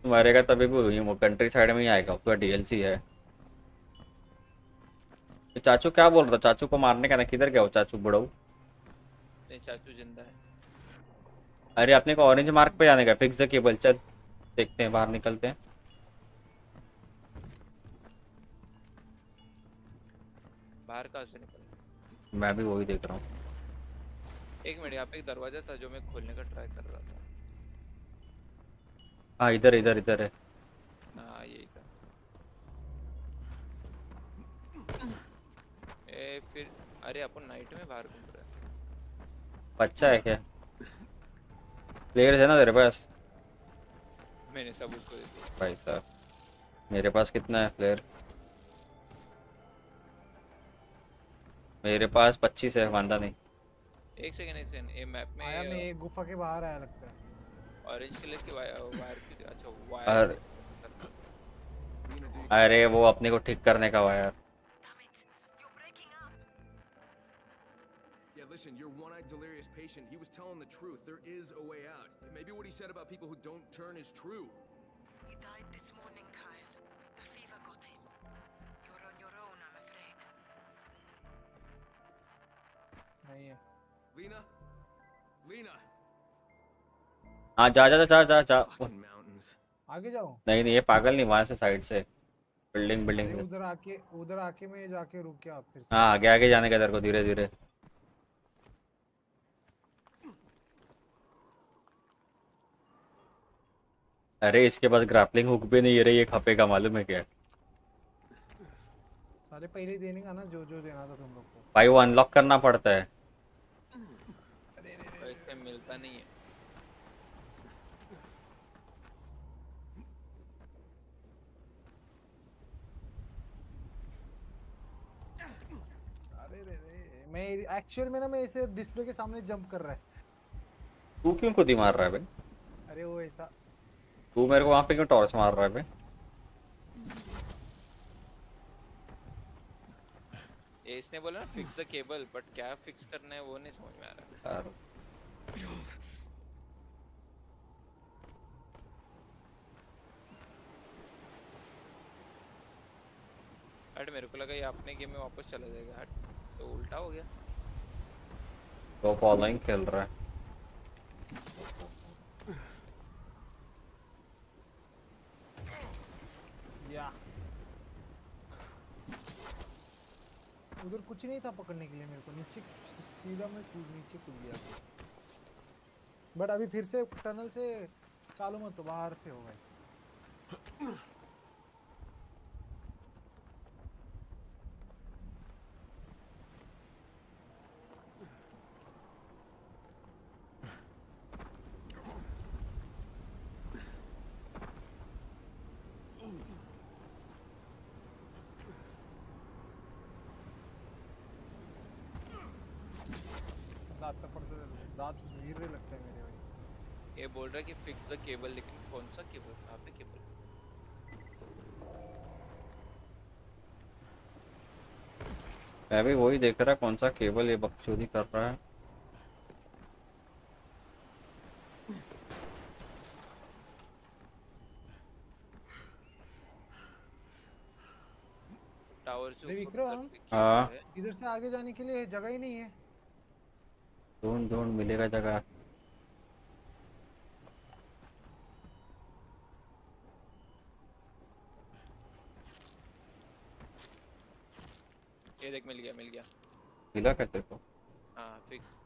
मारेगा तभी भी वो कंट्री साइड में ही आएगा उसका डीएलसी है। ये चाचू क्या बोल रहा था चाचू को मारने का ना किधर गया वो चाचू बुढ़ऊ? नहीं चाचू ज़िंदा है। अरे अपने को ऑरेंज मार्क पे जाने का फिक्स द केबल चल देखते हैं बाहर निकलते हैं। बाहर कहाँ से निकल मैं भी वही देख रहा हूँ। एक मिनट यहाँ पे एक दरवाज़ा था जो मैं खोलने का ट्राई कर रहा था। हाँ इधर इधर इधर है। हाँ यही था ए फिर अरे अपन नाइट में बाहर घूम रहे हैं बच्चा है क्या? प्लेयर्स है ना तेरे पास? मैंने सब उसको दे दिया। भाई साहब मेरे पास कितना है प्लेयर मेरे पास पच्चीस है वांदा नहीं। एक सेकंड एक सेकंड ये मैप में आया मैं एक गुफा के बाहर आया लगता है। ऑरेंज कलर की वायर वायर की अच्छा और- वायर Lena, do you अरे वो अपने को ठीक करने का wire Yeah, listen, your one-eyed delirious patient, he was telling the truth. There is a way out. Maybe what he said about people who don't turn is true. He died this morning, Kyle. The fever got him. You're on your own, I'm afraid. नहीं है Lena? Lena! हाँ जा जा जा जा जा आगे जाऊँ नहीं नहीं ये पागल नहीं वहाँ से साइड से। बिल्डिंग बिल्डिंग अरे उधर आके उधर आके मैं जाके रुक गया फिर हाँ आगे आगे जाने का तेरे को धीरे धीरे। अरे इसके पास ग्रैपलिंग हुक भी नहीं है रे ये खपेगा मालूम है क्या? सारे पहले ही देने का ना जो जो देना था तुम लोग को। भाई वो अनलॉक करना पड़ता है। अरे रे तो इससे मिलता नहीं है अरे रे रे मैं एक्चुअल में ना मैं ऐसे डिस्प्ले के सामने जंप कर रहा है। तू क्यों खुद ही मार रहा है भाई? अरे वो ऐसा। तू मेरे को वहाँ पे क्यों टॉर्च मार रहा है भाई? इसने बोला ना फिक्स द केबल बट क्या फिक्स करना है वो नहीं समझ में आ रहा। यार। हट मेरे को लगा ये अपने गेम में वापस चला जाएगा। हट। तो उल्टा हो गया। तो फॉलोइंग खेल रहा है। उधर कुछ नहीं था पकड़ने के लिए मेरे को नीचे सीधा मैं कूद नीचे कूद गया। बट अभी फिर से टनल से चालू मत तो बाहर से हो गए दांत तो पड़ते दांत गिरने लगते हैं मेरे भाई। ये बोल रहा है कि फिक्स द केबल लेकिन कौन सा केबल कहाँ पे केबल मैं भी वही देख रहा कौन सा केबल ये बकचोदी कर रहा है। टावर से ऊपर है। इधर से आगे जाने के लिए जगह ही नहीं है। ढूंढ ढूंढ मिलेगा जगह। ये देख मिल गया मिल गया। मिला क्या तेरे को? हाँ फिक्स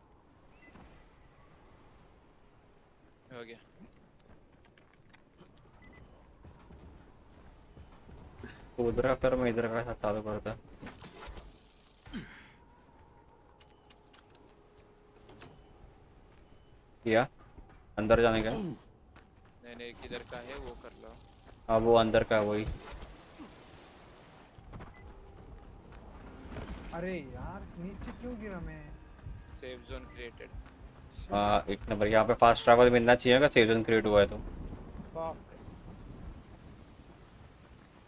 हो गया। तो उधर कर मैं इधर का चालू करता किया? अंदर जाने का नहीं नहीं किधर का है वो कर लो। हाँ वो अंदर का वही। अरे यार नीचे क्यों गिरा मैं? सेफ़ जोन क्रिएटेड हाँ एक नंबर यहाँ पे फास्ट ट्रैवल मिलना चाहिए अगर सेवन क्रिएट हुआ है तो।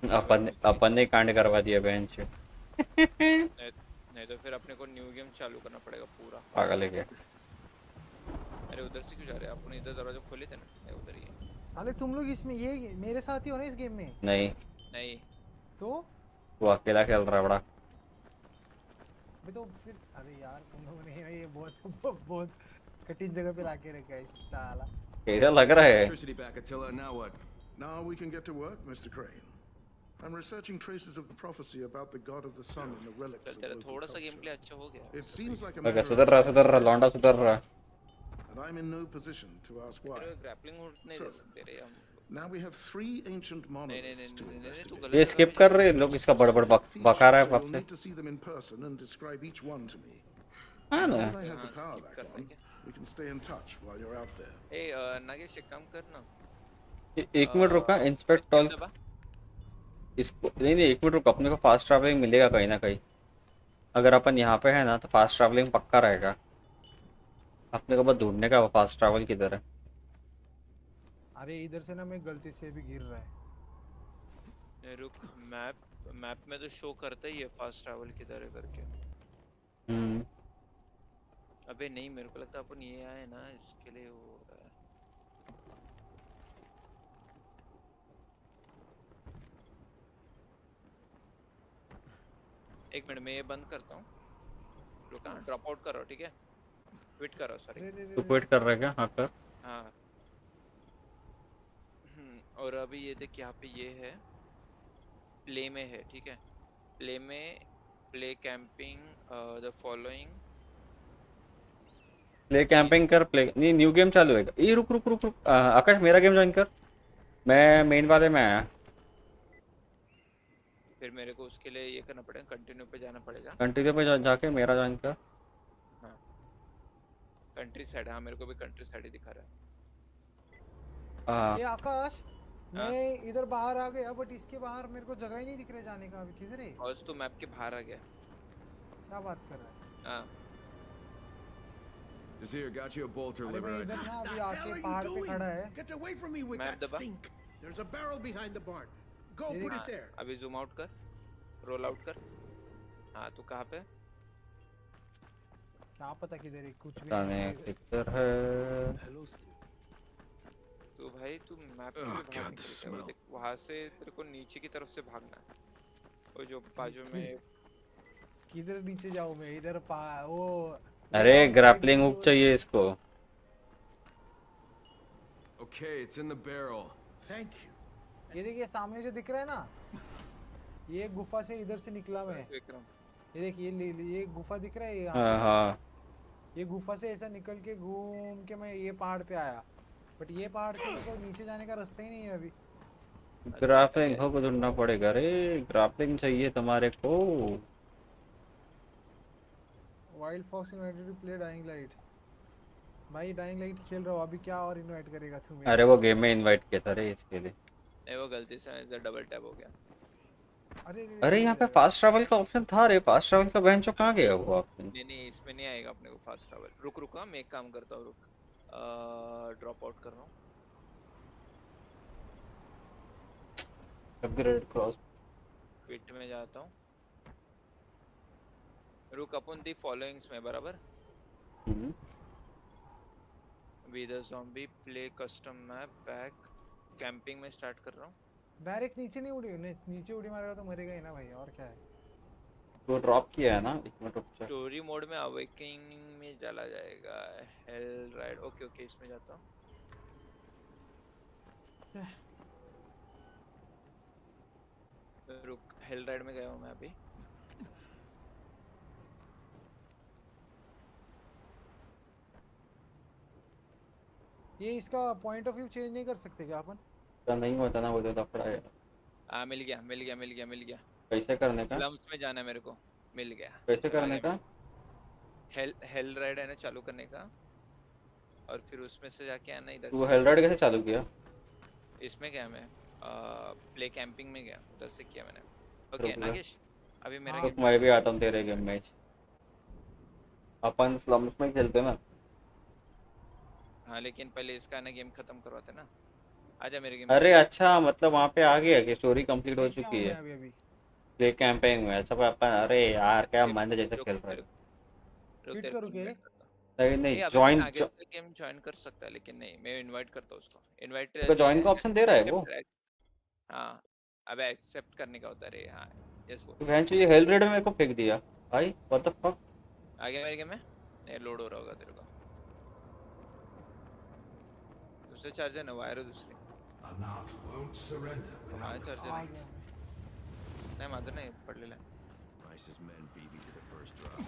अपन ने अपन ने कांड करवा दिया बेंच नहीं, नहीं तो फिर अपने को न्यू गेम चालू करना पड़ेगा पूरा। पागल है क्या? अरे उधर से क्यों जा रहे हैं? अपन इधर दरवाज़ा खोले थे ना? उधर ही है। साले तुम लोग इसमें ये मेरे साथ ही हो ना इस गेम में? नहीं। नहीं। तो? वो अकेला खेल रहा है बड़ा। अबे तो फिर अरे यार तुम लोगों ने ये बहुत बहुत कठिन जगह पे लाके रखा है साला। कैसा लग रहा है. Now we can get to work, Mr. Crane. I'm researching traces of the prophecy about the god of the sun and the relics of तेरा थोड़ा सा गेम culture. अच्छा हो गया। It seems like a matter of सुधर रहा सुधर रहा लौंडा सुधर रहा। And I'm in no position to ask why. हम Now we have three ancient monoliths to तू investigate. ये रहा कर रहे हैं लोग इसका बड़बड़ बक, बका रहा है So बाप need to see them in person and describe each one to me. हाँ ना I have the हाँ, power back है on, we can stay in touch while you're out there. ए अ, नागेश एक काम कर ना ए- एक मिनट रुका इंस्पेक्ट ऑल दबा इसको नहीं नहीं एक मिनट रुक अपने को फास्ट ट्रैवलिंग मिलेगा कहीं ना कहीं अगर अपन यहाँ पे है ना तो फास्ट ट्रैवलिंग पक्का रहेगा अपने को बस ढूँढने का फास्ट ट्रैवल किधर है? अरे इधर से ना मैं गलती से भी गिर रहा है। ए, रुक मैप मैप में तो शो करता ही है फास्ट ट्रैवल किधर है करके। हम्म। अबे नहीं मेरे को लगता अपन ये आए ना इसके लिए वो हो रहा है। एक मिनट में ये बंद करता हूँ। रुका ड्रॉप आउट करो ठीक है? क्विट करो सॉरी अरे, अरे, तू क्विट कर रहा है क्या? हाँ कर। हाँ। हम्म, और अभी ये देख यहाँ पे ये है। प्ले में है ठीक है? प्ले में play camping the following play camping कर प्ले नहीं न्यू गेम चालू है। ये रुक रुक रुक रुक। आकाश मेरा गेम ज्वाइन कर। मैं मेन वाले में आया। फिर मेरे को उसके लिए ये करना पड़ेगा कंटिन्यू पे जाना पड़ेगा। कंटिन्यू पे जा, जाके मेरा ज्वाइन कर। कंट्री साइड हाँ मेरे को भी कंट्री साइड ही दिखा रहा है। हाँ। ये आकाश हाँ? मैं इधर बाहर आ गया बट इसके बाहर मेरे को जगह ही नहीं दिख रहा जाने का अभी किधर है और तू मैप के बाहर आ गया। क्या बात कर रहा है? हाँ। Desir, got you a bolter अरे liver. मैं इधर ना अभी आके पहाड़ पे खड़ा है। Get away from me with Ma'am, that the ba- stink. There's a barrel behind the barn. Go Did put it- it there. अभी जूम आउट कर रोल आउट कर। हाँ तू कहाँ पे क्या पता किधर है? कुछ भी नहीं किधर है। तू भाई तू मैप पे smell. देख वहाँ से तेरे को नीचे की तरफ़ से भागना है। वो जो बाजू में किधर नीचे जाऊँ मैं? इधर पा वो अरे ग्रैपलिंग हुक चाहिए इसको। Okay, it's in the barrel. Thank you. ये देखिए सामने जो दिख रहा है ना ये गुफा से इधर से निकला मैं। ये देख ये ले- ये गुफा दिख रहा है यहाँ हाँ हाँ। ये गुफा से ऐसा निकल के घूम के मैं ये पहाड़ पे आया। बट ये पहाड़ से को नीचे जाने का रास्ता ही नहीं है अभी। ग्राफलिंग हुक ढूंढना पड़ेगा अरे ग्राफलिंग चाहिए तुम्हारे को। Wild Fox invited to play Dying Light भाई डाइंग लाइट खेल रहा हूँ। अभी क्या और इनवाइट करेगा तू मेरे अरे वो गेम में इनवाइट किया था रे इसके लिए। नहीं वो गलती से ऐसा डबल टैप हो गया। अरे अरे यहाँ पे फास्ट ट्रैवल का ऑप्शन था रे फास्ट ट्रैवल का बहन चो कहाँ गया वो ऑप्शन नहीं नहीं इसमें नहीं आएगा अपने को फास्ट ट्रैवल रुक रुक हाँ, मैं एक काम करता हूँ रुक। ड्रॉप आउट कर रहा हूँ। अपग्रेड क्रॉस पिट में जाता हूँ। रुक अपन दी फॉलोइंग्स में बराबर? B the zombie play custom map back camping में स्टार्ट कर रहा हूँ। डायरेक्ट नीचे नहीं उड़ी नहीं नीचे उड़ी मारेगा तो मरेगा ही ना भाई और क्या है? वो ड्रॉप किया है ना एक मिनट रुक जा। स्टोरी मोड में अवेकिंग में चला जाएगा हेल राइड ओके ओके इसमें जाता हूँ। रुक हेल राइड में गया हूँ मैं अभी। ये इसका पॉइंट ऑफ़ व्यू चेंज नहीं कर सकते क्या अपन? क्या नहीं होता ना वो तो लफड़ा है। हाँ मिल गया मिल गया मिल गया मिल गया। कैसे करने का? स्लम्स में जाना है मेरे को मिल गया। कैसे करने का? हेल हेल राइड है ना चालू करने का और फिर उसमें से जाके आना इधर तू हेल राइड कैसे चालू किया? इसमें क्या मैं प्ले कैंपिंग में गया उधर से किया मैंने। ओके नागेश अभी मेरा तो game मैं भी आता हूँ तेरे गेम में। अपन स्लम्स में खेलते हैं ना? हाँ लेकिन पहले इसका ना गेम खत्म करवाते ना। आजा मेरे गेम अरे अच्छा मतलब वहाँ पे आ गया कि स्टोरी कंप्लीट हो चुकी है अभी अभी। प्ले कैंपेन में अच्छा अपन अरे यार क्या मन है जैसे खेल रहे हो। Quit करूँ क्या ये? नहीं नहीं ज्वाइन ज्वाइन गेम ज्वाइन कर सकता है लेकिन नहीं मैं इनवाइट करता हूँ उसको। इनवाइट तो join का option दे रहा है वो? हाँ अबे एक्सेप्ट करने का होता है रे हाँ यस वो बहन ये हेल राइड में मेरे को फेंक दिया। भाई व्हाट द फक आगे मेरे गेम में? नहीं लोड हो रहा होगा तेरे को। दूसरे चार्जर ना वायर दूसरी। Anat won't surrender हाँ without आहे. गया मैं नाही माझं नाही पडलेलं आहे Rice's men beat me to the first drop.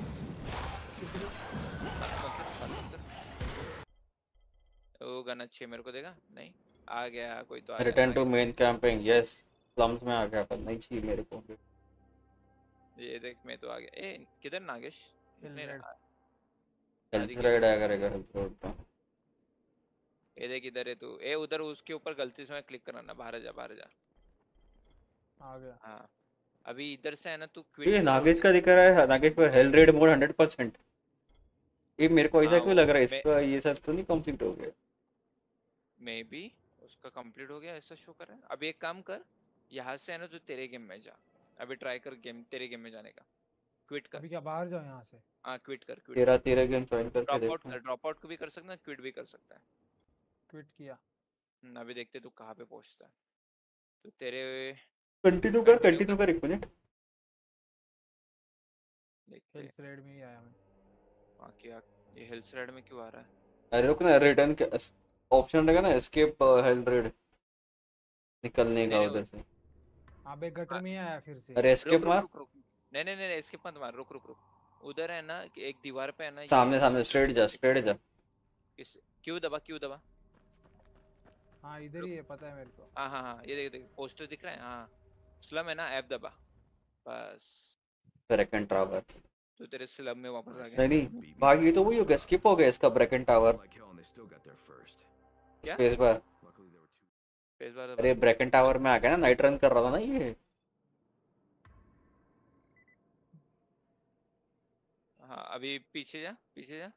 वो गाना अच्छे मेरे को देगा नहीं। आ गया कोई तो return to main campaign yes slums में आ गया पर नहीं चाहिए मेरे को। ये देख मैं तो आ गया। ए किधर नागेश? नहीं. रहा। हेल्थ राइड आया करेगा हेल्थ रोड पे ये देख इधर है तू। ए उधर उसके ऊपर गलती से मैं क्लिक करना बाहर जा बाहर जा। आ गया। हाँ अभी इधर से है ना तू ये नागेश का दिख रहा है नागेश पर हेल रेड मोड 100% ये मेरे को ऐसा हाँ, क्यों लग रहा है? इसका ये सब तो नहीं कंप्लीट हो गया। मे बी उसका कंप्लीट हो गया ऐसा शो कर रहा है। अभी एक काम कर यहाँ से है ना तू तेरे गेम में जा। अभी ट्राई कर गेम तेरे गेम में जाने का। क्विट कर। अभी क्या बाहर जाओ यहाँ से? हाँ क्विट कर क्विट तेरा तेरा गेम ज्वाइन करके ड्रॉप आउट कर ड्रॉप आउट को भी कर सकता है क्विट भी कर सकता है। क्विट किया। अभी देखते तू कहाँ पे पहुँचता है। तो तेरे कंटिन्यू कर कंटिन्यू कर एक मिनट देखते हैं। हिल्स रेड में ही आया मैं। क्या ये हिल्स राइड में क्यों आ रहा है? अरे रुक ना रिटर्न के ऑप्शन रहेगा ना एस्केप हेल रेड निकलने का उधर से। अबे गटर में ही आया फिर से। अरे एस्केप मार। नहीं नहीं नहीं इसके मत मार रुक रुक रुक। उधर है ना एक दीवार पे है ना सामने सामने स्ट्रेट जा स्ट्रेट जा। किस क्यों दबा क्यों दबा? हाँ इधर ही है पता है मेरे को। हाँ हाँ हाँ ये देख देख पोस्टर दिख रहा है हाँ स्लम है ना ऐप दबा बस। ब्रेकन टावर तो तेरे स्लम में वापस आ गया। नहीं नहीं भाग ये तो वही हो गया स्किप हो गया इसका Bracken tower? Space bar. Face bar अरे ब्रेकन टावर में आ गया ना नाइट रन कर रहा था ना ये। हाँ अभी पीछे जा पीछे जा।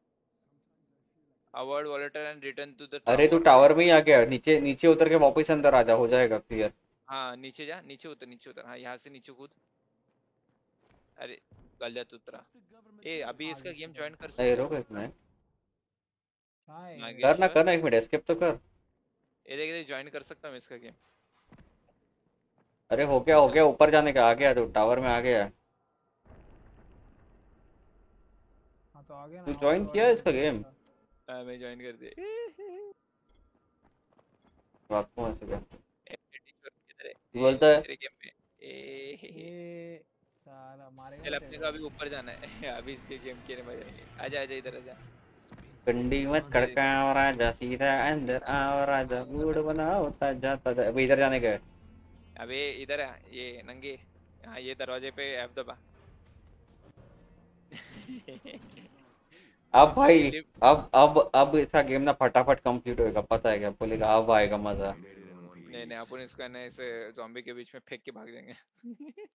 Avoid volatile and return to the अरे तू टावर में ही आ गया। नीचे नीचे उतर के वापस अंदर आ जा हो जाएगा क्लियर हाँ नीचे जा नीचे उतर नीचे उतर। हाँ यहाँ से नीचे कूद। अरे गलत उतरा। ए अभी इसका गेम ज्वाइन कर सकते रुक एक मिनट है। कर ना कर ना एक मिनट एस्केप तो कर। ये देख देख ज्वाइन कर सकता हूँ इसका गेम अरे हो गया हो गया ऊपर जाने का आ गया तू टावर में आ गया। हाँ तो आ गया ना तू और join तो किया इसका। हाँ मैं ज्वाइन कर दिया। आपको वहाँ से गया ए, किधर है तू बोलता है। तेरे गेम में। ए हे, हे। ये साला मारेगा चल अपने को अभी ऊपर जाना है। अभी इसके गेम खेलने में जाएँगे आजा आजा इधर आजा। कंडी मत कड़काओ राजा सीधा अंदर आओ राजा मूड बनाओ ताज़ा ताज़ा अभी इधर जाने का है। अबे इधर है ये नंगे। हाँ ये दरवाजे पे एफ़ दबा। अब भाई अब अब अब इसका गेम ना फटाफट कंप्लीट होएगा पता है क्या? बोलेगा अब आएगा मज़ा। नहीं नहीं अपन इसको ना ऐसे जॉम्बी के बीच में फेंक के भाग जाएँगे।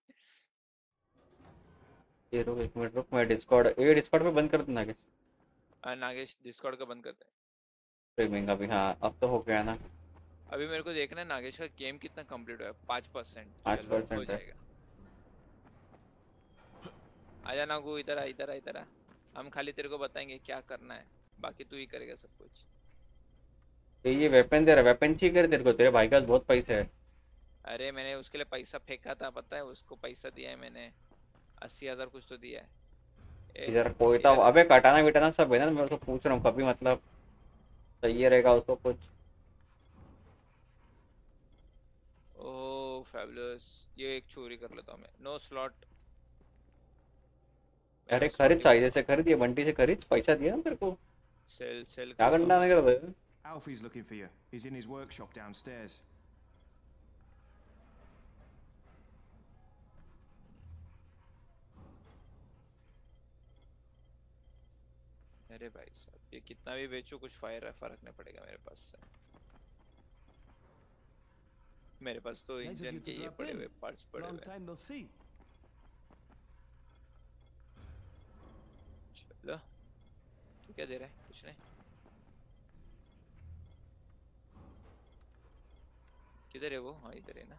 ये रुक एक मिनट रुक मैं डिस्कॉर्ड ये डिस्कॉर्ड पे बंद कर देना क्या हाँ नागेश डिस्कॉर्ड का बंद करते हैं स्ट्रीमिंग अभी हाँ अब तो हो गया ना। अभी मेरे को देखना है नागेश का गेम कितना कंप्लीट हुआ है। पाँच परसेंट 5% हो है। जाएगा। आजा नागू इधर आ इधर आ इधर आ। हम खाली तेरे को बताएँगे क्या करना है। बाकी तू ही करेगा सब कुछ। ये ये वेपन दे रहा वेपन चाहिए कर तेरे को। तेरे भाई का बहुत पैसा है। अरे मैंने उसके लिए पैसा फेंका था पता है? उसको पैसा दिया है मैंने। अस्सी हज़ार कुछ तो दिया है। इधर कोई तो अबे कटाना विटाना सब है ना मैं उसको पूछ रहा हूँ कभी मतलब चाहिए रहेगा उसको कुछ। ओह फैबुलस ये एक चोरी कर लेता हूँ मैं। नो स्लॉट अरे खरीद चाहिए से खरीद ये बंटी से खरीद पैसा दिया ना तेरे को। सेल सेल क्या करना नहीं कर Alfie's looking for you. He's in his workshop downstairs. अरे भाई साहब ये कितना भी बेचो कुछ फायर फ़र्क नहीं पड़ेगा मेरे पास से। मेरे पास तो इंजन के ये पड़े हुए पार्ट्स पड़े हुए। See. तू क्या दे रहा है कुछ नहीं किधर है वो हाँ इधर है ना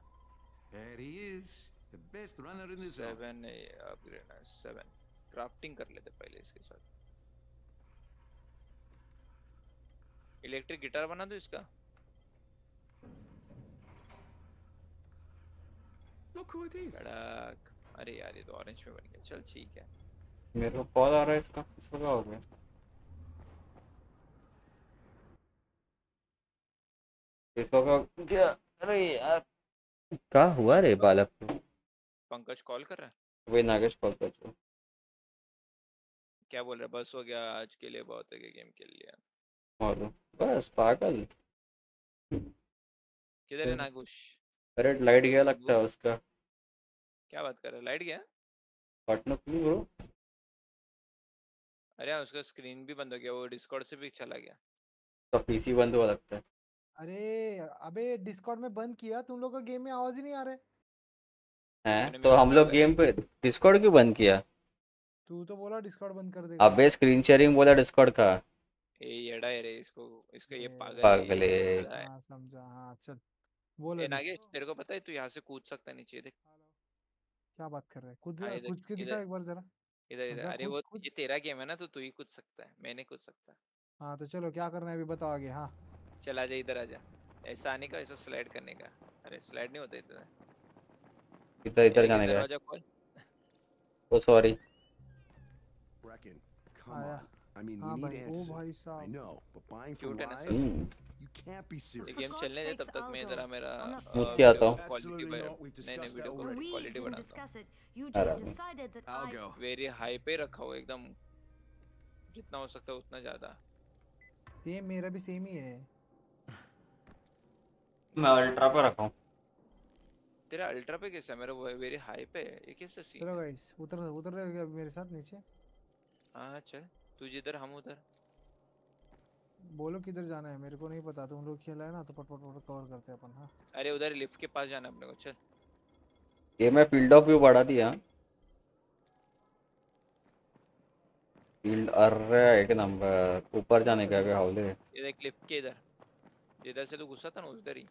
There he is, the best runner in the zone. Seven upgrade seven crafting कर लेते पहले इसके साथ इलेक्ट्रिक गिटार बना दो इसका Look who it is. अरे यार ये तो ऑरेंज में बन गया चल ठीक है मेरे को कॉल आ रहा है इसका इसको क्या हो गया। क्या क्या? अरे यार। क्या हुआ रे बालक को पंकज कॉल कर रहा है? वही नागेश कॉल कर जो क्या बोल रहा है? बस हो गया आज के लिए बहुत है गेम खेल लिया। और? बस पागल। किधर है नागुश? अरे लाइट गया लगता है उसका। क्या बात कर रहा है? लाइट गया? पटना क्यों ब्रो अरे उसका स्क्रीन भी बंद हो गया वो डिस्कॉर्ड से भी चला गया। तो पीसी बंद हुआ लगता है। अरे अबे डिस्कॉर्ड में बंद किया? तुम लोग का गेम में आवाज़ ही नहीं आ रहा है। हैं? तो हम लोग गेम पे डिस्कॉर्ड क्यों बंद किया? तू तो बोला डिस्कॉर्ड बंद कर देगा। अबे स्क्रीन शेयरिंग बोला डिस्कॉर्ड का। ए येड़ा है रे इसको इसका ये पागल पागल है। है। है? हाँ समझा हाँ चल बोल ए। नागेश तेरे को पता है तू यहाँ से कूद सकता है नीचे देख। क्या बात कर रहा है? खुद इधर- खुद के दिखा एक बार जरा। इधर इधर। अच्छा, अरे वो। ये तेरा गेम है ना तो तू ही कूद सकता है मैं नहीं कूद सकता हाँ। तो चलो क्या करना है अभी बताओ आगे हाँ। चल आजा इधर आजा। ऐसा आने का ऐसा स्लाइड करने का। अरे स्लाइड नहीं होता इधर। इधर इधर जाने का है। ओ सॉरी Bracken, come आया। on. I mean, हाँ we भाई need answers. I know, but buying from lies, you can't be ये serious. गेम चलने दे तब तक मैं जरा मेरा serious. के आता हूँ? क्वालिटी पर नहीं नहीं वीडियो we क्वालिटी बनाता हूँ। I. go. वेरी हाई पे रखा हो एकदम। जितना हो सकता है उतना ज़्यादा। सेम मेरा भी सेम ही है। मैं अल्ट्रा पे रखा हूँ। तेरा अल्ट्रा पे कैसा है? मेरा वेरी हाई पे है। ये कैसा सीन चलो गाइस उतर उतर रहे हो मेरे साथ नीचे? हाँ हाँ, चल। तू जिधर हम उधर। बोलो किधर जाना है? मेरे को नहीं पता तुम लोग खेला है ना तो पट पट पट कवर करते हैं अपन हाँ। अरे उधर लिफ्ट के पास जाना है अपने को चल। ये मैं फ़ील्ड ऑफ़ व्यू बढ़ा दिया। फ़ील्ड अरे एक नंबर ऊपर जाने का भी हावले ये देख लिफ्ट के इधर। जिधर से तू घुसा था ना उधर ही।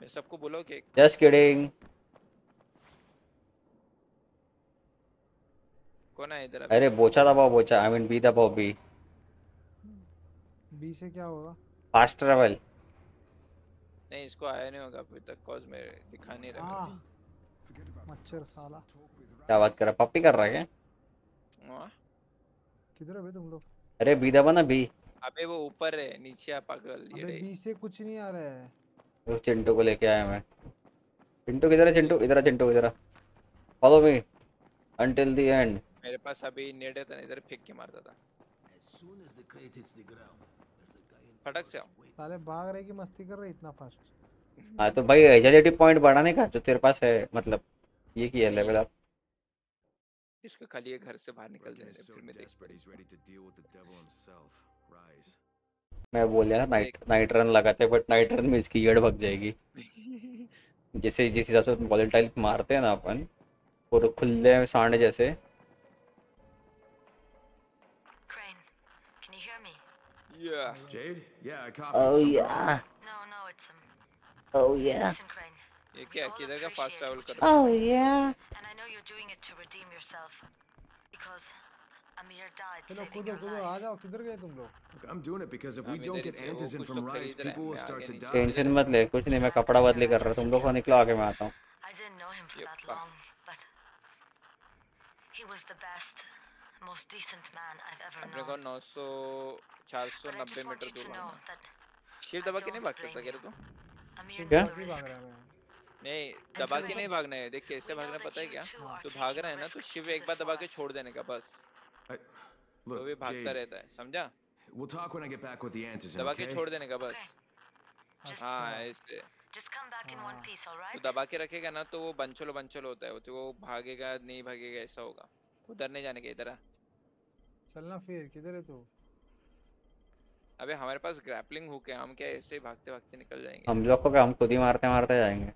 मैं सबको बोला कि जस्ट किडिंग कौन है इधर अरे बोचा दबाओ बोचा। आई मीन बी दबाओ बी। बी से क्या होगा? फास्ट ट्रेवल नहीं इसको आया नहीं होगा अभी तक कॉज में दिखा नहीं रहा हाँ। मच्छर साला। क्या बात कर रहा पप्पी कर रहा है क्या? हाँ? किधर है बे तुम लोग? अरे बी दबा ना बी। अबे वो ऊपर है नीचे आ पागल ये अबे बी से कुछ नहीं आ रहा है। वो चिंटू को लेके आया मैं। चिंटू किधर है चिंटू? इधर है चिंटू इधर follow me until the end मेरे पास अभी नेट है था इधर फेंक के मारता था। फटक से साले भाग रहे कि मस्ती कर रहे इतना फास्ट हाँ तो भाई एजिलिटी पॉइंट बढ़ाने का जो तेरे पास है मतलब ये की है लेवल अप इसको खाली घर से बाहर निकल दे फिर मैं देख. मैं बोल रहा था नाइट नाइट रन लगाते बट नाइट रन में इसकी येड़ भग जाएगी। जैसे जिस हिसाब से वॉलेटाइल मारते हैं ना अपन पूरे खुले सांड जैसे Yeah. Jade? Yeah, I copy. Oh yeah No, no, it's um. oh yeah ये क्या किधर का फास्ट ट्रैवल कर रहा oh yeah And I know you're doing it to redeem yourself. Because Amir died चलो saving कूदो कूदो आ जाओ किधर गए तुम लोग I'm doing it because if we don't get कुछ from Rise, हैं, people will start to die. Tension मत ले कुछ नहीं मैं कपड़ा बदली कर रहा हूँ तुम लोग को निकलो आगे मैं आता हूँ I didn't know him for that long, but he was the best, अपने को 900 490 मीटर दूर है। शीर दबा के नहीं भाग सकता क्या तू? क्या? नहीं दबा के नहीं भागना है। देख कैसे भागना पता है क्या? तू भाग रहा है ना तो शिव एक बार दबा के छोड़ देने का बस। तो भी भागता रहता है समझा? दबा के छोड़ देने का बस। हाँ, हाँ ऐसे। हाँ। तू दबा के रखेगा ना तो वो बंचलो बंचलो होता है। तो वो भागेगा नहीं भागेगा ऐसा होगा। उधर नहीं जाने का इधर आ। चलना फिर किधर है तू? अबे हमारे पास ग्रैपलिंग हुक है हम क्या ऐसे ही भागते भागते निकल जाएँगे? हम लोग को क्या हम खुद ही मारते मारते जाएँगे?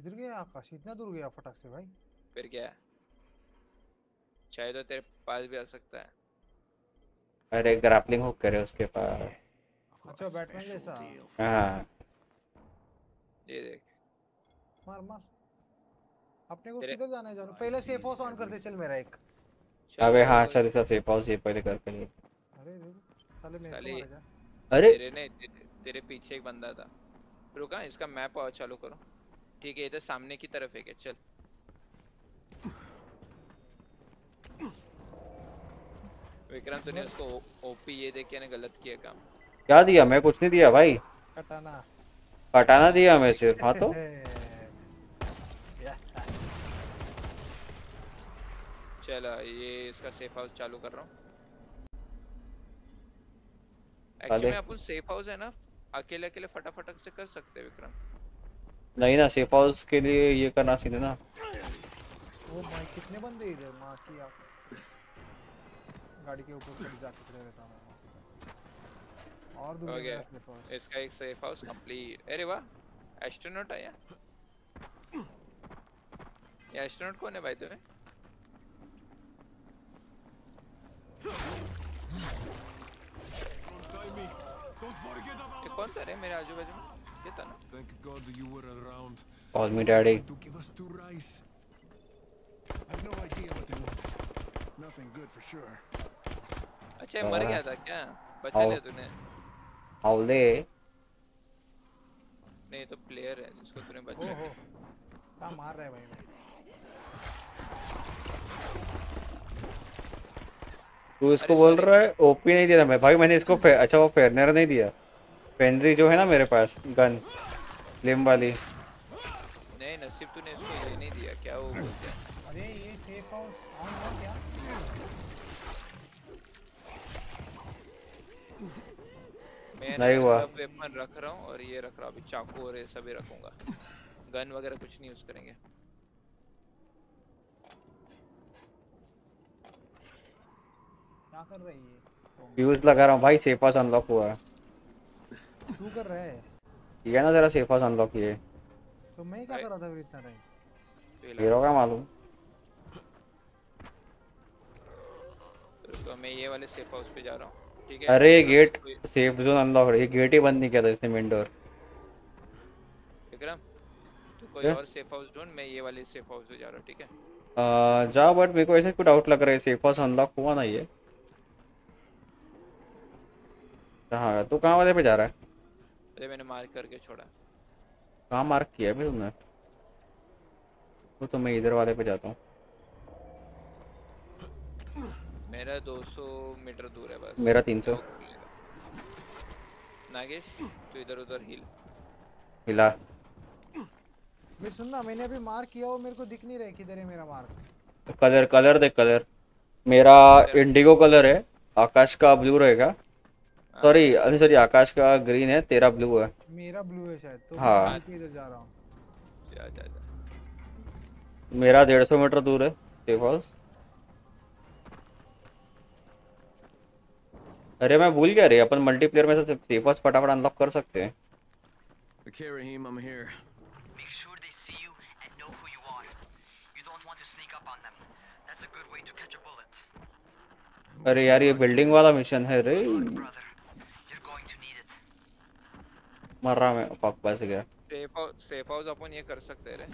इधर गया आकाश? इतना दूर गया फटक से भाई। फिर क्या? चाहे तो तेरे पास भी आ सकता है। अरे ग्रैपलिंग हुक करे उसके पास। अच्छा बैटमैन जैसा। हाँ। ये देख। मार मार। अपने को किधर जाना है जानू? पहले सेफ़ हाउस ऑन कर दे चल मेरा एक। अबे हाँ तो- चल इसका सेफ़ हाउस ये पहले करके लिए अरे साले मेरे साले- को अरे! तेरे ने तेरे, पीछे एक बंदा था। रुका इसका मैप और चालू करो। ठीक है इधर सामने की तरफ़ है क्या? चल। विक्रम तूने उसको ओपी ये देख के ने गलत किया काम। क्या दिया? मैं कुछ नहीं दिया भाई। कटाना। हटाना दिया मैं सिर्फ़ हाँ तो। चलो ये इसका सेफ़ हाउस चालू कर रहा हूँ। एक्चुअली में अपन सेफ़ हाउस है ना अकेले अकेले फटाफट से कर सकते हैं विक्रम। नहीं ना सेफ़ हाउस के लिए ये करना सीधे ना। ओ भाई कितने बंदे इधर माँ की आप। गाड़ी के ऊपर खड़े जाके खड़े रहता हूँ मस्त। और दूर हो गया। गया सेफ़ हाउस इसका एक सेफ़ हाउस कंप्लीट अरे वाह एस्ट्रोनॉट आया ये एस्ट्रोनॉट कौन है भाई तुम्हें ये कौन सा रे मेरे आजू बाजू में ये था ना Thank God you were around. Call me daddy To give us to Rise. I've no idea what they want. Nothing good for sure. अच्छा ये मर हाँ। गया था क्या बचा। लिया तूने हाउले नहीं ये तो प्लेयर है जिसको तूने बचा हो क्या मार रहा है भाई तू इसको बोल रहा है ओपी नहीं दिया था मैं। भाई मैंने इसको फे, अच्छा वो फेरनर नहीं दिया। फेनरी जो है ना मेरे पास गन लिम वाली। नहीं नसीब तूने इसको ये नहीं दिया। क्या वो बोलते हैं? अरे ये सेफ़ हाउस ऑन है क्या? मैं नहीं हुआ। सब वेपन रख रहा हूँ और ये रख रहा हूँ। अभी चाकू और ये सभी रखूँगा। गन वगैरह कुछ नहीं यूज़ करेंगे। क्या कर रहा है ये? लगा रहा हूँ भाई सेफ़ हाउस अनलॉक हुआ है। तू कर रहा है? ये ना जरा सेफ़ हाउस अनलॉक ये? तो मैं क्या कर रहा था फिर इतना टाइम ये हीरो का मालूम। तो मैं ये वाले सेफ़ हाउस पे जा रहा हूँ। ठीक है? अरे गेट सेफ़ जोन अनलॉक ये गेट ही बंद नहीं किया था इसने मेन डोर विक्रम तू कोई और सेफ़ हाउस ढूंढ मैं ये वाले सेफ़ हाउस पे जा रहा हूँ ठीक है? आ, जा बट मेरे को ऐसे कुछ डाउट लग रहा है। सेफ़ हाउस अनलॉक हुआ ना ये? कहाँ तू कहाँ वाले पे जा रहा है? अरे मैंने मार्क करके छोड़ा। कहाँ मार्क किया है भाई तुमने? वो तो मैं इधर वाले पे जाता हूँ। मेरा 200 मीटर दूर है बस। मेरा 300 वो नागेश तू इधर उधर हिल हिला। भाई सुन ना मैंने अभी मार्क किया वो मेरे को दिख नहीं रहा है किधर है मेरा मार्क। कलर कलर देख कलर। मेरा इंडिगो कलर है आकाश का ब्लू रहेगा। सॉरी अरे सॉरी आकाश का ग्रीन है तेरा ब्लू है मेरा ब्लू है शायद तो हाँ। मैं इधर जा रहा हूँ जा जा जा मेरा डेढ़ सौ मीटर दूर है सेफ़ हाउस अरे मैं भूल गया रे अपन मल्टीप्लेयर में से सेफ़ हाउस फटाफट अनलॉक कर सकते हैं Okay, Raheem, I'm here. Make sure they see you and know who you are. You don't want to sneak up on them. That's a good way to catch a bullet. अरे यार ये building वाला mission है रे Good brother. You're going to need it. मर रहा मैं। पक बस गया। सेफ़ हाउस सेफ़ हाउस अपन ये कर सकते हैं रे।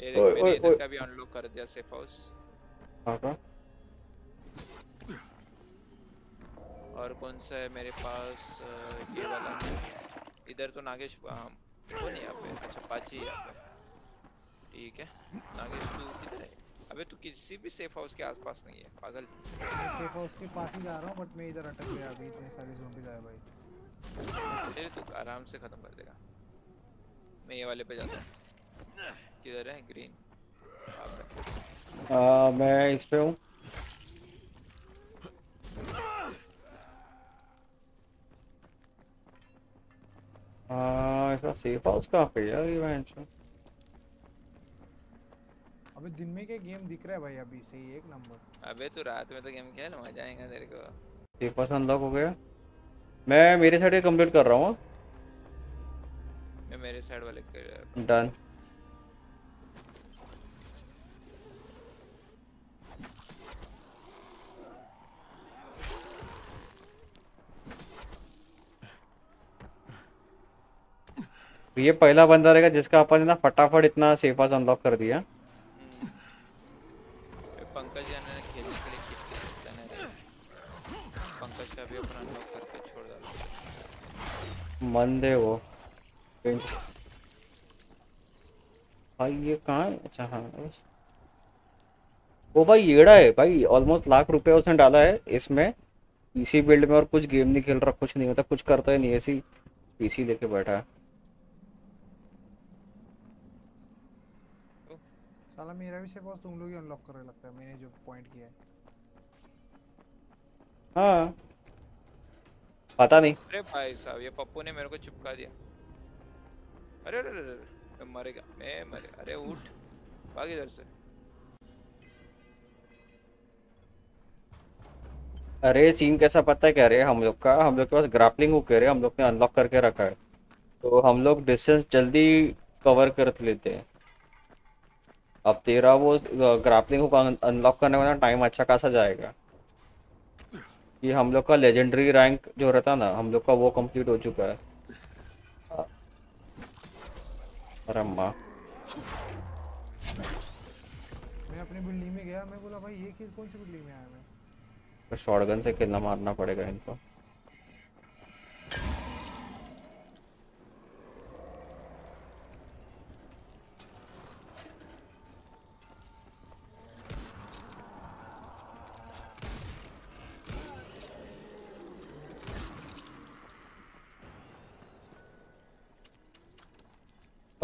ये देख मैंने इधर का भी अनलॉक कर दिया सेफ़ हाउस हाँ का और कौन सा है मेरे पास? ये वाला। इधर तो नागेश हाँ, वो नहीं यहाँ पे। अच्छा पाची यहाँ पे। ठीक है। नागेश तू किधर है? अबे तू किसी भी सेफ़ हाउस के आसपास नहीं है पागल। सेफ़ हाउस के पास ही जा रहा हूँ बट मैं इधर अटक गया अभी। इतने सारे zombies आए भाई। अरे तू आराम से खत्म कर देगा। मैं ये वाले पे जाता हूँ। किधर है? ग्रीन आ, मैं इस पे हूँ। हाँ इसका सेफ़ हाउस कहाँ पे यार ये बेंच अबे दिन में क्या गेम दिख रहा है भाई? अभी सही एक नंबर अबे तू रात में तो गेम खेल मज़ा आएगा तेरे को। सेफ़ हाउस अनलॉक हो गया? मैं मेरे साइड का कंप्लीट कर रहा हूँ। मैं मेरे साइड वाले कर डन तो ये पहला बंदा रहेगा जिसका अपन ने ना फटाफट इतना सेफ़ हाउस अनलॉक कर दिया पंकज यार ने खेलने के लिए किट किट है रे पंकज का भी अपना अनलॉक करके छोड़ डाला मंद वो। भाई ये कहाँ है? अच्छा हाँ बस। वो भाई येड़ा है भाई ऑलमोस्ट लाख रुपए उसने डाला है इसमें। पीसी बिल्ड में और कुछ गेम नहीं खेल रहा कुछ नहीं मतलब कुछ करता ही नहीं ऐसे पीसी लेके बैठा है। साला मेरा भी सेफ़ तुम लोग ही अनलॉक कर रहे लगता है मैंने जो पॉइंट किया है। हाँ। पता नहीं अरे भाई साहब ये पप्पू ने मेरे को चिपका दिया अरे अरे अरे मैं मरेगा मैं मरे अरे उठ भाग इधर से अरे सीन कैसा पता है क्या रे हम लोग का हम लोग के पास ग्रापलिंग हुक है रे हम लोग ने अनलॉक करके रखा है। तो हम लोग डिस्टेंस जल्दी कवर कर लेते हैं। अब तेरा वो ग्रापलिंग हुक अनलॉक करने वाला टाइम अच्छा खासा जाएगा। ये हम लोग का लेजेंडरी रैंक जो रहता ना हम लोग का वो कंप्लीट हो चुका है। अरे माँ। मैं अपनी बिल्डिंग में गया मैं बोला भाई ये किस कौन सी बिल्डिंग में आया मैं? तो शॉटगन से कितना मारना पड़ेगा इनको?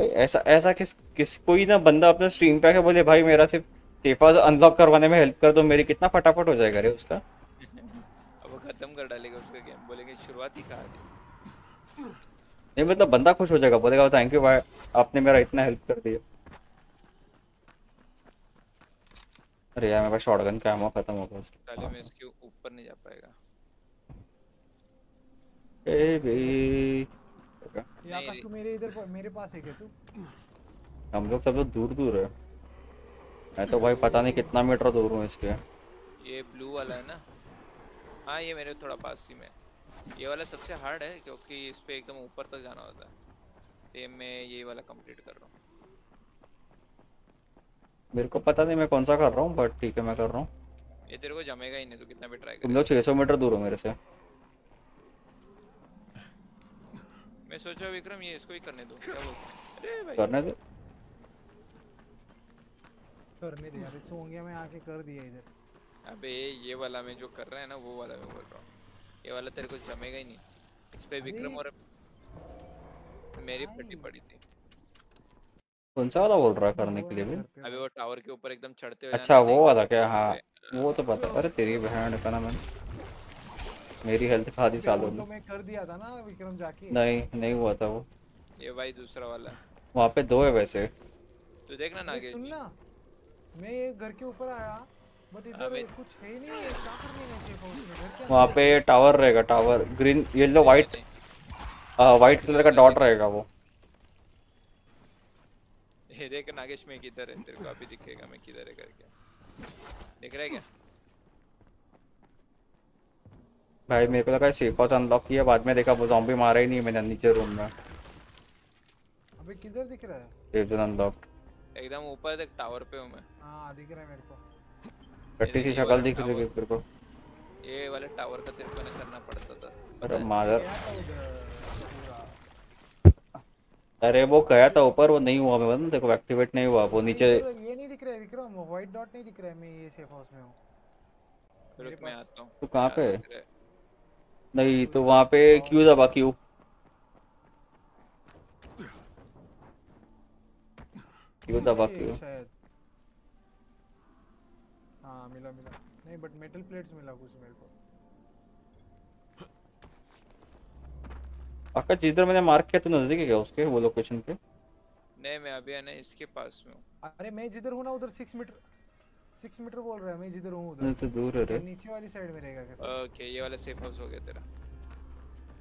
भाई ऐसा ऐसा किस किस कोई ना बंदा अपने स्ट्रीम पे आके बोले भाई मेरा सिर्फ़ सेफा अनलॉक करवाने में हेल्प कर दो मेरी कितना फटाफट हो जाएगा रे उसका? अब वो खत्म कर डालेगा उसका गेम बोलेंगे शुरुआत ही कहा थी? नहीं मतलब बंदा खुश हो जाएगा बोलेगा थैंक यू भाई आपने मेरा इतना हेल्प कर दिया. अरे यार मेरे पास शॉटगन का एमो खत्म हो गया उसके साले में इसके ऊपर नहीं जा पाएगा। ए भी ये आकाश तू मेरे इधर मेरे पास है क्या तू? हम लोग सब लोग दूर दूर है। मैं तो भाई पता नहीं कितना मीटर दूर हूँ इसके। ये ब्लू वाला है ना? हाँ ये मेरे थोड़ा पास ही में। ये वाला सबसे हार्ड है क्योंकि इस पे एकदम ऊपर तक जाना होता है। ये मैं ये वाला कंप्लीट कर रहा हूँ। मेरे को पता नहीं मैं कौन सा कर रहा हूँ बट ठीक है मैं कर रहा हूँ। ये तेरे को जमेगा ही नहीं तो कितना भी ट्राई तुम कर। लोग 600 मीटर दूर हो मेरे से। मैं सोचा विक्रम ये इसको ही करने दो। क्या बोलते हैं? अरे भाई। करने दो। करने दे यार चोंगिया में आके कर दिया इधर। अबे ये वाला मैं जो कर रहा है ना वो वाला मैं बोल रहा हूँ। ये वाला तेरे को जमेगा ही नहीं। इस पे विक्रम और मेरी फटी पड़ी थी। कौन सा वाला बोल रहा करने के लिए भी? अबे वो टावर के ऊपर एकदम चढ़ते हुए अच्छा वो वाला क्या? हाँ। वो तो पता अरे तेरी बहन का ना मैं मेरी हेल्थ खा दी सालों तो में कर दिया था ना विक्रम जाके। नहीं नहीं हुआ था वो। ये भाई दूसरा वाला। वहाँ पे दो है वैसे। तू देखना नागेश सुन ना मैं ये घर के ऊपर आया बट इधर कुछ है नहीं है क्या करने में के वहाँ पे टावर रहेगा tower green yellow white white colour का डॉट रहेगा वो। ये देख नागेश में किधर है तेरे को अभी दिखेगा मैं किधर है करके। दिख रहा है क्या? भाई मेरे को लगा सेफ़ हाउस अनलॉक किया बाद में देखा वो जॉम्बी मारा ही नहीं मैंने नीचे रूम में। अबे किधर दिख रहा है? सेफ़ जोन अनलॉक एकदम ऊपर देख टावर पे हूँ मैं। हाँ दिख रहा है मेरे को। कट्टी सी शक्ल दिख रही है तेरे को। ये वाले टावर का तेरे को ना करना पड़ता था। अरे मादर। अरे वो गया था ऊपर वो नहीं हुआ मैं देखो एक्टिवेट नहीं हुआ वो नीचे ये नहीं दिख रहा है विक्रम व्हाइट डॉट नहीं दिख रहा है मैं ये सेफ़ हाउस में हूँ। रुक मैं आता हूँ। तू कहाँ पे है? नहीं तो वहाँ पे क्यू दबा क्यू क्यू दबा क्यू हाँ मिला मिला। नहीं बट मेटल प्लेट्स मिला कुछ मेरे को। आका जिधर मैंने मार्क किया तू नज़दीक है क्या उसके वो लोकेशन पे नहीं मैं अभी है ना इसके पास में हूँ। अरे मैं जिधर हूँ ना उधर सिक्स मीटर सिक्स मीटर बोल रहा है मैं जिधर हूँ नहीं उधर तो दूर है रे। नीचे वाली साइड में रहेगा क्या? ओके ये वाला सेफ़ हाउस हो गया तेरा।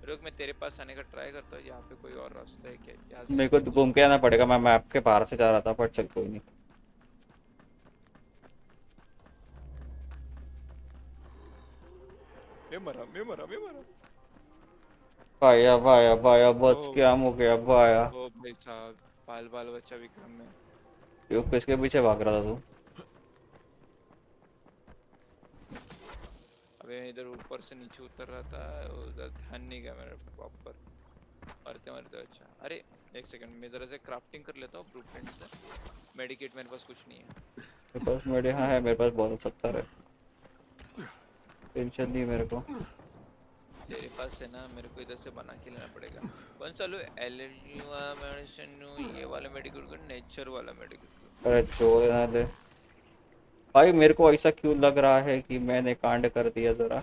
रुक मैं तेरे पास आने का ट्राई करता हूँ यहाँ पे कोई और रास्ता है क्या? यहाँ से मेरे को तो घूम के आना पड़ेगा मैं मैप के बाहर से जा रहा था पर चल कोई नहीं। मैं मरा मैं मरा मैं मरा। भाया भाया भाया बहुत ओ। स्कैम हो गया भाया। ओ भाई साहब बाल बाल बच्चा विक्रम में क्यों किसके पीछे भाग रहा था तू? अबे इधर ऊपर से नीचे उतर रहा था उधर ध्यान नहीं गया मेरा प्रॉपर मरते मरते अच्छा। अरे एक सेकंड मैं जरा से क्राफ्टिंग कर लेता हूँ ब्लूप्रिंट से। मेडिकेट मेरे पास कुछ नहीं है। मेरे पास मेरे हाँ है मेरे पास बहुत सत्तर है। टेंशन नहीं मेरे को। तेरे पास है ना मेरे को इधर से बना के लेना पड़ेगा। कौन सा लो एलर्जी वाला मेडिसिन ये वाला मेडिकल का नेचर वाला मेडिकल अरे छोड़ ना दे। भाई मेरे को ऐसा क्यों लग रहा है कि मैंने कांड कर दिया जरा?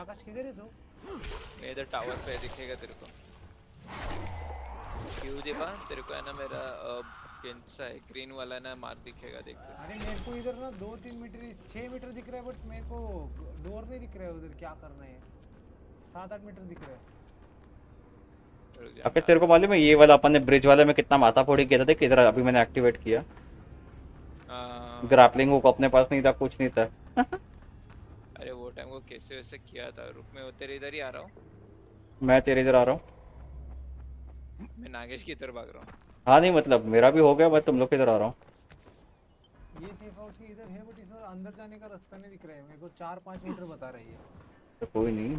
आकाश किधर है तू? मैं इधर टावर पे दिखेगा तेरे को। क्यों देवा तेरे को है ना मेरा कैंसा है। ग्रीन वाला ना मार्क दिखेगा देख। अरे मेरे को इधर ना दो तीन मीटर छः मीटर दिख रहा है बट मेरे को डोर नहीं दिख रहा है उधर। क्या करना है? सात आठ मीटर दिख रहा है। अबे तेरे को मालूम है ये वाला अपन ने ब्रिज वाले में कितना माथा फोड़ी किया था देख अभी मैंने एक्टिवेट किया। हाँ, ग्रैपलिंग हुक अपने पास नहीं था कुछ नहीं था। अरे वो टाइम को कैसे वैसे किया था? रुक मैं तेरे इधर ही आ रहा हूँ। मैं तेरे इधर आ रहा हूँ। मैं नागेश की तरफ़ भाग रहा हूँ। हाँ नहीं मतलब मेरा भी हो गया मैं तुम लोग किधर आ रहा हूँ। ये सेफ़ हाउस के इधर है बट इसमें अंदर जाने का रास्ता नहीं दिख रहा है। मेरे को चार पाँच मीटर बता रही है। तो कोई नहीं।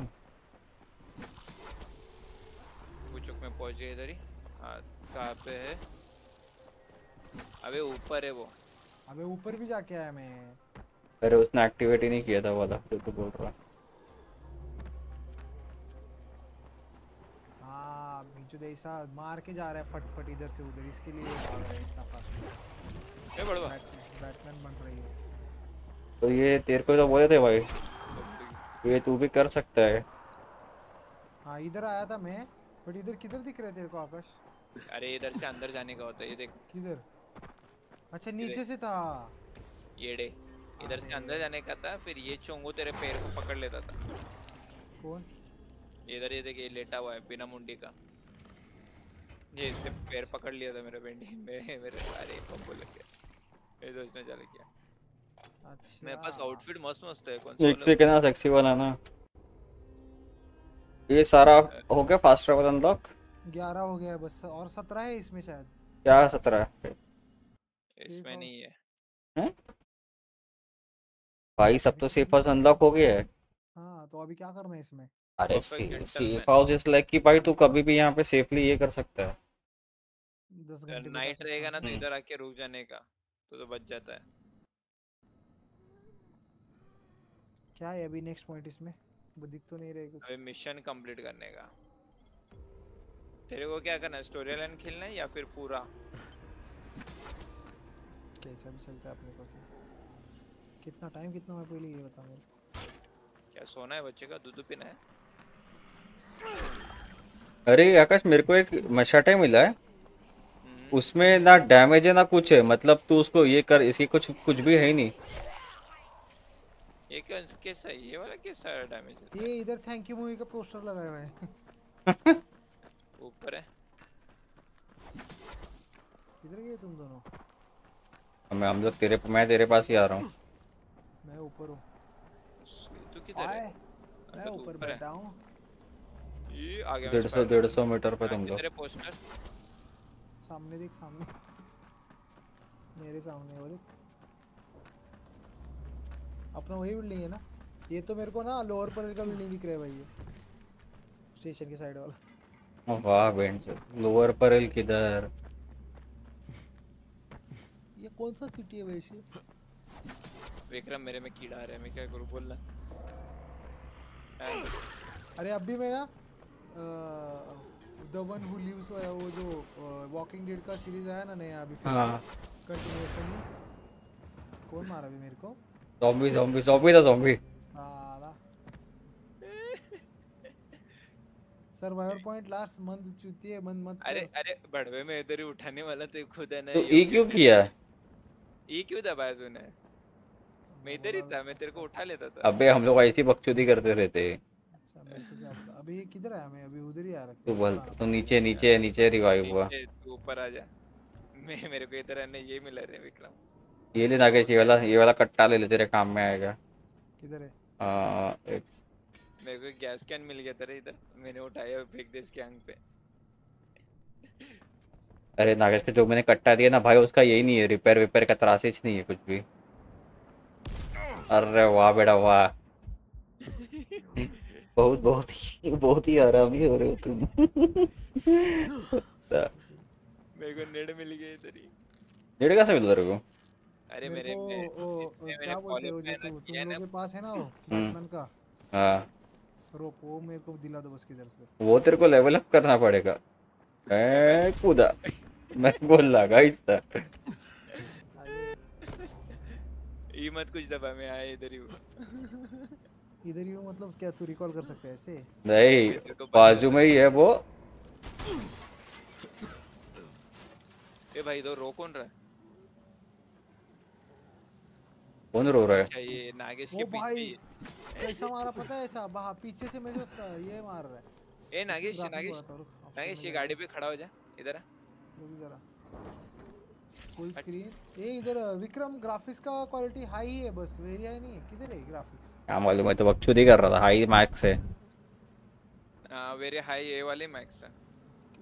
पूछो मैं पहुँच गया इधर ही। हाँ कहाँ पे है? अबे ऊपर है वो। अबे ऊपर भी जाके आया मैं। अरे उसने एक्टिवेट ही नहीं किया था वाला जो तू बोल रहा हाँ बीचू ऐसा मार के जा रहा है फट फट इधर से उधर इसके लिए भाग रहा है इतना फास्ट ए बड़वा। बैटमैन बन रही है। तो ये तेरे को तो बोले थे भाई तो ये तू भी कर सकता है। हाँ इधर आया था मैं। बट इधर किधर दिख रहा है तेरे को आकाश? अरे इधर से अंदर जाने का होता है ये देख। किधर? अच्छा नीचे से था। ये डे इधर से अंदर जाने का था फिर ये चोंगो तेरे पैर को पकड़ लेता था। कौन? इधर ये देख ये लेटा हुआ है बिना मुंडी का। ये इसने पैर पकड़ लिया था मेरे बेंडी में मेरे अरे पंपो लग। गया मेरे दोस्त ने चल किया। अच्छा। मेरे पास आउटफिट मस्त मस्त है कौन सा एक सा से कहना सेक्सी वाला ना। ये सारा हो गया फास्ट ट्रैवल अनलॉक ग्यारह हो गया है बस और सत्रह है इसमें शायद? क्या सत्रह? है इसमें नहीं है। हैं? भाई सब तो सेफ़ हाउस अनलॉक हो गया है। हाँ तो अभी क्या करना है इसमें? अरे सेफ़ हाउस इज़ लाइक कि भाई तू कभी भी यहाँ पे सेफली ये कर सकता है। नाइट रहेगा ना तो हम्म। इधर आके रुक जाने का तो तो बच जाता है। क्या है अभी नेक्स्ट पॉइंट इसमें? वो दिख तो नहीं रहे कुछ। अभी मिशन कंप्लीट करने का। तेरे को क्या करना है स्टोरी लाइन खेलना है या फिर पूरा? कैसा भी चलता है अपने को क्या? कितना टाइम कितना हुआ पहले ये बता मेरे को क्या सोना है बच्चे का? दूध पीना है? अरे आकाश मेरे को एक मशाटे मिला है। हम्म, उसमें ना डैमेज है ना कुछ है। मतलब तू उसको ये कर इसकी कुछ कुछ भी है ही नहीं। ये क्या कैसा है ये वाला कैसा डैमेज ये इधर थैंक यू मूवी का पोस्टर लगाया हुआ है। ऊपर है। किधर गए तुम दोनों? मैं हम लोग तेरे मैं तेरे पास ही आ रहा हूँ। मैं ऊपर हूँ। तू किधर है? मैं तो ऊपर बैठा हूँ। ये आ गया डेढ़ सौ डेढ़ सौ मीटर पे तुम लोग। है पोस्टर सामने देख सामने। मेरे सामने वो देख अपना वही बिल्डिंग है ना? ये तो मेरे को ना लोअर पर का बिल्डिंग दिख रहा है भाई ये। स्टेशन के साइड वाला। वाह बेंच लोअर परल किधर? ये कौन सा सिटी है वैसे विक्रम मेरे में कीड़ा आ रहा है। मैं क्या करूँ? बोल ना। अरे अभी मैं ना द वन हु लिव्स वो जो वॉकिंग डेड का सीरीज़ आया ना नया अभी हाँ। कंटिन्यूएशन में। कौन मारा अभी मेरे को? ज़ॉम्बी ज़ॉम्बी ज़ॉम्बी था ज़ॉम्बी साला। सर्वाइवर पॉइंट लास्ट मंथ चूती है मंथ मत अरे अरे बड़वे में इधर ही उठाने वाला तो खुद है ना तो ये। ये क्यों किया? ये क्यों दबाया तूने? मैं इधर ही था मैं तेरे को उठा लेता था। अबे हम लोग ऐसी बकचोदी करते रहते। हैं। अच्छा मैं तो अभी ये किधर आया मैं अभी उधर ही आ रखा तू बोल तू नीचे नीचे नीचे रिवाइव हुआ। नीचे तू ऊपर आ जा। मैं मेरे को इधर आने ये मिला रे विक्रम। ये ले नागेश ये वाला ये वाला कट्टा ले ले तेरे काम में आएगा। किधर है? आ, एक। मेरे को गैस कैन मिल गया था रे इधर। मैंने उठाया फेंक दे इसके आँख पे। अरे नागेश का जो मैंने कट्टा दिया ना भाई उसका यही नहीं है। रिपेयर विपेयर का त्रासिच नहीं है कुछ भी। अरे वाह बेटा वाह। बहुत बहुत ही बहुत ही आरामी हो रहे हो तुम। मेरे को नेड मिल गया इधर ही डेढ़ का से मिल तेरे को? अरे मेरे वो इसमें क्या बोलते हैं जो तू तुम लोगों के पास है ना वो? हम्म। बैटमैन का? हाँ। रोप वो मेरे को दिला दो बस किधर से। वो तेरे को लेवल अप करना पड़ेगा। मैं कूदा। मैं बोल लगा इस था ये मत कुछ दबा मैं आया इधर ही हूँ। इधर ही हूँ मतलब क्या तू रिकॉल कर सकता है ऐसे? नहीं बाजू में ही है वो। ए भाई इधर रो कौन रहा है कौन रो रहा है अच्छा ये नागेश के पीछे भाई कैसा मारा पता है ऐसा बाहर पीछे से मेरे को ये मार रहा है ए नागेश नागेश नागेश ये गाड़ी पे खड़ा हो जा इधर आ रुक जरा फुल स्क्रीन ये इधर विक्रम ग्राफिक्स का क्वालिटी हाई है बस वेरी हाई नहीं है किधर है ग्राफिक्स क्या मालूम है तो बकचोदी कर रहा था हाई मैक्स है हाँ वेरी हाई ए वाले मैक्स है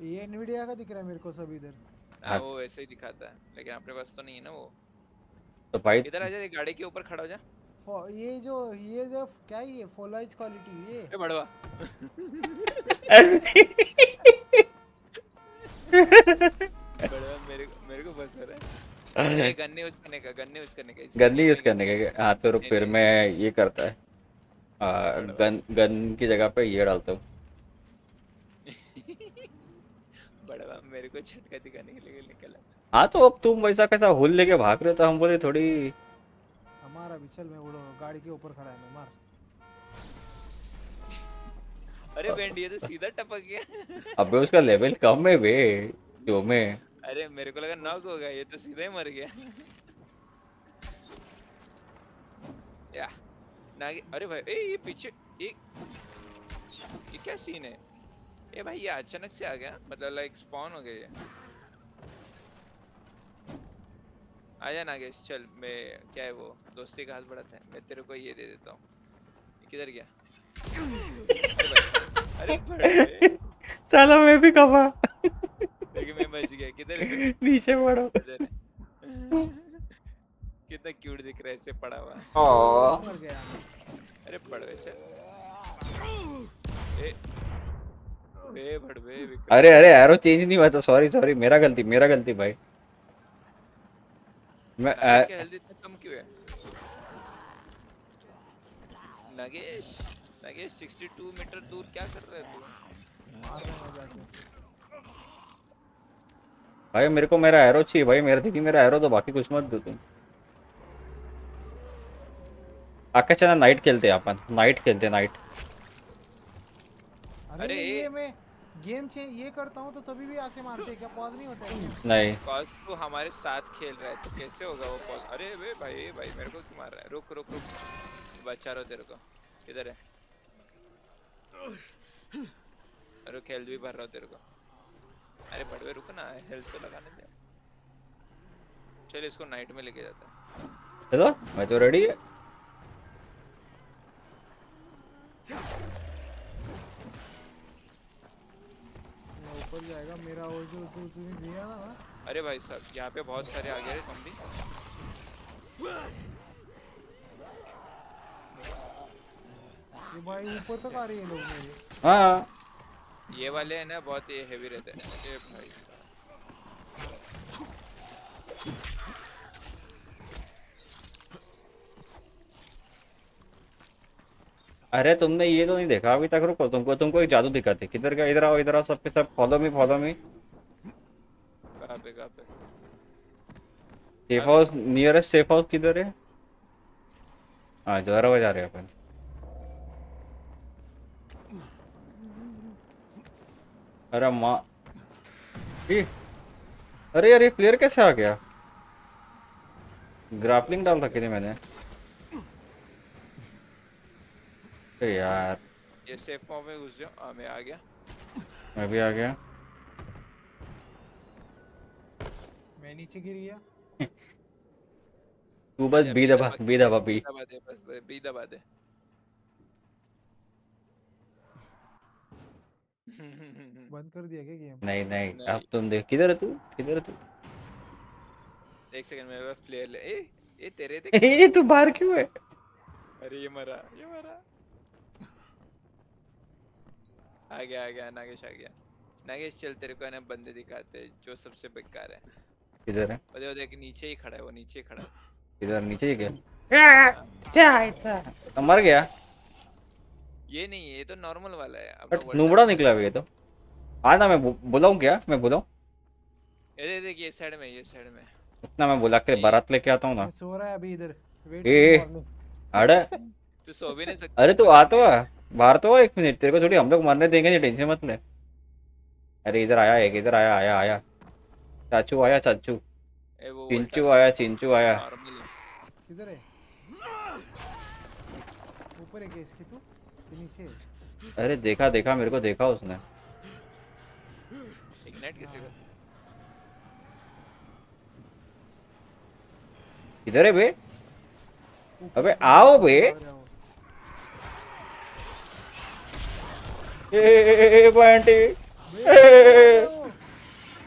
ये एनवीडिया का दिख रहा है मेरे को सब इधर हाँ वो ऐसे ही दिखाता है लेकिन अपने पास तो नहीं है ना वो तो भाई इधर आ जा ये गाड़ी के ऊपर खड़ा हो जा। ये जो ये जो क्या है ये फोलाइज क्वालिटी ये? ए बड़वा। बड़वा मेरे मेरे को बस हो रहा है। ये गन यूज़ करने का गन यूज़ करने का इसमें गन यूज़ करने का हाँ तो रुक फिर। मैं ये करता है। आ, गन गन की जगह पे ये डालता हूँ। बड़वा मेरे को झटका दिखाने के लिए निकला। हाँ तो अब तुम वैसा कैसा हुल लेके भाग रहे हो तो हम बोले थोड़ी हमारा भी चल मैं उड़ो गाड़ी के ऊपर खड़ा है मैं मार। अरे बेंड ये तो सीधा टपक गया। अबे उसका लेवल कम है बे जो में। अरे मेरे को लगा नॉक हो गया ये तो सीधा ही मर गया। या नागे अरे भाई ए ये पीछे ये ये क्या सीन है? ए भाई ये अचानक से आ गया मतलब लाइक स्पॉन हो गया ये आजा नागेश चल मैं क्या है वो दोस्ती का हाथ बढ़ाते हैं। मैं तेरे को ये दे देता हूँ। किधर गया? अरे चलो मैं भी कमा। लेकिन मैं बच गया। किधर नीचे पड़ो। कितना क्यूट दिख रहा है ऐसे पड़ा हुआ। ओ मर गया अरे पड़वे चल ए बे बड़वे अरे अरे एरो चेंज नहीं हुआ था। सॉरी सॉरी मेरा गलती मेरा गलती भाई। मैं इतना कम क्यों है? नागेश नागेश 62 मीटर दूर क्या कर रहा है तू? भाई मेरे को मेरा एरो चाहिए भाई मेरा दीदी मेरा एरो तो बाकी कुछ मत दो तुम। आकाश चला नाइट खेलते हैं अपन नाइट खेलते नाइट अरे अरे, ये मैं गेम चेंज ये करता हूँ तो तभी भी आके मारते हैं क्या? पॉज नहीं होता है? नहीं। कॉज तू हमारे साथ खेल रहा है तो कैसे होगा वो कॉल अरे बे भाई भाई मेरे को क्यों मार रहा है? रुक रुक रुक। बचा रहो तेरे को। किधर है। अरे हेल्थ भी भर रहा हूँ तेरे को। अरे बड़वे रुक ना। हेल्थ तो लगाने दे। चल इसको नाइट में लेके जाता है। चलो मैं तो रेडी है। ऊपर जाएगा मेरा वो जो तू तूने दिया था ना। अरे भाई साहब यहाँ पे बहुत सारे आ गए तुम भी। ये भाई ऊपर तक आ रही है लोग मेरे। हाँ। ये वाले है ना बहुत ये हेवी रहते हैं। ये भाई। अरे तुमने ये तो नहीं देखा अभी तक रुको तुमको तुमको एक जादू दिखाते किधर का इधर आओ इधर आओ सबके सब फॉलो मी फॉलो मी कहाँ पे कहाँ पे? Safe house nearest safe house किधर है? हाँ हाँ जोरा जा रहे हैं अपन। अरे माँ ये अरे यार ये प्लेयर कैसे आ गया? ग्रापलिंग डाल रखी थी मैंने। यार। ये सेफ़ मॉब में घुस जाओ। हाँ मैं आ गया। मैं भी आ गया। मैं नीचे गिर गया। तू बस बी दबा बी दबा बी। दबा दे बस बी दबा दे। बंद कर दिया क्या गेम? नहीं नहीं नहीं। अब तुम देख किधर है तू? किधर है तू? एक सेकंड मेरे पास फ्लेयर ले। ए ए तेरे देख। ये तू बाहर क्यों है? अरे ये मरा ये मरा। आ गया आ गया नागेश आ गया। नागेश चल तेरे को है ना बंदे दिखाते हैं जो सबसे बेकार है। किधर है? और देखो देख नीचे ही खड़ा है वो नीचे ही खड़ा है। किधर नीचे ही गया तो मर गया। ये नहीं है ये तो नॉर्मल वाला है बट नुबड़ा निकला हुआ ये तो। आ ना मैं बुलाऊं क्या? मैं बुलाऊं? ये देख देख ये साइड में ये साइड में। इतना मैं बुला के बारात लेके आता हूँ ना। सो रहा है अभी इधर। वेट ए। अरे। तू सो भी नहीं सकता। अरे तू आ तो आ। बाहर तो एक मिनट तेरे को थोड़ी हम लोग मरने देंगे नहीं टेंशन मत ले। अरे इधर आया एक इधर आया आया आया। चाचू आया चाचू। चिंचू आया चिंचू आया। किधर है। ऊपर है क्या इसकी तू? कि नीचे अरे देखा देखा मेरे को देखा उसने। इग्नाइट कैसे कर इधर है बे। अबे आओ बे। आ रहा हो। ए, ए, ए, ए, बंटी ए,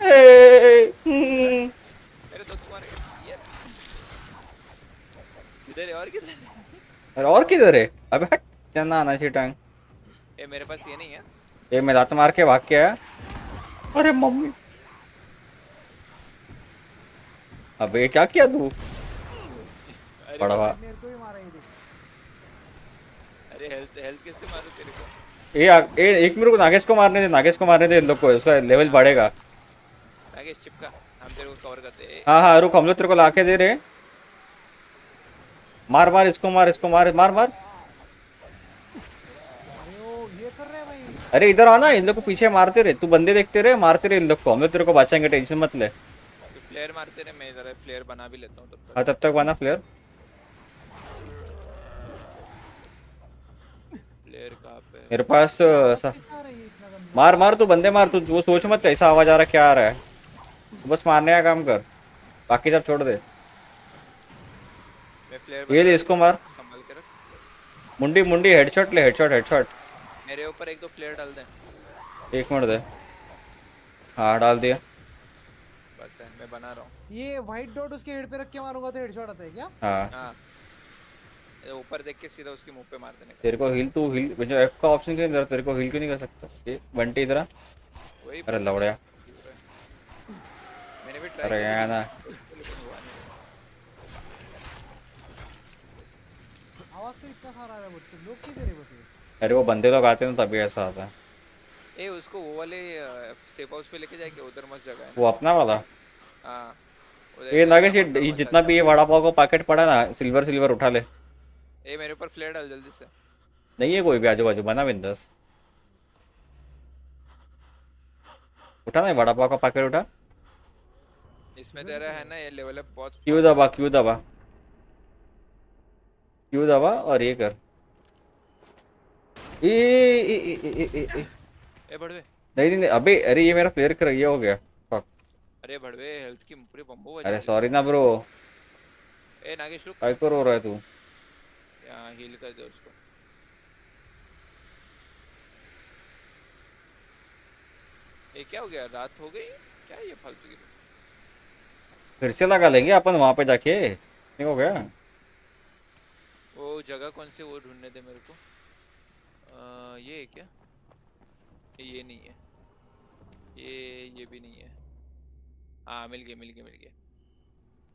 ए, हम्म। किधर है और किधर है अरे और किधर है अबे हट चन्ना आना चाहिए टांग ए मेरे पास ये नहीं है ये मैं लात मार के भाग के आया अरे मम्मी अबे क्या किया तू देख अरे हेल्थ हेल्थ कैसे मारूं तेरे को ये आ- ए, एक मेरे को नागेश को मारने दे नागेश को मारने दे इन लोग को उसका लेवल बढ़ेगा। आगे चिपका। हम तेरे को कवर करते हैं। ए, हाँ हाँ रुक हम लोग तेरे को लाके दे रहे मार मार इसको मार इसको मार मार मार। अरे ओ ये कर रहा भाई अरे इधर आना इन लोग को पीछे मारते रहे तू बंदे देखते रहे मारते रहे इन लोग को। हम लोग तेरे को बचाएँगे टेंशन मत ले। फ्लेयर मारते रहे मैं जरा फ्लेयर बना भी लेता हूँ तब हाँ तब तक बना फ्लेयर कहाँ पे है? मेरे पास सा- कैसे आ रहा ये इतना गंदा मार मार तू बंदे मार तू वो सोच मत कैसा आवाज़ आ रहा क्या आ रहा है। बस मारने का काम कर बाकी सब छोड़ दे। ये ले इसको मार। संभाल के रख। मुंडी मुंडी हेडशॉट ले हेडशॉट हेडशॉट मेरे ऊपर एक दो प्लेयर डाल दे। एक मिनट दे। हाँ डाल दिया। बस है मैं बना रहा हूँ। ये व्हाइट डॉट उसके हेड पे रख के मारूँगा तो हेडशॉट आता है क्या? हाँ। हाँ। ऊपर देख के सीधा उसके मुँह पे मार देने का। तेरे को हिल तू हिल जो एफ़ का ऑप्शन क्यों तेरे को हिल क्यों नहीं कर सकता? ये बंटी इधर आ। वही अरे लवड़या मैंने भी ट्राई अरे किया यार। ना आवाज़ तो इतना सारा आ रहा है बच्चे लोग की तेरे बच्चे अरे वो बंदे लोग आते हैं ना तभी ऐसा आता है। ए उसको वो वाले सेफ़ हाउस पे लेके जाके उधर मस्त जगह है वो अपना वाला? हाँ। ये नागेश ये जितना भी ये वड़ा पाव का पैकेट पड़ा है ना सिल्वर सिल्वर उठा ले। ए मेरे ऊपर फ्लेयर डाल जल्दी से। नहीं है कोई भी आजू बाजू बना बिंदस उठा ना वड़ा पाव का पैकेट उठा। इसमें तेरा है ना ये लेवल अप बहुत क्यू दबा क्यू दबा? क्यू दबा? और ये कर। ए ए ए ए ए ए ए ए। बढ़वे नहीं नहीं अबे अरे ये मेरा फ्लेयर कर ये हो गया। Fuck. अरे बढ़वे हेल्थ की पूरी बम्बो अरे सॉरी ना ब्रो ए नागेश रुक। काय कर रहा है तू। हील कर दे उसको। ये क्या हो गया? रात हो गई? क्या ये फालतू की फिर से लगा लेंगे अपन वहाँ पे जाके। हो गया? वो जगह कौन सी वो ढूँढने दे मेरे को। आ, ये है क्या? ये नहीं है। ये ये भी नहीं है। हाँ मिल गया मिल गया मिल गया।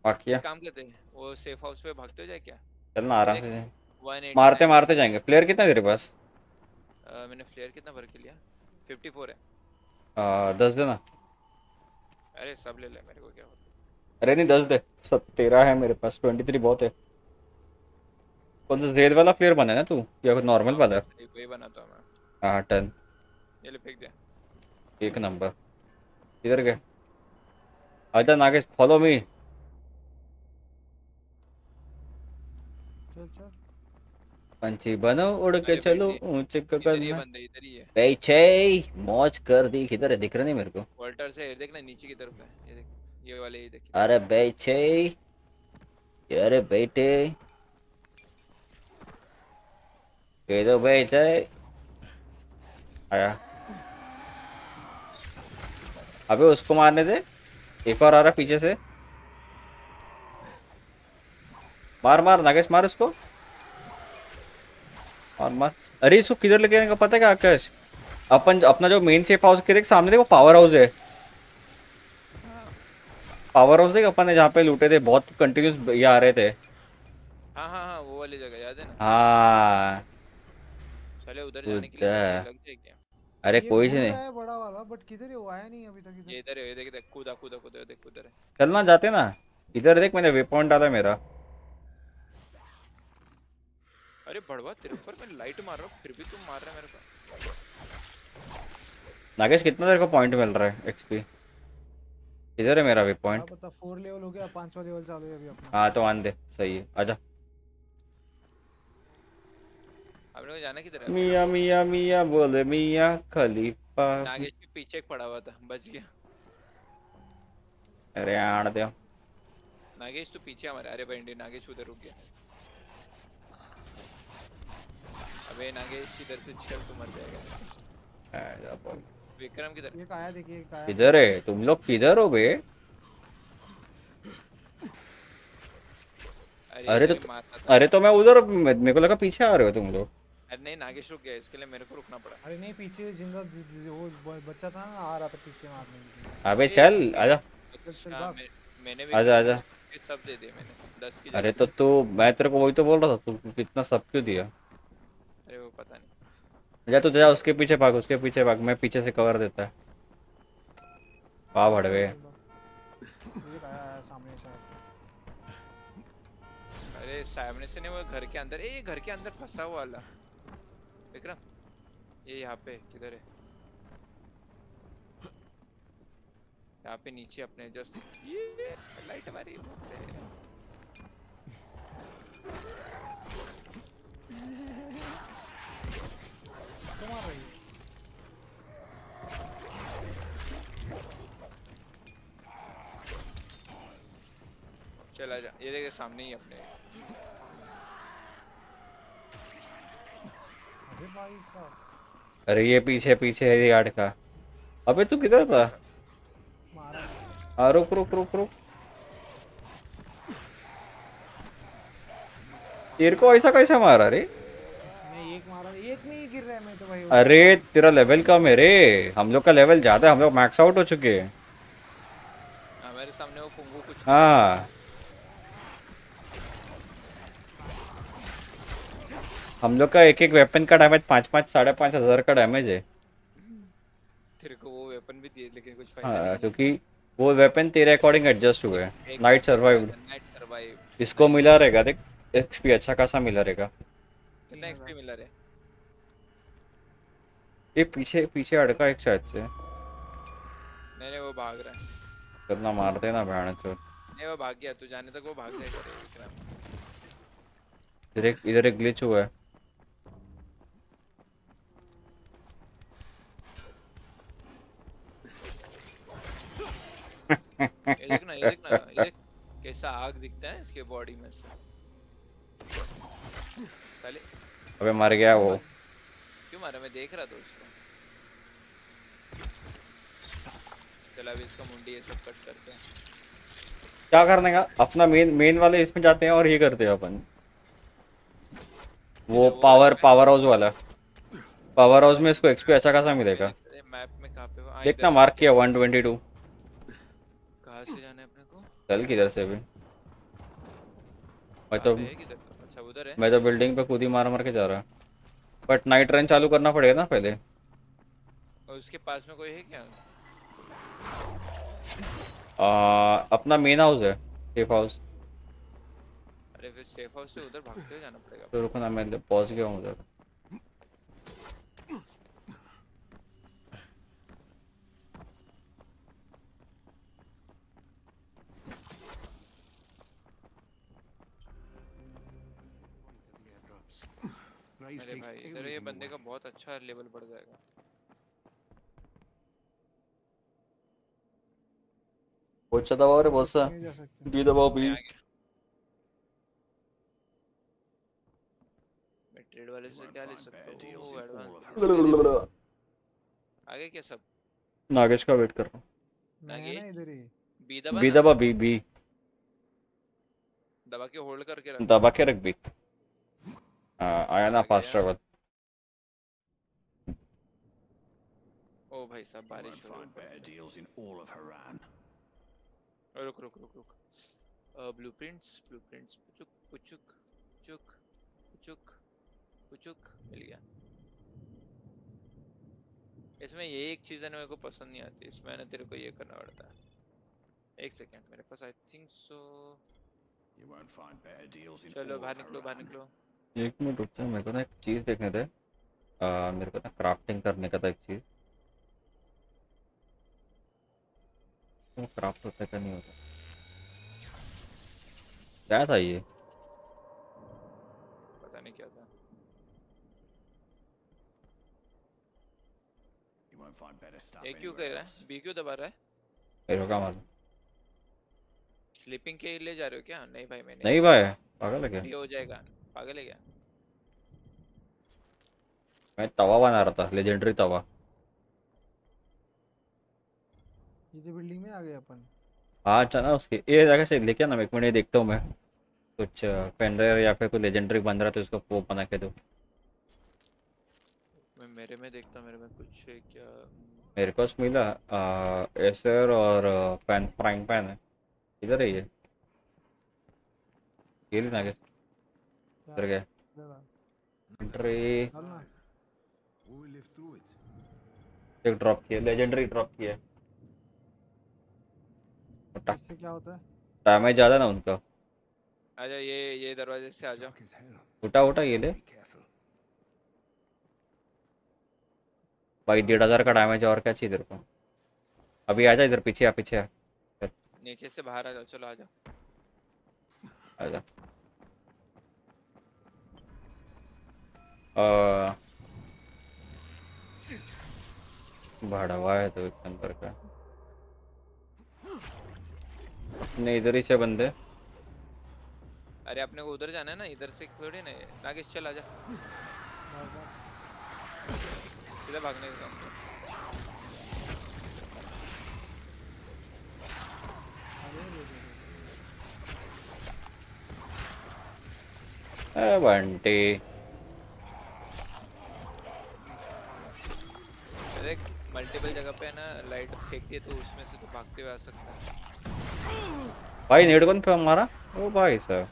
बाकी काम करते हैं वो सेफ़ हाउस पे भागते हो जाए क्या? चलना आराम से। जाए। 189 मारते मारते जाएँगे। प्लेयर कितना तेरे पास? मैंने फ्लेयर कितना भर के लिया? 54 है। आ, दस देना। अरे सब ले ले मेरे को क्या होता अरे नहीं दस दे। सब तेरह है मेरे पास। ट्वेंटी थ्री बहुत है। कौन सा जेल वाला प्लेयर बना है ना तू? या कुछ नॉर्मल वाला? है है वही बनाता हूँ मैं। हाँ टन ये ले फेंक दे। एक नंबर। इधर गए। आजा नागेश फॉलो मी चल चल पंछी बनो उड़ के चलो ऊँचे ही में बंदे इधर ही है। बेचे मौज कर दी किधर है दिख रहा नहीं मेरे को? वॉल्टर से ये देख ना नीचे की तरफ़ है ये देख ये वाले ये देख। अरे बेचे अरे बेटे। कह दो बेटे आया। अबे उसको मारने दे एक और आ रहा पीछे से। मार मार नागेश मार उसको। और मार अरे इसको किधर लेके जाने का पता है क्या आकाश? अपन अपना जो मेन सेफ़ हाउस के देख सामने देखो पावर हाउस है। पावर हाउस देख अपन ने जहाँ पे लूटे थे बहुत कंटिन्यूस ये आ रहे थे। हाँ हाँ हाँ वो वाली जगह याद है ना? हाँ। चले उधर जाने के लिए लग जाए क्या? अरे कोई नहीं। है बड़ा वाला बट किधर है? वो आया नहीं अभी तक ये इधर इधर है ये देख देख कूदा कूदा कूदा देख उधर है। चलना जाते ना। इधर देख मैंने वे पॉइंट डाला मेरा। अरे बड़वा तेरे ऊपर मैं लाइट मार रहा हूँ फिर भी तुम मार रहा है मेरे को नागेश कितना तेरे को पॉइंट मिल रहा है एक्सपी इधर है मेरा वे पॉइंट क्या पता फोर लेवल हो गया पांचवा लेवल चालू है अभी अपना। हाँ तो आन दे सही है आजा। अपने को जाना किधर है? मिया मिया मिया बोले मिया खलीफा। नागेश के पीछे एक पड़ा हुआ था बच गया। अरे आड़ दे। नागेश तो पीछे हमारे अरे बंडी नागेश उधर रुक गया। अबे नागेश इधर से चल तू मर जाएगा। आजा बोल। विक्रम किधर? एक आया देखिए एक आया किधर है? तुम लोग किधर हो बे? अरे तो ये अरे तो मैं उधर मेरे को लगा पीछे आ रहे हो तुम लोग। अरे नहीं नागेश रुक गया इसके लिए मेरे को रुकना पड़ा। अरे नहीं पीछे ज़िंदा वो बच्चा था ना आ रहा था पीछे मारने के लिए। अबे चल आजा। चल हाँ, भाग। मैं, मैंने भी आजा आजा। सब दे दिए मैंने दस की अरे तो तू मैं तेरे को वही तो बोल रहा था तू कितना सब क्यों दिया? अरे वो पता नहीं। जा तू जा उसके पीछे भाग उसके पीछे भाग मैं पीछे से कवर देता है। वाह भड़वे। अरे सामने से नहीं वो घर के अंदर ए ये घर के अंदर फंसा हुआ वाला। विक्रम ये यहाँ पे किधर है? यहाँ पे नीचे अपने जस्ट ये लाइट हमारी। चला जा ये देखे सामने ही अपने। अरे भाई साहब। अरे ये पीछे पीछे है ये आठ का। अबे तू किधर था? आ रुक रुक रुक रुक। तेरे को ऐसा कैसा मारा रे? एक मारा एक में गिर रहा मैं तो भाई अरे तेरा लेवल कम है रे। हम लोग का लेवल ज़्यादा है हम लोग मैक्स आउट हो चुके हैं। हाँ, मेरे सामने वो कुंगू कुछ हाँ। हम लोग का एक एक वेपन का डैमेज पाँच पाँच साढ़े पाँच हज़ार का डैमेज है। तेरे को वो वेपन भी दिए लेकिन कुछ फ़ायदा हाँ नहीं क्योंकि वो वेपन तेरे अकॉर्डिंग एडजस्ट हुए नाइट सर्वाइव नाइट सर्वाइव इसको मिला रहेगा देख। एक्सपी अच्छा खासा मिला रहेगा। कितना एक्सपी मिला रे ये पीछे पीछे अड़का एक शायद से। नहीं नहीं वो भाग रहा है। कितना मारते ना भैन चो नहीं वो भाग गया तू जाने तक वो भाग जाएगा विक्रम इधर एक इधर एक ग्लिच हुआ है। ये देख ना ये देख ना ये देख कैसा आग दिखता है इसके बॉडी में से। साले। अबे मर गया वो। क्यों मारा? मैं देख रहा था उसको। चल अभी इसका मुंडी ये सब कट करते हैं। क्या करने का? अपना मेन मेन वाले इसमें जाते हैं और ये करते हैं अपन। वो पावर पावर हाउस वाला पावर हाउस में इसको एक्सपी अच्छा खासा मिलेगा। मैप में कहाँ पे हाँ, देखना मार्क किया 122 कहाँ से जाना है अपने को? चल किधर से भी मैं तो उधर है। मैं तो बिल्डिंग पे खुद ही मार मार के जा रहा। बट नाइट रन चालू करना पड़ेगा ना पहले। और उसके पास में कोई है क्या? आ, अपना मेन हाउस है सेफ़ हाउस अरे फिर सेफ़ हाउस से उधर भागते हुए जाना पड़ेगा। तो रुको ना मैं पहुँच गया हूँ उधर। Grace अरे takes इधर ये बंदे का बहुत अच्छा लेवल बढ़ जाएगा। अच्छा दबाओ रे बहुत सा। नहीं जा सकते। बी दबाओ बी मैं ट्रेड वाले से क्या ले सकता हूँ? वो एडवांस आगे क्या सब? नागेश का वेट कर रहा मैं आगे? इधर ही। बी दबा बी दबा बी बी। दबा के होल्ड करके रख। दबा के रख बी। हाँ आया ना आ फास्ट ट्रैवल ओ भाई साहब बारिश हो रही है रुक रुक रुक रुक। ब्लूप्रिंट्स ब्लूप्रिंट्स पुचुक पुचुक पुचुक पुचुक पुचुक मिल गया। इसमें ये एक चीज़ है ना मेरे को पसंद नहीं आती इसमें ना तेरे को ये करना पड़ता। है एक सेकंड मेरे पास आई थिंक सो चलो बाहर निकलो बाहर निकलो। एक मिनट रुक जा मेरे को ना एक चीज़ देखने दे। आ, मेरे को ना क्राफ्टिंग करने का था एक चीज़। वो क्राफ्ट होता क्या नहीं होता? क्या था ये? पता नहीं क्या था। ये कर रहा है? बी क्यों दबा रहा है? मेरे को क्या मालूम? स्लीपिंग के ले जा रहे हो क्या? नहीं भाई मैंने नहीं भाई पागल है क्या? बी हो जाएगा। पागल है क्या? मैं तवा बना रहा था लेजेंडरी तवा। ये जो बिल्डिंग में आ गए अपन। हाँ चला उसके ये जगह से लेके ना एक मिनट ये देखता हूँ मैं। कुछ पेनड्राइव या फिर कोई लेजेंडरी बन रहा है तो उसको वो बना के दो। मैं मेरे में देखता मेरे में कुछ है क्या? मेरे पास मिला एसर और पैन फ्राइंग पैन है। इधर है ये। ये लेना क्या आ, through it. एक ड्रॉप किया लेजेंडरी ड्रॉप किया। उठा इससे क्या होता है? डैमेज ज़्यादा ना उनका। आजा ये ये दरवाजे से आ जाओ. उठा उठा ये ले भाई डेढ़ हज़ार का डैमेज और क्या चाहिए तेरे को? अभी आ जा इधर पीछे आ पीछे आ। नीचे से बाहर आ जाओ चलो आ जाओ आजा। आ, भाड़ा है तो एक नंबर का अपने इधर ही से बंदे अरे अपने को उधर जाना है ना इधर से थोड़ी ना। नागेश चल आजा। सीधा भागने का काम ए बंटी देख मल्टीपल जगह पे है ना लाइट फेंक दिए तो उसमें से तो भागते हुए आ सकता है। भाई नेट कौन पे हमारा? ओ भाई साहब।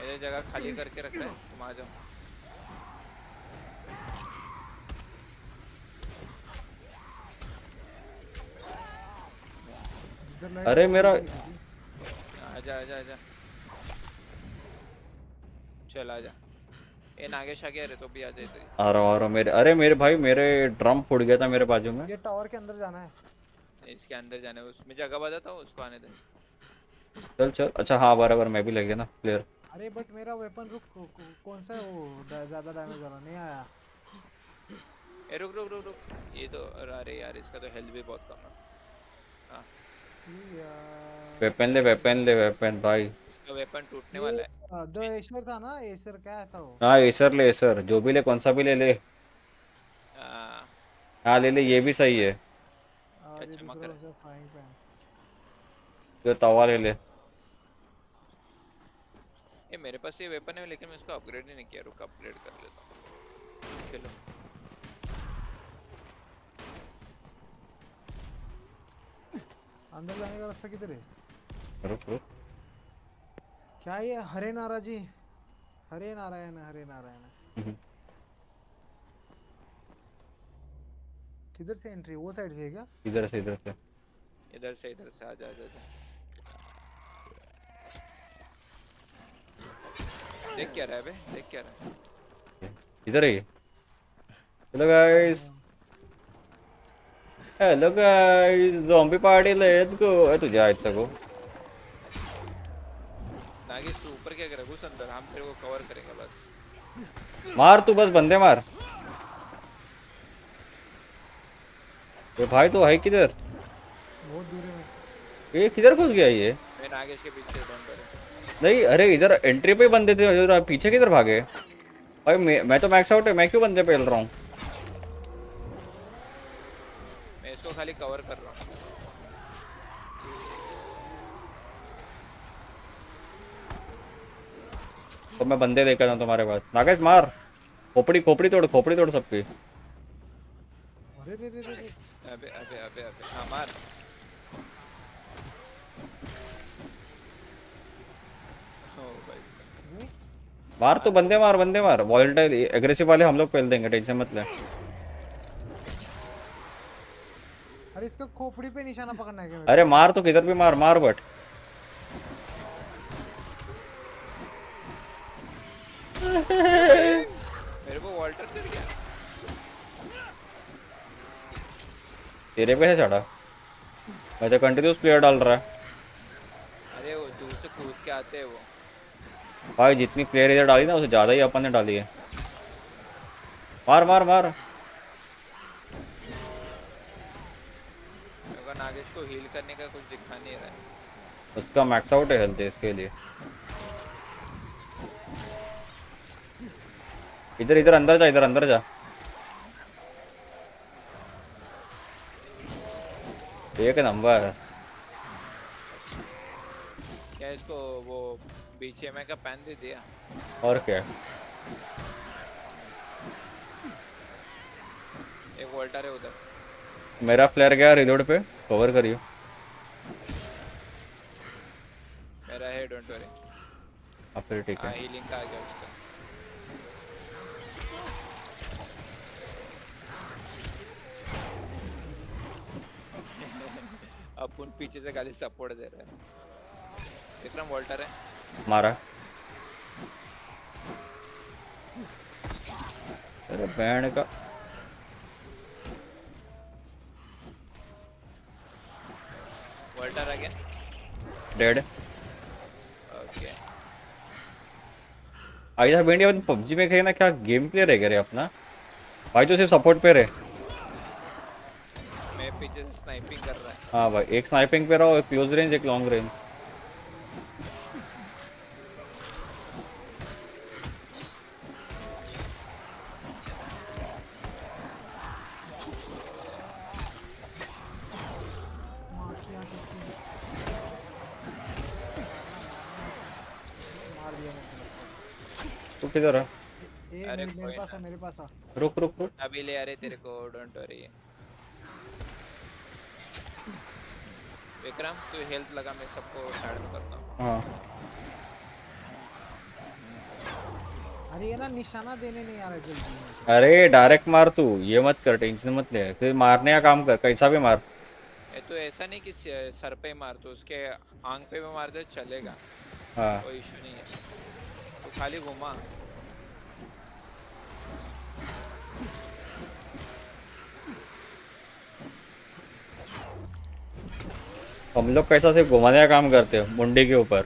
मेरे जगह खाली करके रखा है तुम आ जाओ। अरे मेरा। आजा आजा आजा चल आजा ए नागेश आ गया रे तो भी आ जाए तो आ रहा हूँ, आ रहा मेरे अरे मेरे भाई मेरे ड्रम फूट गया था मेरे बाजू में। ये टावर के अंदर जाना है। इसके अंदर जाने उसमें जगह बताता हूँ उसको आने दे। चल चल। अच्छा हाँ बराबर मैं भी लग गया ना प्लेयर अरे बट मेरा वेपन रुक कौन सा है वो? ज़्यादा डैमेज वाला नहीं आया। ए रुक रुक रुक रुक। ये तो अरे यार इसका तो हेल्थ भी बहुत कम है। हाँ। वेपन ले वेपन ले वेपन भाई। वेपन टूटने वाला है। द एशर था ना एशर क्या था वो? हाँ एसर ले एसर जो भी ले कौन सा भी ले ले। हाँ हाँ ले ले ये भी सही है। फ्राइंग पैन जो तवा ले ले। ये मेरे पास ये वेपन है लेकिन मैं इसको अपग्रेड नहीं किया। रुक अपग्रेड कर लेता हूँ। चलो। अंदर जाने का रास्ता किधर है? रुक रुक। क्या ये हरे नारा जी? हरे नारायण हरे नारायण हम्म। किधर से एंट्री वो साइड से है क्या? इधर से इधर से। इधर से इधर से आजा आजा आजा देख क्या रहा है बे देख क्या रहा है। इधर है ये। Hello guys hello guys zombie party let's go ए तू जा इट्स गो नागेश तू ऊपर क्या कर घुस अंदर हम तेरे को कवर करेंगे बस। मार तू बस बंदे मार। ये भाई तो है किधर? बहुत दूर है ये किधर घुस गया ये? मैं नागेश के पीछे डोंट नहीं अरे इधर एंट्री पे बंदे थे इधर पीछे किधर भागे? भाई मैं, मैं तो मैक्स आउट है मैं क्यों बंदे पेल रहा हूँ? मैं इसको खाली कवर कर रहा हूँ। तो मैं बंदे लेकर हूँ तुम्हारे पास। नागेश मार। खोपड़ी खोपड़ी तोड़ खोपड़ी तोड़ सबकी। अरे रे रे रे रे अबे अबे अबे अबे हाँ मार। मार तो बंदे मार बंदे मार। वॉलेंटाइल एग्रेसिव वाले हम लोग पेल देंगे टेंशन मत ले। अरे इसका खोपड़ी पे निशाना पकड़ना है क्या अरे मार तो किधर भी मार मार बट। मेरे को वॉल्टर चढ़ गया। तेरे पे से चढ़ा? मैं तो कंटिन्यूस प्लेयर डाल रहा। है अरे वो दूर से कूद के आते हैं वो। भाई जितनी प्लेयर इधर डाली ना उससे ज़्यादा ही अपन ने डाली है। मार मार मार। मेरे नागेश को हील करने का कुछ दिखा नहीं रहा है। उसका मैक्स आउट है हेल्थ इसके लिए। इधर इधर अंदर जा इधर अंदर जा। एक नंबर। क्या इसको वो बीच का पैन दे दिया? और क्या? एक वोल्टर है उधर। मेरा फ्लेयर गया रिलोड पे कवर करियो। मेरा है डोंट वरी अब फिर ठीक हाँ। है हीलिंग का आ गया उसका। अपन पीछे से खाली सपोर्ट दे रहे हैं। विक्रम वोल्टर है। मारा। अरे बैंड का। वोल्टर अगेन डेड ओके आई था बेंडी पबजी में खेले ना क्या गेम प्ले रह गया रे अपना? भाई तो सिर्फ़ सपोर्ट पे रहे। पीछे से स्नाइपिंग कर रहा है। हाँ भाई एक स्नाइपिंग पे रहा एक क्लोज रेंज एक लॉन्ग रेंज किधर है अरे मेरे पास है मेरे पास आ। रुक रुक रुक। अभी ले आ रहे तेरे को डोंट वरी विक्रम तू हेल्थ लगा मैं सबको साइड में करता हूँ। हाँ। अरे ये ना निशाना देने नहीं आ रहा जल्दी। अरे डायरेक्ट मार तू ये मत कर टेंशन मत ले। फिर मारने का काम कर कैसा भी मार। ये तो ऐसा नहीं कि सर पे मार तो उसके आँख पे भी मार दे चलेगा। हाँ। कोई इशू नहीं है। तू खाली घुमा। हम लोग कैसा सिर्फ़ घुमाने का काम करते हो मुंडी के ऊपर?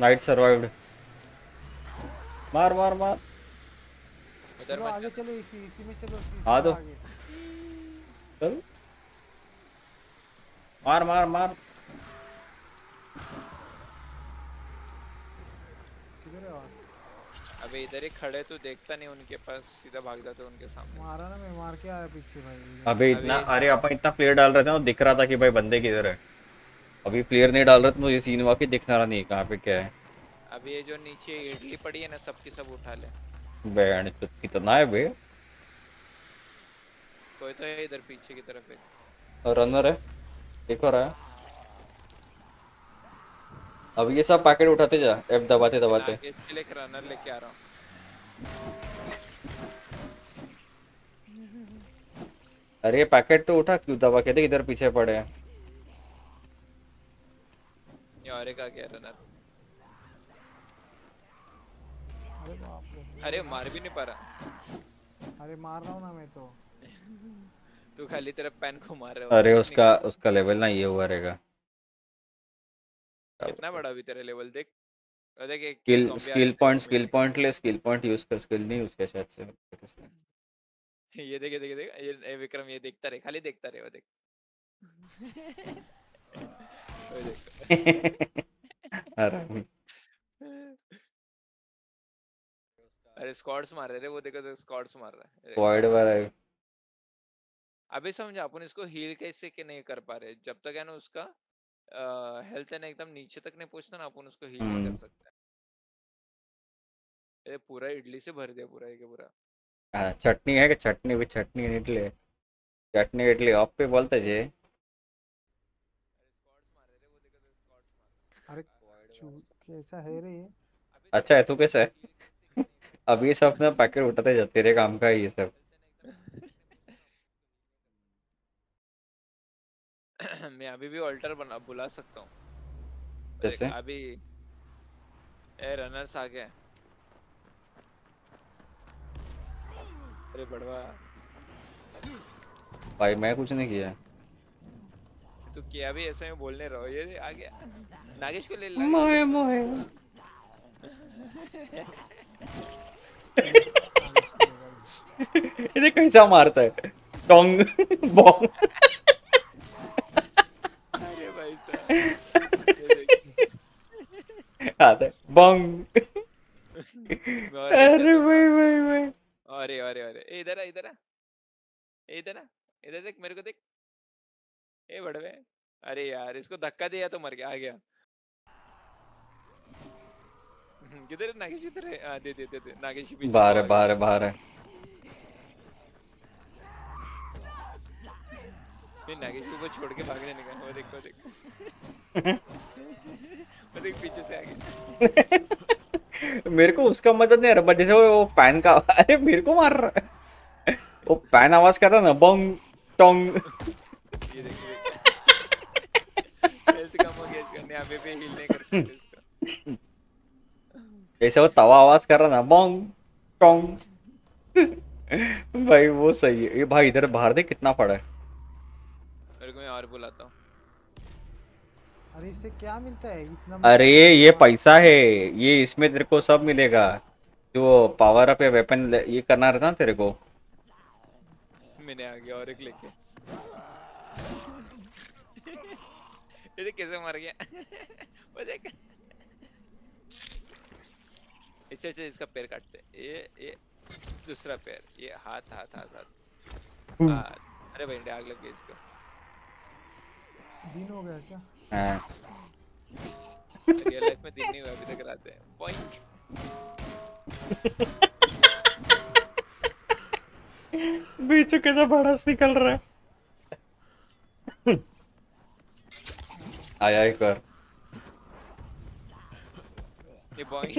नाइट सर्वाइव्ड मार मार मार। मत आगे चलो इसी इसी में चलो इसी हाँ से तो। चल। मार मार मार किधर है और अबे इधर ही खड़े तो देखता नहीं उनके पास सीधा भाग जाते उनके सामने। मारा ना मैं मार के आया पीछे भाई। अबे इतना अरे अपन इतना प्लेयर डाल रहे थे ना दिख रहा था कि भाई बंदे किधर है। अभी प्लेयर नहीं डाल रहे तो ये सीन वाकई दिखना रहा नहीं कहाँ पे क्या है। अभी ये जो नीचे इडली पड़ी है ना सबकी सब उठा ले। बैंड तो कितना है बे। कोई तो है इधर पीछे की तरफ़ एक। रनर है एक और आया। अब ये सब पैकेट उठाते जा एफ़ दबाते दबाते। आगे के लिए रनर लेके आ रहा हूँ। अरे पैकेट तो उठा क्यों दबा के? देख इधर पीछे पड़े हैं। ये और एक आ गया रनर अरे बाप रे। अरे मार भी नहीं पा रहा। अरे मार रहा हूँ ना मैं तो। तू खाली तेरा पैन को मार रहा है अरे उसका उसका लेवल ना ये हुआ रहेगा। कितना बड़ा अभी तेरा लेवल? देख देख एक skill skill point skill point ले स्किल पॉइंट यूज़ कर स्किल नहीं यूज़ कर शायद से किसने ये देख ये देख देख ये ए, विक्रम ये देखता रहे खाली देखता रहे वो देख। वो देख। हरामी अरे स्क्वाड्स मार रहे थे वो देखो तो स्क्वाड्स मार रहा है देख। वॉइड वाला है। अभी समझा अपन इसको हील कैसे के नहीं कर पा रहे जब तक है ना उसका हेल्थ है ना एकदम नीचे तक नहीं पहुँचता ना अपन उसको हील नहीं कर हम्म। सकते। ये पूरा इडली से भर दिया पूरा ये के पूरा। हाँ, चटनी है कि चटनी भी चटनी इडली। चटनी इडली आप पे बोलते जे। अरे कैसा है रे ये? अच्छा है तू कैसा है? अब ये सब ना पैकेट उठाते जा तेरे काम का ये सब। मैं अभी भी ऑल्टर बना बुला सकता हूँ। जैसे? अभी ए रनर्स आ गए। अरे बड़वा। भाई मैं कुछ नहीं किया। तू क्या भी ऐसे में बोलने रहो ये आ गया। नागेश को ले ले। मोहे मोहे। ये कैसा मारता है। टोंग बॉन्ग अरे भाई साहब ये देख। आता बॉन्ग अरे भाई भाई भाई अरे अरे अरे ए, इधर आ इधर आ इधर आ इधर देख मेरे को देख। ए बड़वे अरे यार इसको धक्का दिया तो मर गया आ गया। किधर है? नागेश किधर है। दे दे दे दे नागेश बाहर है बाहर है बाहर है। नहीं नागेश को वो छोड़ के भागने निकला। वो देख वो देख। वो देख पीछे से आ गया मेरे को उसका मदद नहीं आ रहा बट जैसे वो पैन का अरे मेरे को मार रहा है। वो पैन आवाज़ कर रहा ना बॉन्ग टोंग। ये देख ये कम हो गया इसका नहीं अभी भी हील नहीं कर सकते इसको। जैसे वो तवा आवाज़ कर रहा ना बॉन्ग टोंग। भाई वो सही है। ये भाई इधर बाहर देख कितना पड़ा है। मेरे को मैं और बुलाता हूँ। अरे इससे क्या मिलता है? इतना अरे ये पैसा है ये इसमें तेरे को सब मिलेगा। जो पावर अप या वेपन ये करना रहता ना तेरे को। मैंने आ गया और एक लेके। ये देख कैसे मर गया। वो देख। अच्छा अच्छा इसका पैर काटते ये ये दूसरा पैर। ये हाथ हाथ हाथ हाथ। हाथ। अरे भाई आग लग गई इसको। दिन हो गया क्या? हाँ। रियल लाइफ में दिन नहीं हुआ अभी तक रात है। पॉइंट बीच कैसा भड़स निकल रहा है। आया एक बार ये पॉइंट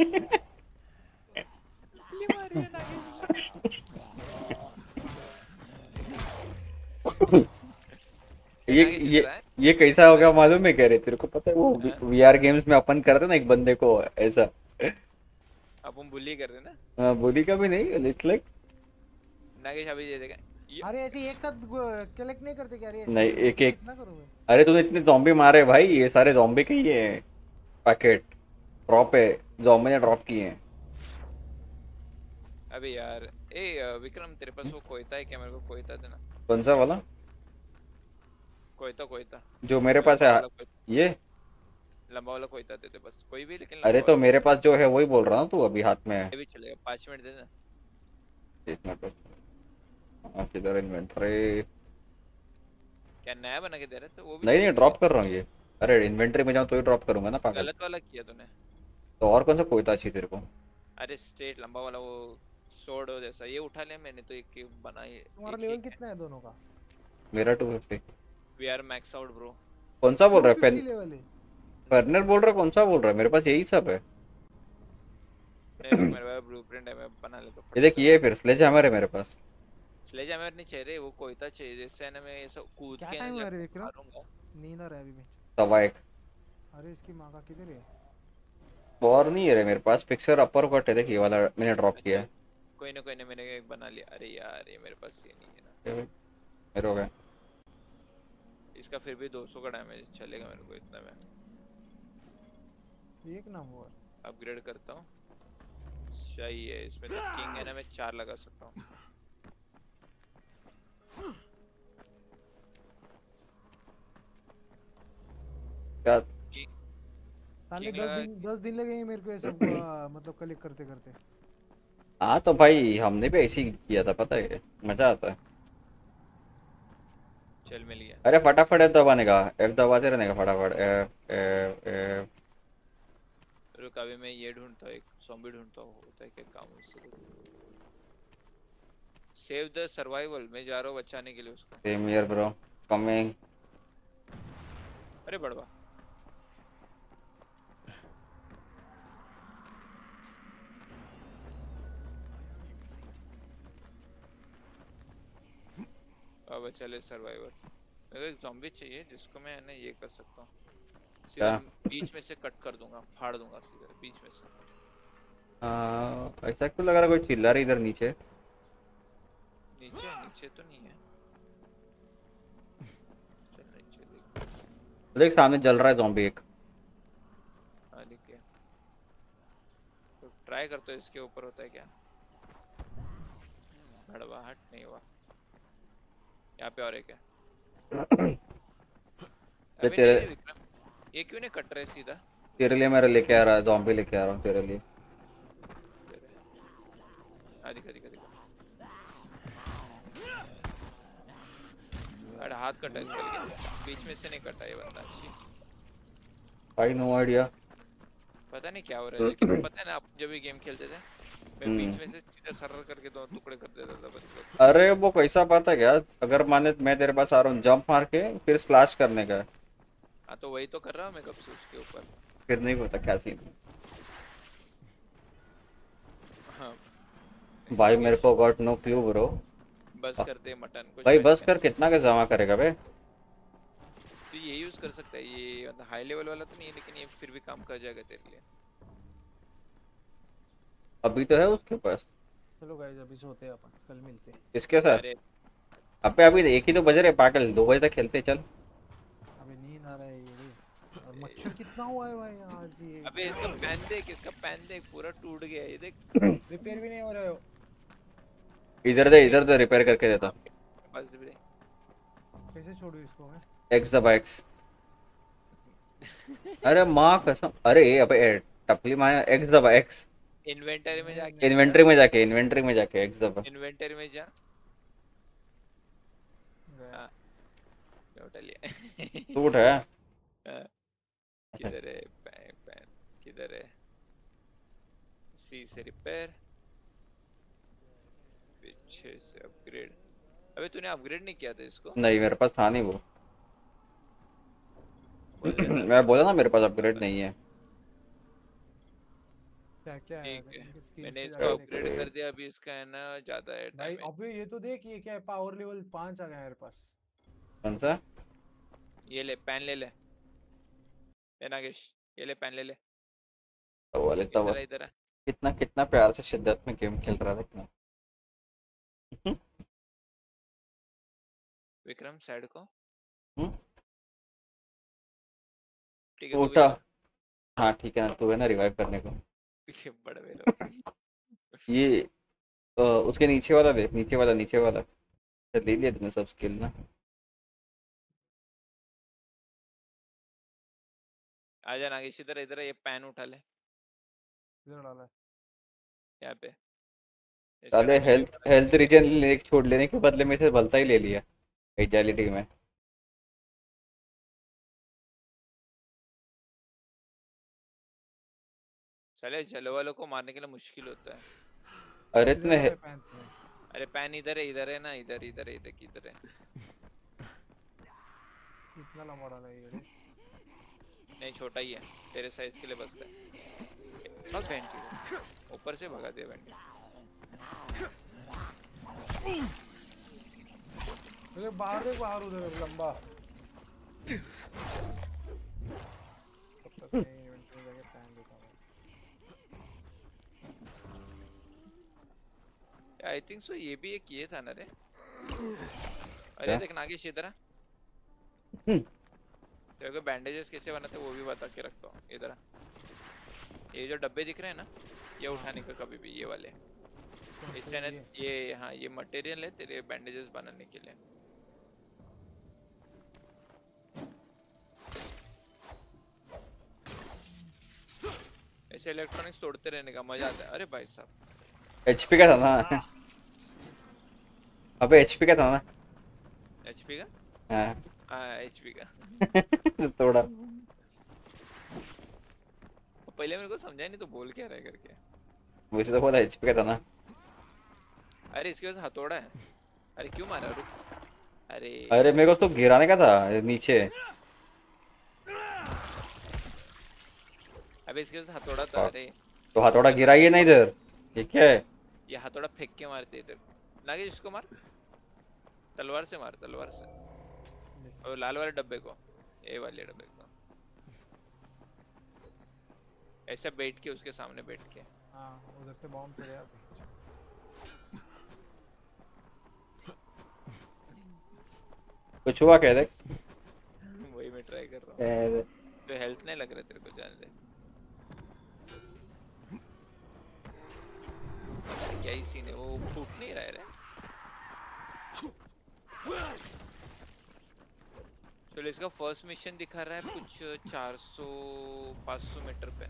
ये ये ये कैसा हो गया मालूम है? कह रहे तेरे को पता है वो वीआर गेम्स में अपन कर रहे ना एक बंदे को ऐसा. अब हम बुली कर रहे ना? हाँ, बोली का भी नहीं इट्स लाइक नागेश अभी दे देगा अरे ऐसे एक साथ कलेक्ट नहीं करते क्या? अरे नहीं एक एक अरे तूने इतने जॉम्बी मारे भाई ये सारे जॉम्बी के ही है। पैकेट ड्रॉप है जॉम्बी ने ड्रॉप किए हैं। अबे यार ए विक्रम तेरे पास वो कोयता है क्या? मेरे को कोयता देना। कौन सा वाला? कोयता कोयता। जो मेरे पास है ये? लंबा वाला कोयता दे दे बस कोई भी लेकिन अरे तो मेरे पास जो है वही बोल रहा हूँ तू अभी हाथ में। है ये भी चलेगा पाँच मिनट दे देना एक मिनट रुक। हाँ, किधर इन्वेंटरी क्या नया बना के दे रहे थे वो भी नहीं नहीं ड्रॉप कर रहा हूँ ये। अरे इन्वेंटरी में जाऊँ तो ही ड्रॉप करूँगा ना पागल। गलत वाला किया तूने। तो और कौन सा कोयता चाहिए तेरे को? अरे स्ट्रेट लंबा वाला वो सोड जैसा। ये उठा लिया मैंने तो एक एक बना तुम्हारा लेवल कितना है दोनों का? मेरा two fifty we are max out bro कौन सा बोल रहा है? फर्नर बोल रहा कौन सा बोल रहा है? मेरे पास यही सब है। मेरे पास ब्लूप्रिंट है मैं बना लेता ये देख ये फिर स्लेज हैमर है मेरे पास। स्लेज हैमर नहीं चाहिए रे वो कोयता चाहिए जिससे है ना मैं ऐसा कूद के टाइम ना हुआ रे विक्रम? नींद आ रहा है अभी भी सवा एक। अरे इसकी माँ का किधर है? और नहीं है रे मेरे पास पिक्चर अपर कट है देख ये वाला मैंने ड्रॉप किया है। कोई ना कोई ना मैंने एक बना लिया। अरे यार ये मेरे पास ये नहीं है ना। मेरे हो गया। इसका फिर भी 200 का डैमेज चलेगा मेरे को इतना में। एक नाम हुआ अपग्रेड करता हूँ। सही है इसमें तो किंग है ना मैं चार लगा सकता हूँ। क्या? साले दस लगा- दिन दस दिन लगेंगे मेरे को ये सब मतलब कलेक्ट करते करते हाँ तो भाई हमने भी ऐसे ही किया था पता है? मज़ा आता है। चल मिल गया। अरे फटाफट एफ़ दबाने का एफ़ दबाते रहने का फटाफट एफ़ एफ़ एफ़ रुक अभी मैं ये ढूंढता हूँ एक ज़ॉम्बी ढूंढता हूँ होता है क्या काम उससे सेव द सर्वाइवल मैं जा रहा हूँ बचाने के लिए उसको। सेम हियर ब्रो कमिंग अरे बड़वा। अब चले सर्वाइवर मेरे को एक ज़ॉम्बी चाहिए जिसको मैं ना ये कर सकता हूँ। सीधा बीच में से कट कर दूँगा फाड़ दूँगा सीधा बीच में से। हाँ, ऐसा क्यों लग रहा कोई चिल्ला रहा इधर नीचे? नीचे? नीचे तो नहीं है। देख। देख सामने जल रहा है जॉम्बी एक। हाँ तो ट्राई करते हो इसके ऊपर होता है क्या? भड़वाहट नहीं हुआ। यहाँ पे और एक है। अबे तेरे- ये क्यों नहीं कट रहा है सीधा? तेरे लिए मैं लेके आ रहा जॉम्बी लेके आ रहा हूँ तेरे लिए। हाँ दिखा दिखा दिखा। अरे हाथ कटा इसका लेकिन बीच में से नहीं कटा ये बंदा आई नो आइडिया पता नहीं क्या हो रहा है लेकिन पता है ना आप जब भी गेम खेलते थे हम्म। दो कर अरे वो कैसा बात है क्या? अगर माने मैं तेरे पास आ रहा हूँ जंप मार के फिर स्लैश करने का। है तो वही तो कर रहा हूँ मैं कब से उसके ऊपर। फिर नहीं पता क्या सीन? हाँ। भाई मेरे को गॉट नो क्लू ब्रो बस करते हैं मटन कुछ भाई बस कर कितना का जमा करेगा बे? तो ये यूज़ कर सकता है ये मतलब हाई लेवल वाला तो नहीं है लेकिन ये फिर भी काम कर जाएगा तेरे लिए। अभी तो है उसके पास। चलो गाइस अभी सोते हैं अपन कल मिलते हैं। किसके साथ? अबे अभी एक ही तो बज रहे पागल। दो बजे तक खेलते चल। अबे नींद आ रहा है ये। और मच्छर कितना हुआ है भाई आज ये। अबे इसका पैन देख इसका पैन देख पूरा टूट गया ये देख। रिपेयर भी नहीं हो रहा है इधर दे इधर दे रिपेयर करके देता बस भी कैसे छोड़ू इसको मैं? एक्स दबा एक्स अरे माँ कसम। अरे अबे टपली माया एक्स दबा एक्स इन्वेंटरी में जाके इन्वेंटरी में जाके इन्वेंटरी में जाके एक्स दबा इन्वेंटरी में जा। गया। हाँ। उठा लिया सूट है? हाँ, किधर है? पैन पैन किधर है? सी से रिपेयर पीछे से अपग्रेड अबे तूने अपग्रेड नहीं किया था इसको? नहीं मेरे पास था नहीं वो। बोल मैं बोला ना मेरे पास अपग्रेड नहीं है। क्या क्या है? है। मैंने इसको अपग्रेड कर। दिया अभी इसका है ना ज़्यादा है भाई। अबे ये तो देख ये क्या है? पावर लेवल पाँच आ गया मेरे पास। कौन सा? ये ले पेन ले ले। ए नागेश ये ले पेन ले ले। तो वाले तब इधर इधर कितना कितना प्यार से शिद्दत में गेम खेल रहा था कितना विक्रम साइड को। हम्म? ठीक है। हाँ ठीक है ना तू है ना रिवाइव करने को। ये बड़े वेलो ये अ, उसके नीचे वाला देख नीचे वाला नीचे वाला। ले लिया तूने सब स्किल ना। आजा नागेश इधर इधर ये पेन उठा ले। इधर डाला है। यहाँ पे। साले हेल्थ हेल्थ रीजन ले छोड़ लेने के बदले में से भलता ही ले लिया। एजालिटी में। साले जलो वालों को मारने के लिए मुश्किल होता है। अरे इतने है अरे पेन इधर है इधर है ना इधर इधर है इधर किधर है। इतना लंबा डाला है ये रे। नहीं छोटा ही है। तेरे साइज़ के लिए बस है। भाग बैंड की ऊपर से भगा दिया बैंड अरे बाहर देख बाहर उधर लंबा तब तक मैं इन्वेंटरी जाके पैन लेता हूँ आई थिंक सो ये भी एक ये था ना रे। अरे? देख नागेश इधर आ। तेरे को बैंडेजेस कैसे बनाते वो भी बता के रखता हूँ। इधर आ। ये जो डब्बे दिख रहे हैं ना ये उठाने का कभी भी ये वाले। इससे ना ये? ये हाँ ये मटेरियल है तेरे बैंडेजेस बनाने के लिए। ऐसे इलेक्ट्रॉनिक्स तोड़ते रहने का मज़ा आता है। अरे भाई साहब। एचपी का था ना। अबे एचपी का था ना एचपी का हाँ हाँ एचपी का थोड़ा पहले मेरे को समझा नहीं तो बोल क्या रहा है करके मुझे तो बोला एचपी का था ना अरे इसके पास हथौड़ा है अरे क्यों मारा रुक अरे अरे मेरे को तो गिराने का था नीचे अबे इसके पास हथौड़ा था। अरे तो हथौड़ा गिराइए ना इधर ठीक है ये हथौड़ा फेंक के मारते इधर नागेश इसको मार? तलवार से मार तलवार से। और लाल वाले डब्बे को ए वाले डब्बे को। ऐसा बैठ के उसके सामने बैठ के। हाँ उधर से बॉम्ब चले जाते कुछ हुआ कह देख? वही मैं ट्राई कर रहा हूँ। तो हेल्थ नहीं लग रहा तेरे को जान ले। क्या ही सीन है? वो फूट नहीं रहा है रे। चलो इसका फ़र्स्ट मिशन दिखा रहा है कुछ 400 500 मीटर पे।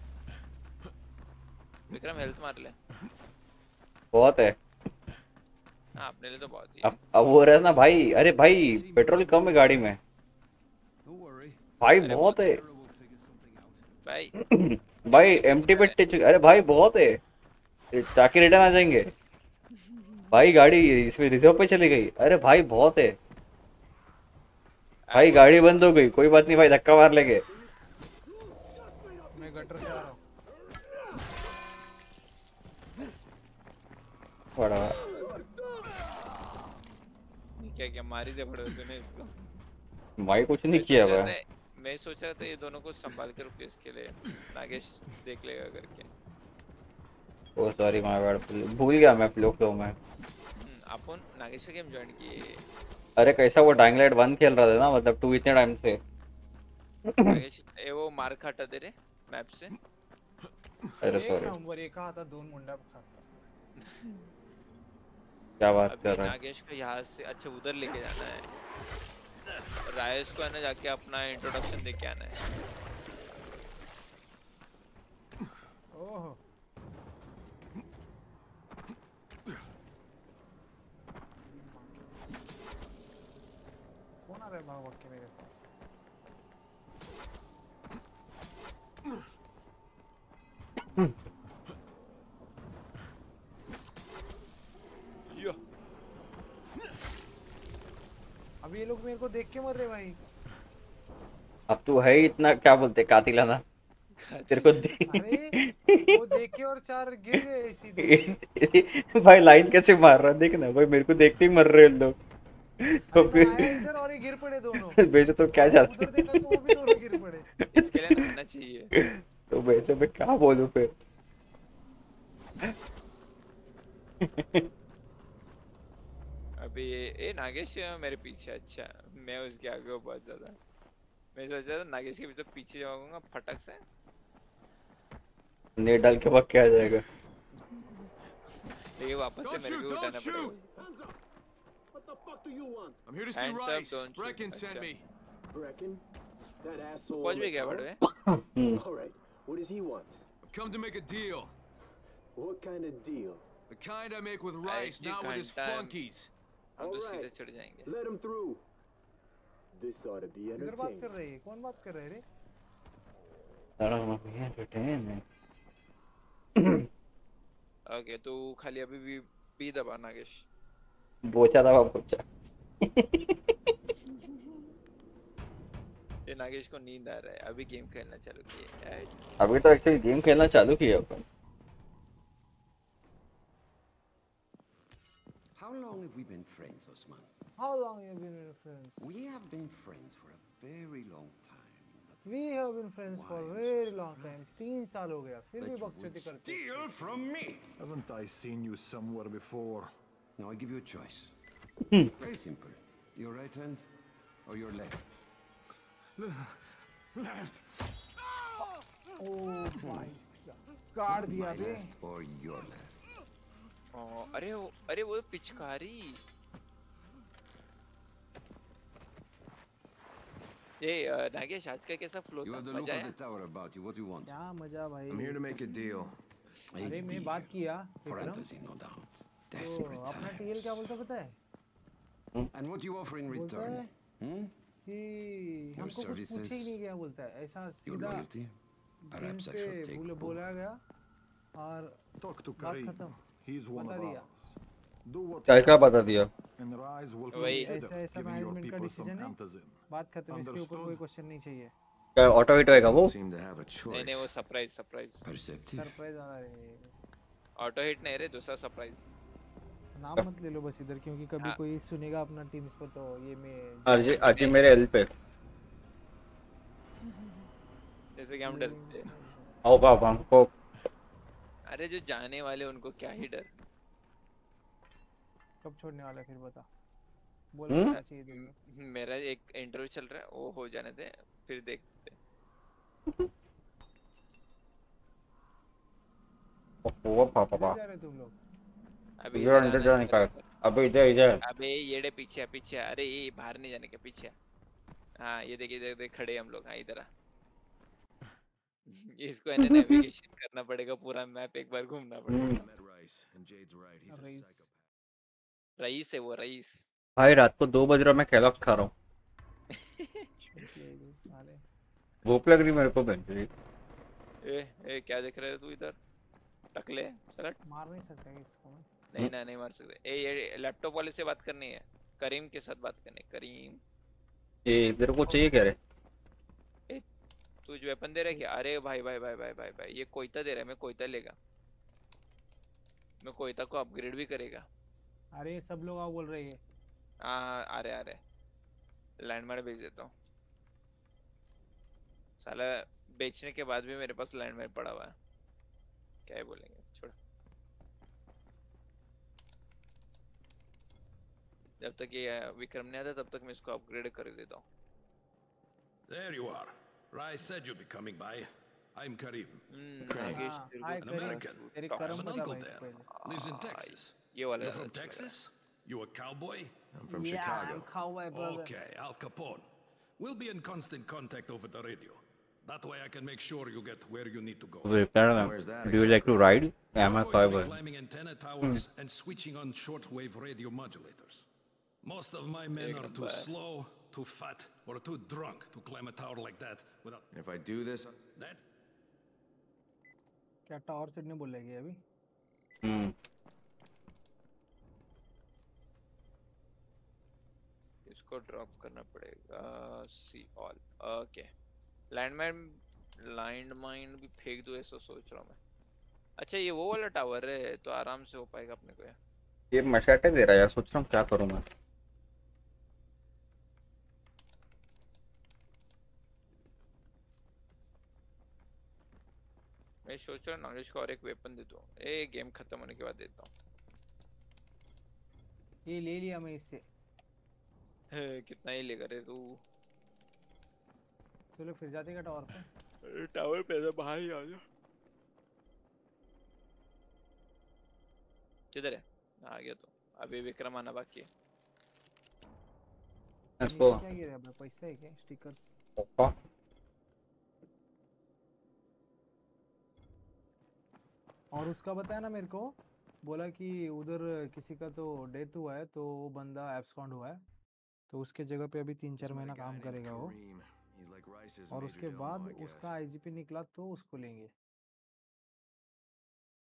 विक्रम हेल्थ मार ले। बहुत है। हाँ अपने लिए तो बहुत ही अब अब वो रहा ना भाई अरे भाई पेट्रोल कम है गाड़ी में। भाई बहुत है. भाई। भाई एमटी पे अरे भाई बहुत है। ताकि रिटर्न आ जाएँगे। भाई गाड़ी इसमें रिज़र्व पे चली गई। अरे भाई बहुत है। भाई गाड़ी बंद हो गई। कोई बात नहीं भाई धक्का मार लेंगे। मैं गटर से आ रहा हूँ। बड़ा। क्या क्या मारी दे पड़े तूने इसको? भाई कुछ नहीं किया भाई मैं सोच रहा था ये दोनों को संभाल के रुके इसके लिए। नागेश देख लेगा करके। ओ सॉरी माय बैड भूल गया मैं फ्लो फ्लो में। हम्म, अपन नागेश का गेम ज्वाइन किए। अरे कैसा वो डाइंग लाइट वन खेल रहा था ना मतलब टू इतने टाइम से। नागेश ए वो मार खाता दे रे मैप से। अरे सॉरी नंबर एक हाता दोन मुंडा खाता क्या बात कर रहा है? नागेश को यहाँ से अच्छा उधर लेके जाना है। रायस को है ना जाके अपना इंट्रोडक्शन दे के आना है। ओहो। आ रहा है भाग भाग के मेरे पास यो अब ये लोग मेरे को देख के मर रहे भाई। अब तू है ही इतना क्या बोलते कातिलाना? तेरे को दे वो देख के और चार गिर गए सीधे भाई लाइन कैसे मार रहा है? देख ना भाई मेरे को देखते ही मर रहे हैं लोग। तो फिर इधर और ये गिर पड़े दोनों। बेचो तो क्या चाहते उधर देखा तो वो भी दोनों गिर पड़े। इसके लिए नहाना चाहिए। तो बेचो मैं क्या बोलूँ फिर? अभी ये ए नागेश मेरे पीछे अच्छा। मैं उसके आगे हूँ बहुत ज़्यादा। मैं सोचा था नागेश के पीछे पीछे जाऊँगा फटक से। नेट डाल के भाग के आ जाएगा? लेकिन वापस से मेरे को उठाना पड़ेगा। What the fuck do you want? I'm here to see Hands up, Rice. don't shoot. Brecken sent अच्छा। me. Brecken? That asshole. पहुंच in भी the गया tower? बड़वे Alright, what does he want? I've come to make a deal. What kind of deal? The kind I make with Rice, actually not with his can't, um, flunkies. हम तो सीधे Alright, चढ़ जाएंगे let him through. This ought to be इधर बात कर entertaining. रहे हैं कौन बात कर रहे हैं रे सारा हम अभी entertain ओके तो खाली अभी भी बी दबा नागेश बोचा था बोचा ये नागेश को नींद आ रहा है अभी गेम खेलना चालू किया अभी तो एक्चुअली गेम खेलना चालू किया अपन How long have we been friends, Osman? How long have you been friends? We have been friends for a very long time. We have been friends for a very long time. तीन साल हो गया फिर भी बकचोदी करते steal from me. Haven't I seen you somewhere before? Now I give you a choice. very simple. Your right hand or your left? Left. ओ भाई साहब काट दिया My bay left or your left? ओ, अरे वो अरे वो पिचकारी ये अ, नागेश आज का कैसा फ्लो You था have the look मजा of आया the tower about you. What do you want? क्या मजा भाई I'm here to make a deal. A अरे मैं deal. बात किया For Vikram fantasy, no doubt. तो Desperate अपना टीएल क्या. बोलता पता है And what do you offer in बोलता है return? Hmm? कि हमको कुछ पूछे ही नहीं गया बोलता है ऐसा सीधा Perhaps I should take बोले. बोला गया और Talk to बात Karim. खत्म He's one बता of दिया ours. Do what क्या he क्या asks, बता दिया and Rise will वही। consider ऐसा ऐसा giving your मैनेजमेंट का people some डिसीज़न है. बात खत्म इसके ऊपर कोई? क्वेश्चन नहीं चाहिए क्या ऑटो हिट होएगा वो नहीं नहीं वो. Surprise surprise. सरप्राइज़ वाला रे ऑटो हिट नहीं रे दूसरा सरप्राइज़ नाम मत ले लो बस इधर क्योंकि कभी हाँ। कोई सुनेगा अपना टीम्स पर तो ये मैं अर्जी अर्जी मेरे एल पे जैसे कि हम डरते हैं। आओ बाप हमको अरे जो जाने वाले उनको क्या ही डर कब छोड़ने वाला फिर बता बोल हम्म? क्या चाहिए मेरा एक इंटरव्यू चल रहा है वो हो जाने दे फिर देखते हैं। ओ पापा पापा जा रहे तुम लोग अभी इधर इधर अंदर जाने का अबे इधर इधर। अबे येड़े पीछे पीछे। अरे ये बाहर नहीं जाने के पीछे। है। ये देखिए इधर देख खड़े हम लोग। हाँ इधर आ। इसको है नेविगेशन करना पड़ेगा पूरा मैप एक बार घूमना पड़ेगा। हम्म. रईस है वो रईस भाई रात को दो बज रहा मैं कैलॉक्स खा रहा हूँ। भूख लग रही मेरे को जी ए ए क्या देख रहे है तू इधर? टकले चल मार नहीं सकता इसको मैं। नहीं ना नहीं मार सकते। ए ये लैपटॉप वाले से बात करनी है। करीम के साथ बात करनी है करीम। ये तेरे को चाहिए क्या रे? तू जो वेपन दे रहा है क्या? अरे भाई भाई भाई भाई भाई भाई ये कोयता दे रहा है मैं कोयता लेगा। मैं कोयता को अपग्रेड भी करेगा। अरे सब लोग आओ बोल रहे हैं। हाँ हाँ आ रहे आ रहे। लैंडमार्क भेज देता हूँ। साला बेचने के बाद भी मेरे पास लैंडमार्क पड़ा हुआ है। क्या बोलेंगे। जब तक ये विक्रम नहीं आता तब तक मैं इसको अपग्रेड कर देता हूँ There you are. Rice said you'd be coming by. I'm Karim. Hmm, Karim. Nagesh हाँ, तेरे हाय को An करीम American. तेरे I I कर्म have an बता uncle भाई there. पहले Lives in Ah, Texas. ये वाला You're ज्यादा from अच्छा लग रहा है। Texas? You a cowboy? I'm from yeah, Chicago. I'm cowboy brother Okay, Al Capone. We'll be in constant contact over the radio. That way I can make sure you get where you need to go. Where's that Do you like to ride? I'm a We're going to be cowboy. climbing antenna towers and switching on shortwave radio modulators. Most of my men are too number. slow, too fat or too drunk to climb a tower like that without. And if I do this, That क्या tower चढ़ने बोलेगी अभी? हम्म इसको drop करना पड़ेगा see all okay landmine landmine भी फेंक दूँ ऐसा सोच रहा हूँ मैं। अच्छा ये वो वाला टावर है तो आराम से हो पाएगा अपने को यार। ये मशाटे दे रहा है यार सोच रहा हूँ क्या करूँ मैं। मैं सोच रहा हूँ नॉलेज को और एक वेपन दे दूँ। ए गेम खत्म होने के बाद देता हूँ। ये ले लिया मैं इससे कितना ही लेकर रे तू। चलो फिर जाते का टावर पे। टावर पे से बाहर ही आ जा किधर है? आ गया तो। अभी विक्रम आना बाकी है। इसको क्या गिरा है पैसा है क्या? स्टिकर्स और उसका बताया ना मेरे को बोला कि उधर किसी का तो डेथ हुआ है तो वो बंदा एब्सकॉन्ड हुआ है। तो उसके जगह पे अभी तीन चार महीना काम करेगा वो। और उसके बाद उसका आईजीपी निकला तो उसको लेंगे।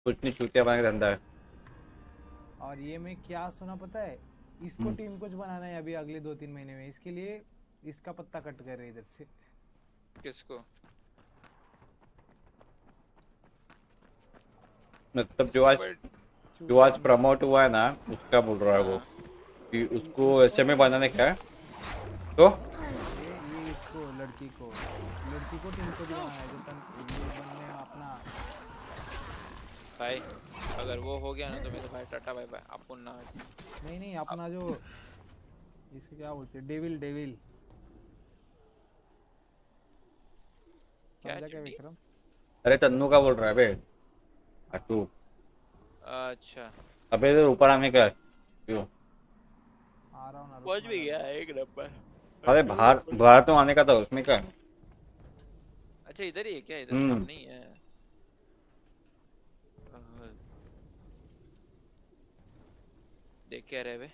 कुछ नहीं चूतिया बना के धंधा है और ये मैं क्या सुना पता है? इसको हम्म। टीम कुछ बनाना है अभी अगले दो तीन महीने में। इसके लिए इसका पत्ता कट कर रहे इधर से। किसको? मतलब जो आज जो आज प्रमोट हुआ है ना उसका बोल रहा है वो। कि उसको ऐसे में बनाने का है। तो? ये ये इसको लड़की को लड़की को टीम कोच बनाना है जो बनने अपना भाई अगर वो हो गया ना तो मेरे भाई टाटा बाय बाय। अपन ना नहीं नहीं अपना जो इसको क्या बोलते हैं? डेविल डेविल क्या क्या विक्रम? अरे चन्नू का बोल रहा है बे। अटू अच्छा अबे इधर ऊपर आने का है क्यों आ रहा हूँ ना पहुँच भी गया एक नंबर अरे बाहर बाहर तो आने का था उसमें क्या अच्छा इधर ही है क्या इधर नहीं सामने ही है देख क्या रहे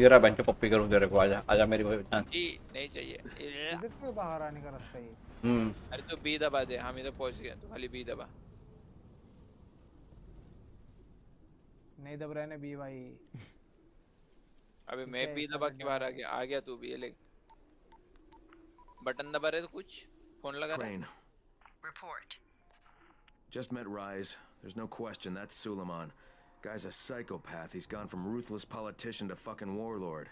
बे मेरा बंचो पप्पी करूँ तेरे को आजा आजा मेरी जान जी नहीं चाहिए इधर से बाहर आने का रास्ता ये हम्म अरे तो बी दबा दे हम इधर पहुँच गए तो खाली बी दबा नहीं दब रहा है ना बी भाई अबे मैं बी दबा के बाहर आ गया आ गया तू भी ले बटन दबा रहे तो कुछ फ़ोन लगा रहा है? Crane. Report. Just met Rise. There's no question that's Suleiman. Guy's a psychopath. He's gone from ruthless politician to fucking warlord.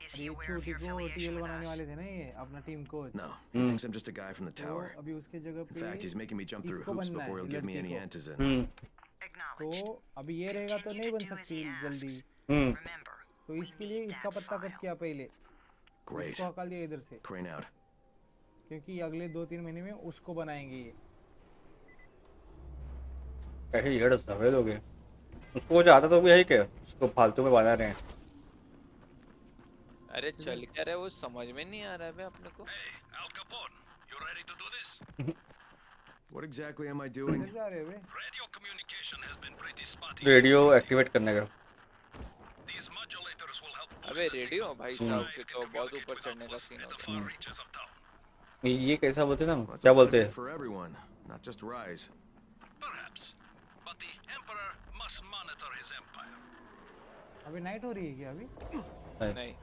Is और he ये aware of छोटी your को affiliation टीएल with बनाने us? वाले थे ना ये अपना team coach No, he thinks I'm just a guy from the तो tower. अभी उसके जगह In पे fact, he's making me jump through इसको hoops बनना before है he'll give me लड़की any को antizin. हम्म Acknowledged. तो अभी ये रहेगा तो नहीं बन सकती जल्दी हम्म Remember, तो इसके लिए इसका पत्ता कट किया पहले Great. उसको हकाल दिया इधर से Crane out. क्योंकि अगले दो तीन महीने में उसको बनाएंगे ये कैसे येड़ सफेद हो गए उसको वो चाहता तो भी है क्या उसको फालतू में बना रहे हैं अरे चल क्या रहा है वो समझ में नहीं आ रहा है अपने को? What exactly am I doing? हो Radio communication has been pretty spotty. Radio activate करने का These modulators will help boost अबे रेडियो. भाई हम्म। साहब के तो बहुत ऊपर चढ़ने का सीन है town. ये ये कैसा बोलते हैं ना क्या बोलते हैं for everyone, not just Rise. Perhaps. But the Emperor must monitor his empire. अभी नाइट हो रही है क्या अभी? नहीं।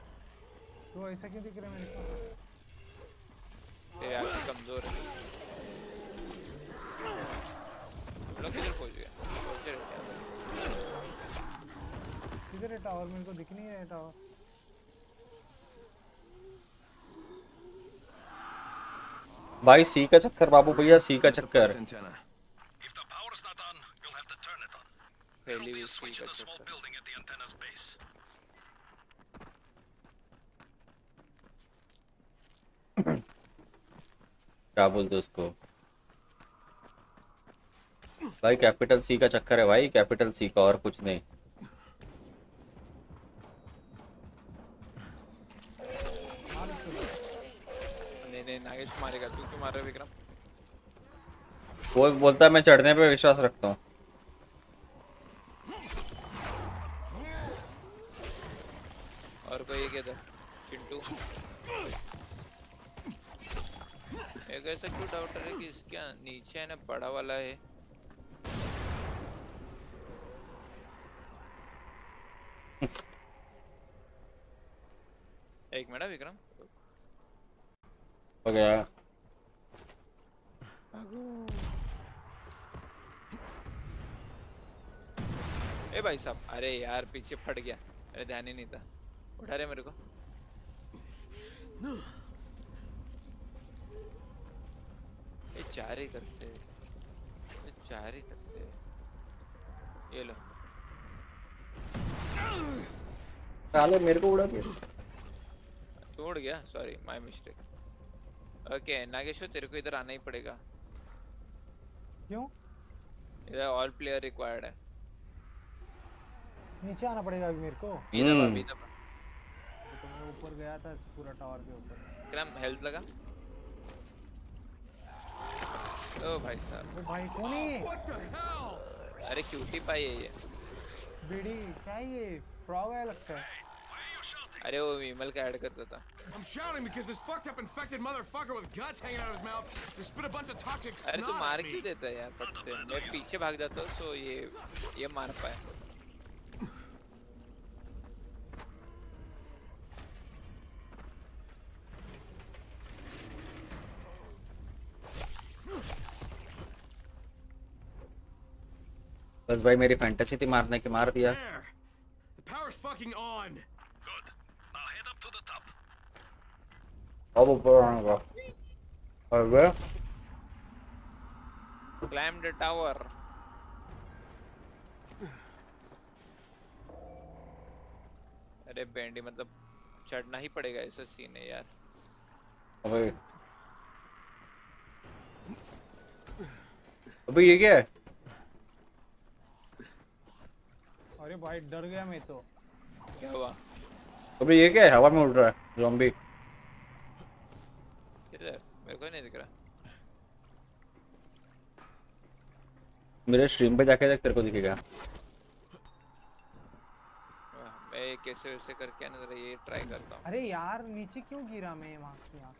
तो ऐसा क्यों दिख रहा है मेरे को? तेरे आँखें कमज़ोर है। लोग किधर पहुँच रहे क्या किधर है टावर मेरे को दिख नहीं रहा है टावर भाई सी का चक्कर बाबू भैया सी का चक्कर। Building at the antenna's base. क्या बोलते उसको भाई कैपिटल सी का चक्कर है भाई कैपिटल सी का और कुछ नहीं। नहीं नहीं नागेश मारेगा। तू क्यों मार रहा है विक्रम? वो बोलता है मैं चढ़ने पे विश्वास रखता हूँ। देख इधर चिंटू। एक ऐसा क्यों डाउटर है कि इसके नीचे है ना बड़ा वाला है। एक मिनट विक्रम। हो गया। ए भाई साहब अरे यार पीछे फट गया। अरे ध्यान ही नहीं था। उठा रहे मेरे को। ये चार ही से। ये चार ही कर से। ये लो। साले मेरे को उड़ा दिया तोड़ गया? Sorry my mistake okay Nageshwar तेरे को इधर आना ही पड़ेगा। क्यों? इधर ऑल प्लेयर रिक्वायर्ड है। नीचे आना पड़ेगा अभी मेरे को। इधर अभी तक तो मैं ऊपर गया था पूरा टावर के ऊपर। क्रम हेल्थ लगा? ओ भाई साहब। ओ भाई कौन है अरे क्यूटी पाई है ये। बेड़ी क्या है ये? फ्रॉग है लगता है। अरे वो विमल का ऐड करता था। I'm shouting because this fucked up infected motherfucker with guts hanging out of his mouth just spit a bunch of toxic snot अरे तू मार क्यों देता है यार फट से? मैं पीछे भाग जाता हूँ सो ये ये मार पाए। बस भाई मेरी फैंटेसी थी मारने की मार दिया. अब ऊपर आने का अरे क्लाइम द टावर अरे बैंडी मतलब चढ़ना ही पड़ेगा ऐसा सीन है यार। अबे। अबे ये क्या है? अरे भाई डर गया मैं तो। क्या हुआ? अबे ये क्या है? हवा में उड़ रहा है ज़ॉम्बी किधर मेरे को नहीं दिख रहा। मेरे स्ट्रीम पे जाके देख तेरे को दिखेगा। मैं कैसे वैसे करके ना जरा ये ट्राई करता हूँ। अरे यार नीचे क्यों गिरा मैं वहाँ से यहाँ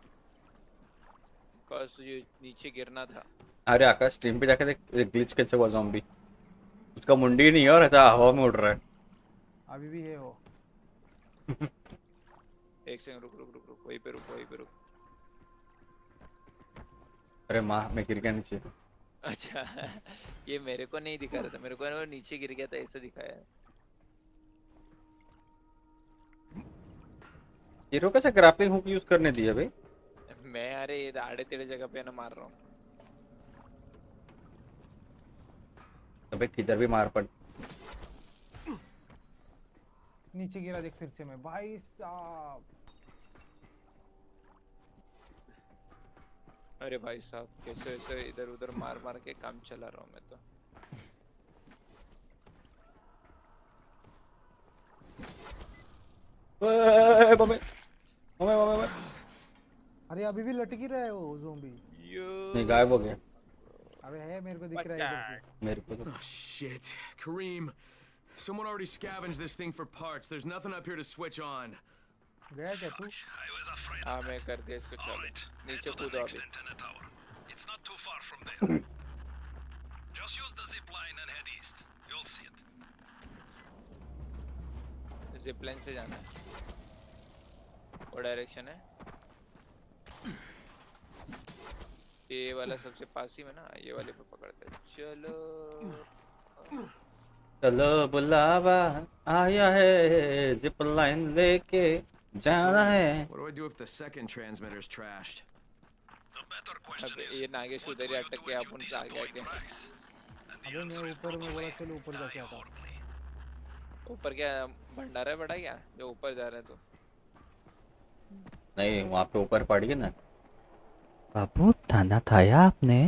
बिकॉज़ तुझे नीचे गिरना था। अरे आकाश स्ट्रीम पे जाके देख ग्लिच कैसे हुआ ज़ॉम्बी उसका मुंडी नहीं है और ऐसा हवा में उड़ रहा है। अभी भी है वो। एक सेकंड रुक रुक रुक रुक वहीं पे रुक वहीं पे रुक। अरे माँ मैं गिर गया नीचे। अच्छा ये मेरे को नहीं दिखा रहा था मेरे को ना वो नीचे गिर गया था ऐसा दिखाया। ये रो कैसे ग्राppling हुक यूज़ करने दिया भाई? मैं अरे ये आड़े टेढ़े जगह पे ना मार रहा हूँ। अबे किधर भी मार पड़। नीचे गिरा देख फिर से मैं भाई साहब। अरे भाई साहब कैसे वैसे इधर उधर मार मार के काम चला रहा हूँ मैं तो। बम्बे बम्बे बम्बे अरे अभी भी लटकी रहा है वो ज़ोंबी नहीं गायब हो गया। अबे है मेरे को दिख रहा है इधर से मेरे को तो Oh shit. Kareem, someone already scavenged this thing for parts. There's nothing up here to switch on. गया क्या तू हाँ मैं कर दिया इसको चालू नीचे कूदो अभी It's not too far from there. Just use the zip line and head east. You'll see it. Zip line से जाना है वो डायरेक्शन है ये वाला सबसे पास ही में ना ये वाले पे पकड़ते हैं चलो चलो बुलावा आया है जिप लाइन लेके जाना है। What do I do if the second transmitter's trashed? अब ये नागेश उधर ही अटक के अपन से आगे आगे अबे मैं ऊपर में बोला चलो ऊपर जाके आता ऊपर क्या भंडारा है बड़ा क्या जो ऊपर जा रहा है तो नहीं वहाँ पे ऊपर पड़ गई ना। बाबू थाना खाया आपने?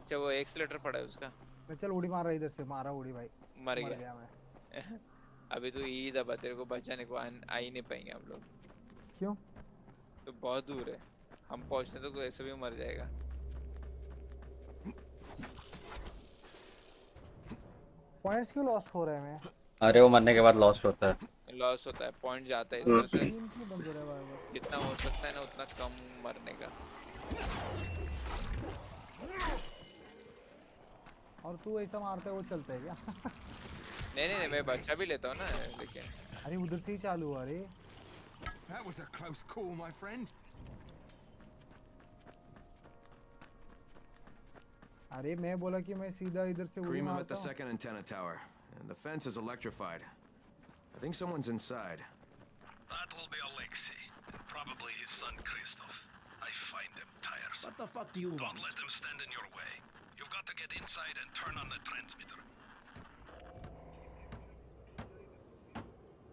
अच्छा वो एक्सीलेटर पड़ा है उसका। मैं चल उड़ी मार रहा इधर से मारा उड़ी भाई। मर मर गया। गया मैं। अभी तो यही दबा तेरे को बचाने को आ ही नहीं पाएँगे हम लोग। क्यों? तो बहुत दूर है। हम पहुँचने तो ऐसे भी मर जाएगा। पॉइंट्स क्यों लॉस्ट हो रहे हैं मैं अरे वो मरने के बाद लॉस होता है। लॉस होता है पॉइंट जाता है इस। तरह से। जितना हो सकता है ना उतना कम मरने का। और तू ऐसा मारता है वो चलता है क्या नहीं नहीं नहीं मैं बच्चा भी लेता हूँ ना लेकिन अरे उधर से ही चालू हुआ अरे That was a close call, my friend. अरे मैं बोला कि मैं सीधा इधर से उड़ी Kareem, I'm at the second antenna tower, and the fence is electrified. I think someone's inside. That will be Alexei, and probably his son Christoph. I find them tiresome. What the fuck do you Don't want? Don't let them stand in your way. You've got to get inside and turn on the transmitter.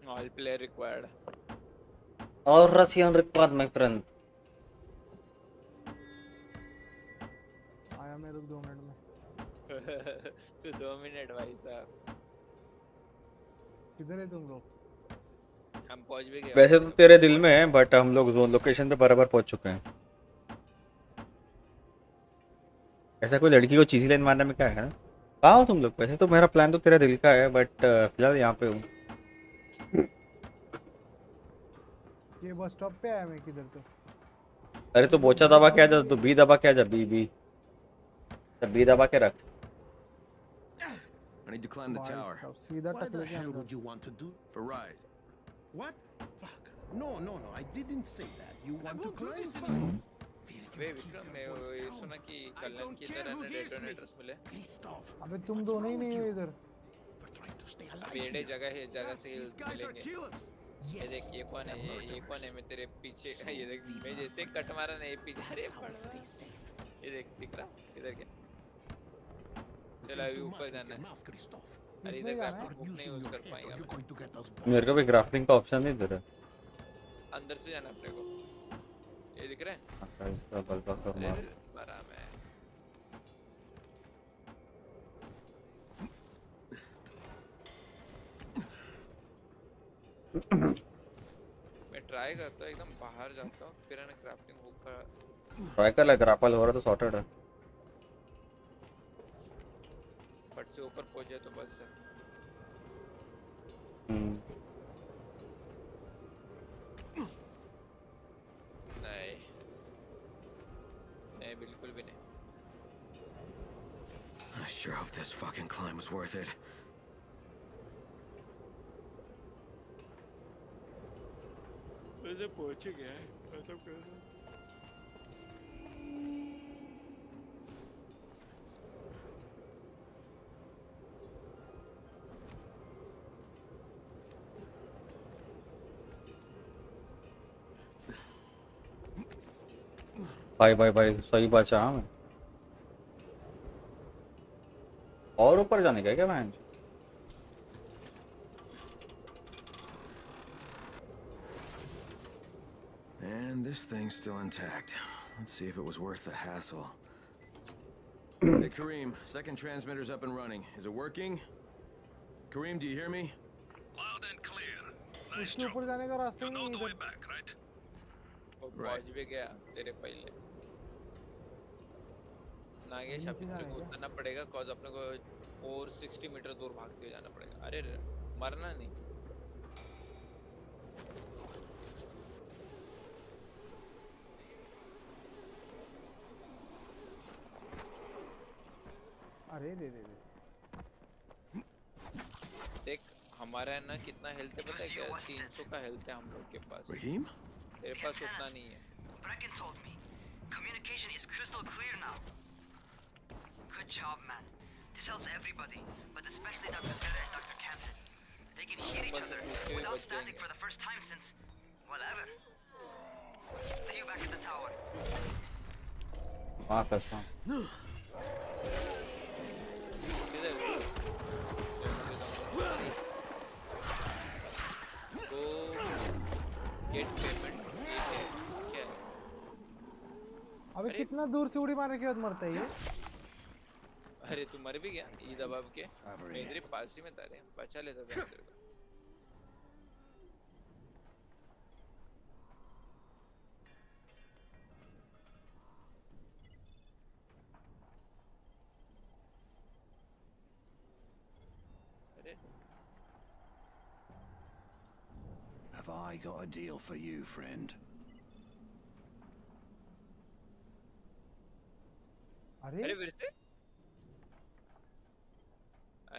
All player required और Russian required my friend आया मैं रुक दो minute में तो दो minute भाई साहब किधर है तुम लोग हम पहुँच भी गए वैसे तो तेरे दिल में है बट हम लोग जोन लोकेशन पे बराबर पहुँच चुके हैं ऐसा कोई लड़की को चीजी लाइन मारने में क्या है ना कहाँ हो तुम लोग वैसे तो मेरा प्लान तो तेरे दिल का है बट फ़िलहाल यहाँ पे हूँ ये बस स्टॉप पे आया मैं किधर तो अरे तो बोचा दबा के आ जा तो बी दबा के आ जा बी बी तो बी दबा के रख I need to climb the tower. सीधा Why the टकले के hell अंदर would you want to do? For Rise. What? Fuck. No, no, no. I didn't say that. You want to won't do this climb? Anymore. Fine. वे विक्रम मैं ये सुना कि कल्याण की तरह ने डेटोनेटर्स मिले अबे तुम दोनों ही नहीं हो इधर here. जगह है जगह से मिलेंगे ये देख ये कौन है ये ये कौन है. मैं तेरे पीछे ये देख मैं जैसे कट मारा ना ये पीछे अरे पड़ रहा। ये देख दिख रहा इधर क्या चलो अभी ऊपर जाना है अरे इधर है? बुक नहीं यूज़ कर पाएँगे मेरे को भी ग्राफ्टिंग का ऑप्शन नहीं दे रहा अंदर से जाना अपने को ये दिख रहा है अच्छा, इसका बल्बा सा मार मरा मैं मैं ट्राई करता हूँ एकदम बाहर जाता हूँ फिर ना क्राफ्टिंग बुक का ट्राई कर ले ग्रापल हो रहा तो सॉर्टेड है। फट से ऊपर पहुँच जाए तो बस है। हम्म, I sure hope this fucking climb was worth it. वैसे पहुंच गया है खत्म कर दो भाई भाई भाई सही बात चाहा मैं ऊपर जाने का है क्या मैं And this thing's still intact. Let's see if it was worth the hassle. hey, Kareem, second transmitter's up and running. Is it working? Kareem, do you hear me? Loud and clear. Nice उसके job. ऊपर जाने का रास्ता You he know नहीं the way इधर back, right? वो Right. पहुंच भी गया तेरे पहले नागेश नीचे अभी जाना तेरे है को क्या? उतरना पड़ेगा कॉज अपने को 460 मीटर दूर भागते हुए जाना पड़ेगा अरे मरना नहीं अरे रे रे रे देख हमारा है ना कितना हेल्थ है पता है क्या 300 का हेल्थ है हम लोग के पास Raheem? तेरे पास उतना नहीं है Brecken told me. Communication is crystal clear now. Good job, man. This helps everybody, but especially Dr. Zeta and Dr. Camden. They can hear each other without static for the first time since, well, ever. See you back at the tower. फंसा किधर तो gate payment है क्या है अबे कितना दूर से उड़ी मारने के बाद मरता है ये अरे तू मर भी गया ये दबाव के मैं इधर पास ही में था रे बचा लेता था तेरे को। अरे। I got a deal for you, friend? अरे। अरे फिर से?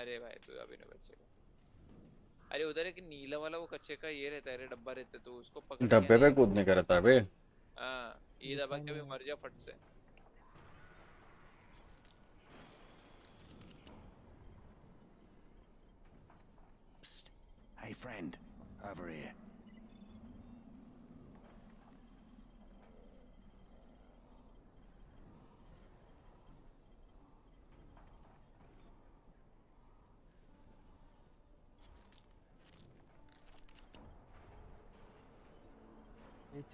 अरे भाई तू अभी नहीं बचेगा अरे उधर एक नीला वाला वो कच्चे का ये रहता है रे डब्बा रहता है तो उसको पकड़ डब्बे पे कूदने का रहता है बे हाँ ये दबा के भी मर जा फट से. Hey, friend. Over here.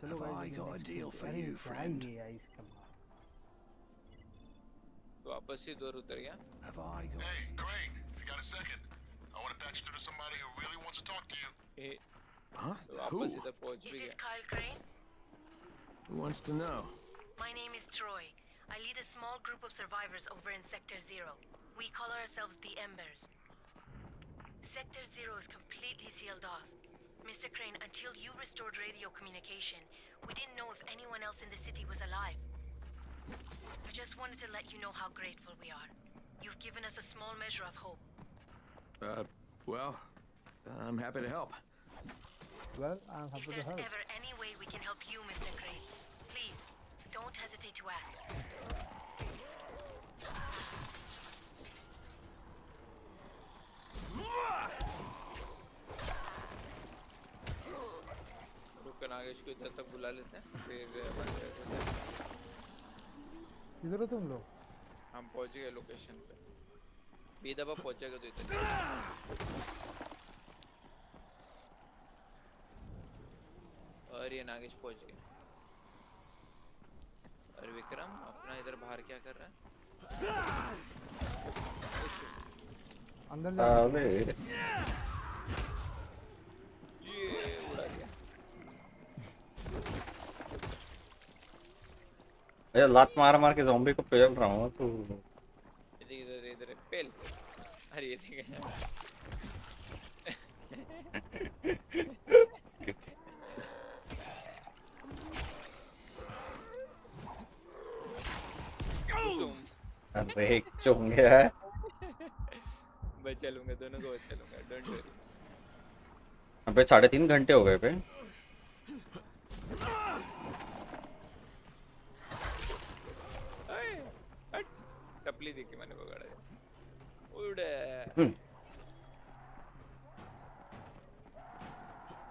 चलो Have भाई I got a deal for अरे you, क्या friend? ये है इसका बाप? तो वापस ही दूर उतर गया Have I got... Hey, Crane, if you got a second, I want to patch you through to somebody who really wants to talk to you. A Huh? तो Who? वापस इधर पहुंच Is भी this गया Kyle Crane? Who wants to know? My name is Troy. I lead a small group of survivors over in Sector Zero. We call ourselves the Embers. Sector Zero is completely sealed off. Mr. Crane, until you restored radio communication, we didn't know if anyone else in the city was alive. I just wanted to let you know how grateful we are. You've given us a small measure of hope. Uh, well, I'm happy to help. Well, I'm If happy to there's ever any way we can help you, Mr. Crane, please, don't hesitate to ask. रुक कर नागेश को इधर तक बुला लेते हैं फिर बंद कर देते हैं। किधर हो तुम लोग? हम पहुँच गए लोकेशन पे। बी दबा पहुँच जाएगा तो इधर और ये नागेश पहुँच गए। और विक्रम अपना इधर बाहर क्या कर रहा है? अंदर जा अबे ये उड़ा दिया अरे लात मार मार के ज़ॉम्बी को पेल रहा हूँ तो। इधर इधर इधर पेल अरे ये ठीक है अरे चुंग गया है। बचा लूँगा दोनों को बचा लूँगा डोंट वरी अबे साढ़े तीन घंटे हो गए पे अरे हट टपली देखी मैंने पकड़ा उड़ हम्म।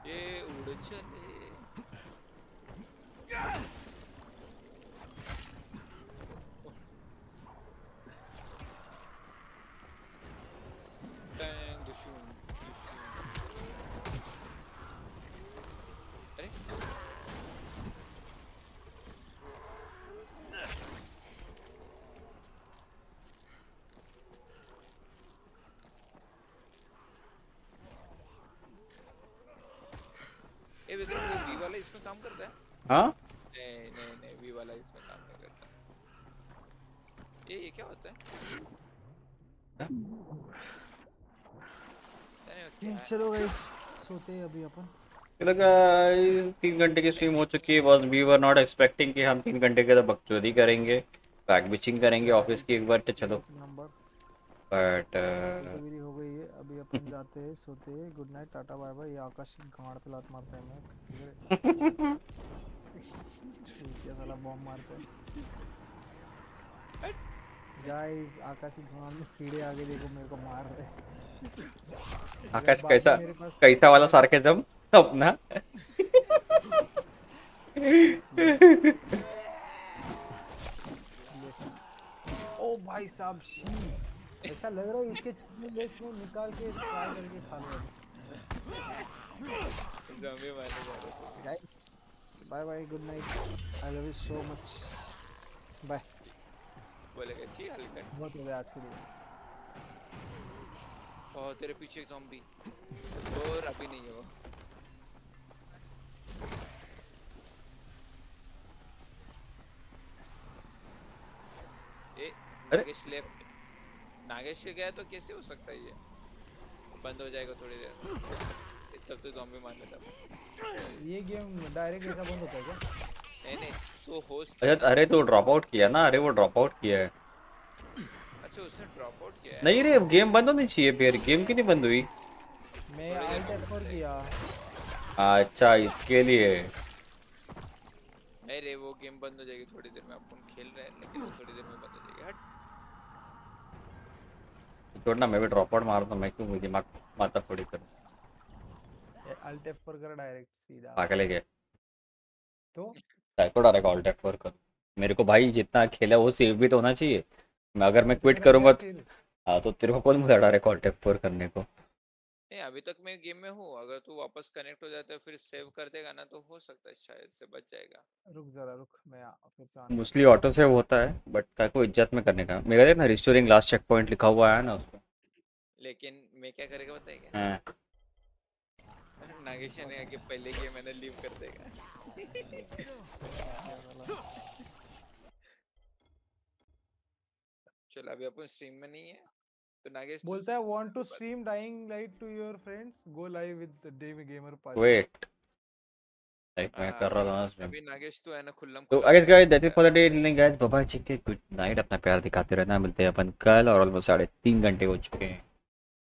ये उड़ चले टैंग दुश्मन दुश्मन अरे ये विक्रम वो वी वाला इसमें काम करता है? हाँ? नहीं नहीं नहीं वी वाला इसमें काम नहीं करता। ये ये क्या होता है? चलो गाइस सोते हैं अभी अपन। चलो तीन घंटे की स्ट्रीम हो चुकी है। बस वी वर नॉट एक्सपेक्टिंग कि हम तीन घंटे के तो बकचोदी करेंगे बैक बिचिंग करेंगे ऑफ़िस की एक बार तो चलो। नंबर बट डिलीवरी हो गई है। अभी अपन जाते हैं सोते हैं। Good night tata bye bye ये आकाश गांड पे लात मारता है मैं ठीक है साला बॉम्ब मारता है। गाइस आकाश की गांड में कीड़े आगे देखो मेरे को मार रहे हैं। आकाश कैसा कैसा वाला सार्केजम अपना। ओ भाई साहब शी। ऐसा लग रहा है इसके चिकन लेग्स में निकाल के फ्राई करके खा लो ज़ॉम्बी मारने जा रहे guys bye bye good night I love you so much bye बोलेगा छी हल्का बहुत हो गया आज के लिए। और तेरे पीछे एक ज़ॉम्बी और अभी नहीं है वो। ए अरे? लेफ़्ट नागेश के गया तो कैसे हो सकता है ये? बंद हो जाएगा थोड़ी देर। तब तो जॉम्बी मार लेता ये गेम डायरेक्ट ऐसा बंद होता है क्या? नहीं नहीं तो होस्ट अच्छा अरे तो ड्रॉप आउट किया ना अरे वो ड्रॉप आउट किया है। अच्छा उसने ड्रॉप आउट किया है। नहीं रे गेम बंद होनी चाहिए फिर गेम क्यों नहीं बंद हुई? मैं alt F4 किया। अच्छा इसके लिए। नहीं रे वो गेम बंद हो जाएगी थोड़ी देर में अपन खेल रहे हैं लेकिन थोड़ी देर में बंद हो जाएगी हट छोड़ना मैं भी ड्रॉप आउट मार दूँ मैं क्यों दिमाग माता फोड़ी करूँ अल्ट F4 कर डायरेक्ट सीधा पागल है क्या तो डायरेक्ट अल्ट कर मेरे को भाई जितना खेला वो सेव भी तो होना चाहिए मैं अगर मैं क्विट करूँगा तो हाँ तो तेरे को कौन बुला डायरेक्ट अल्ट टैप फोर करने को नहीं अभी तक मैं गेम में हूँ अगर तू वापस कनेक्ट हो जाता है फिर सेव कर देगा ना तो हो सकता है शायद से बच जाएगा। रुक जरा रुक मैं फिर से आना। मोस्टली ऑटो सेव होता है बट काय को इज़्ज़त में करने का। मेरा देख ना रिस्टोरिंग लास्ट चेक पॉइंट लिखा हुआ है ना उसमें लेकिन मैं क्या करेगा बताएगा हाँ। नागेश ने आगे पहले गेम मैंने लीव कर देगा। चल अभी अपन स्ट्रीम में नहीं है। तो नागेश बोलता है want to stream dying light to your friends go live with the gamer पाजी वेट लाइक मैं हाँ, कर रहा था स्ट्रीम अभी नागेश तो है ना खुल्लम तो अगेस बता guys that is for the day link guys bye bye चिक गुड नाइट अपना प्यार दिखाते रहना. मिलते हैं अपन कल और ऑलमोस्ट साढ़े तीन घंटे हो चुके हैं।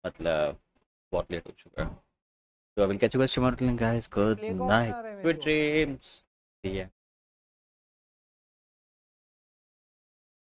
मतलब बहुत लेट हो चुका है। तो I will catch you guys tomorrow link guys good night है गुड ड्रीम्स ठीक है।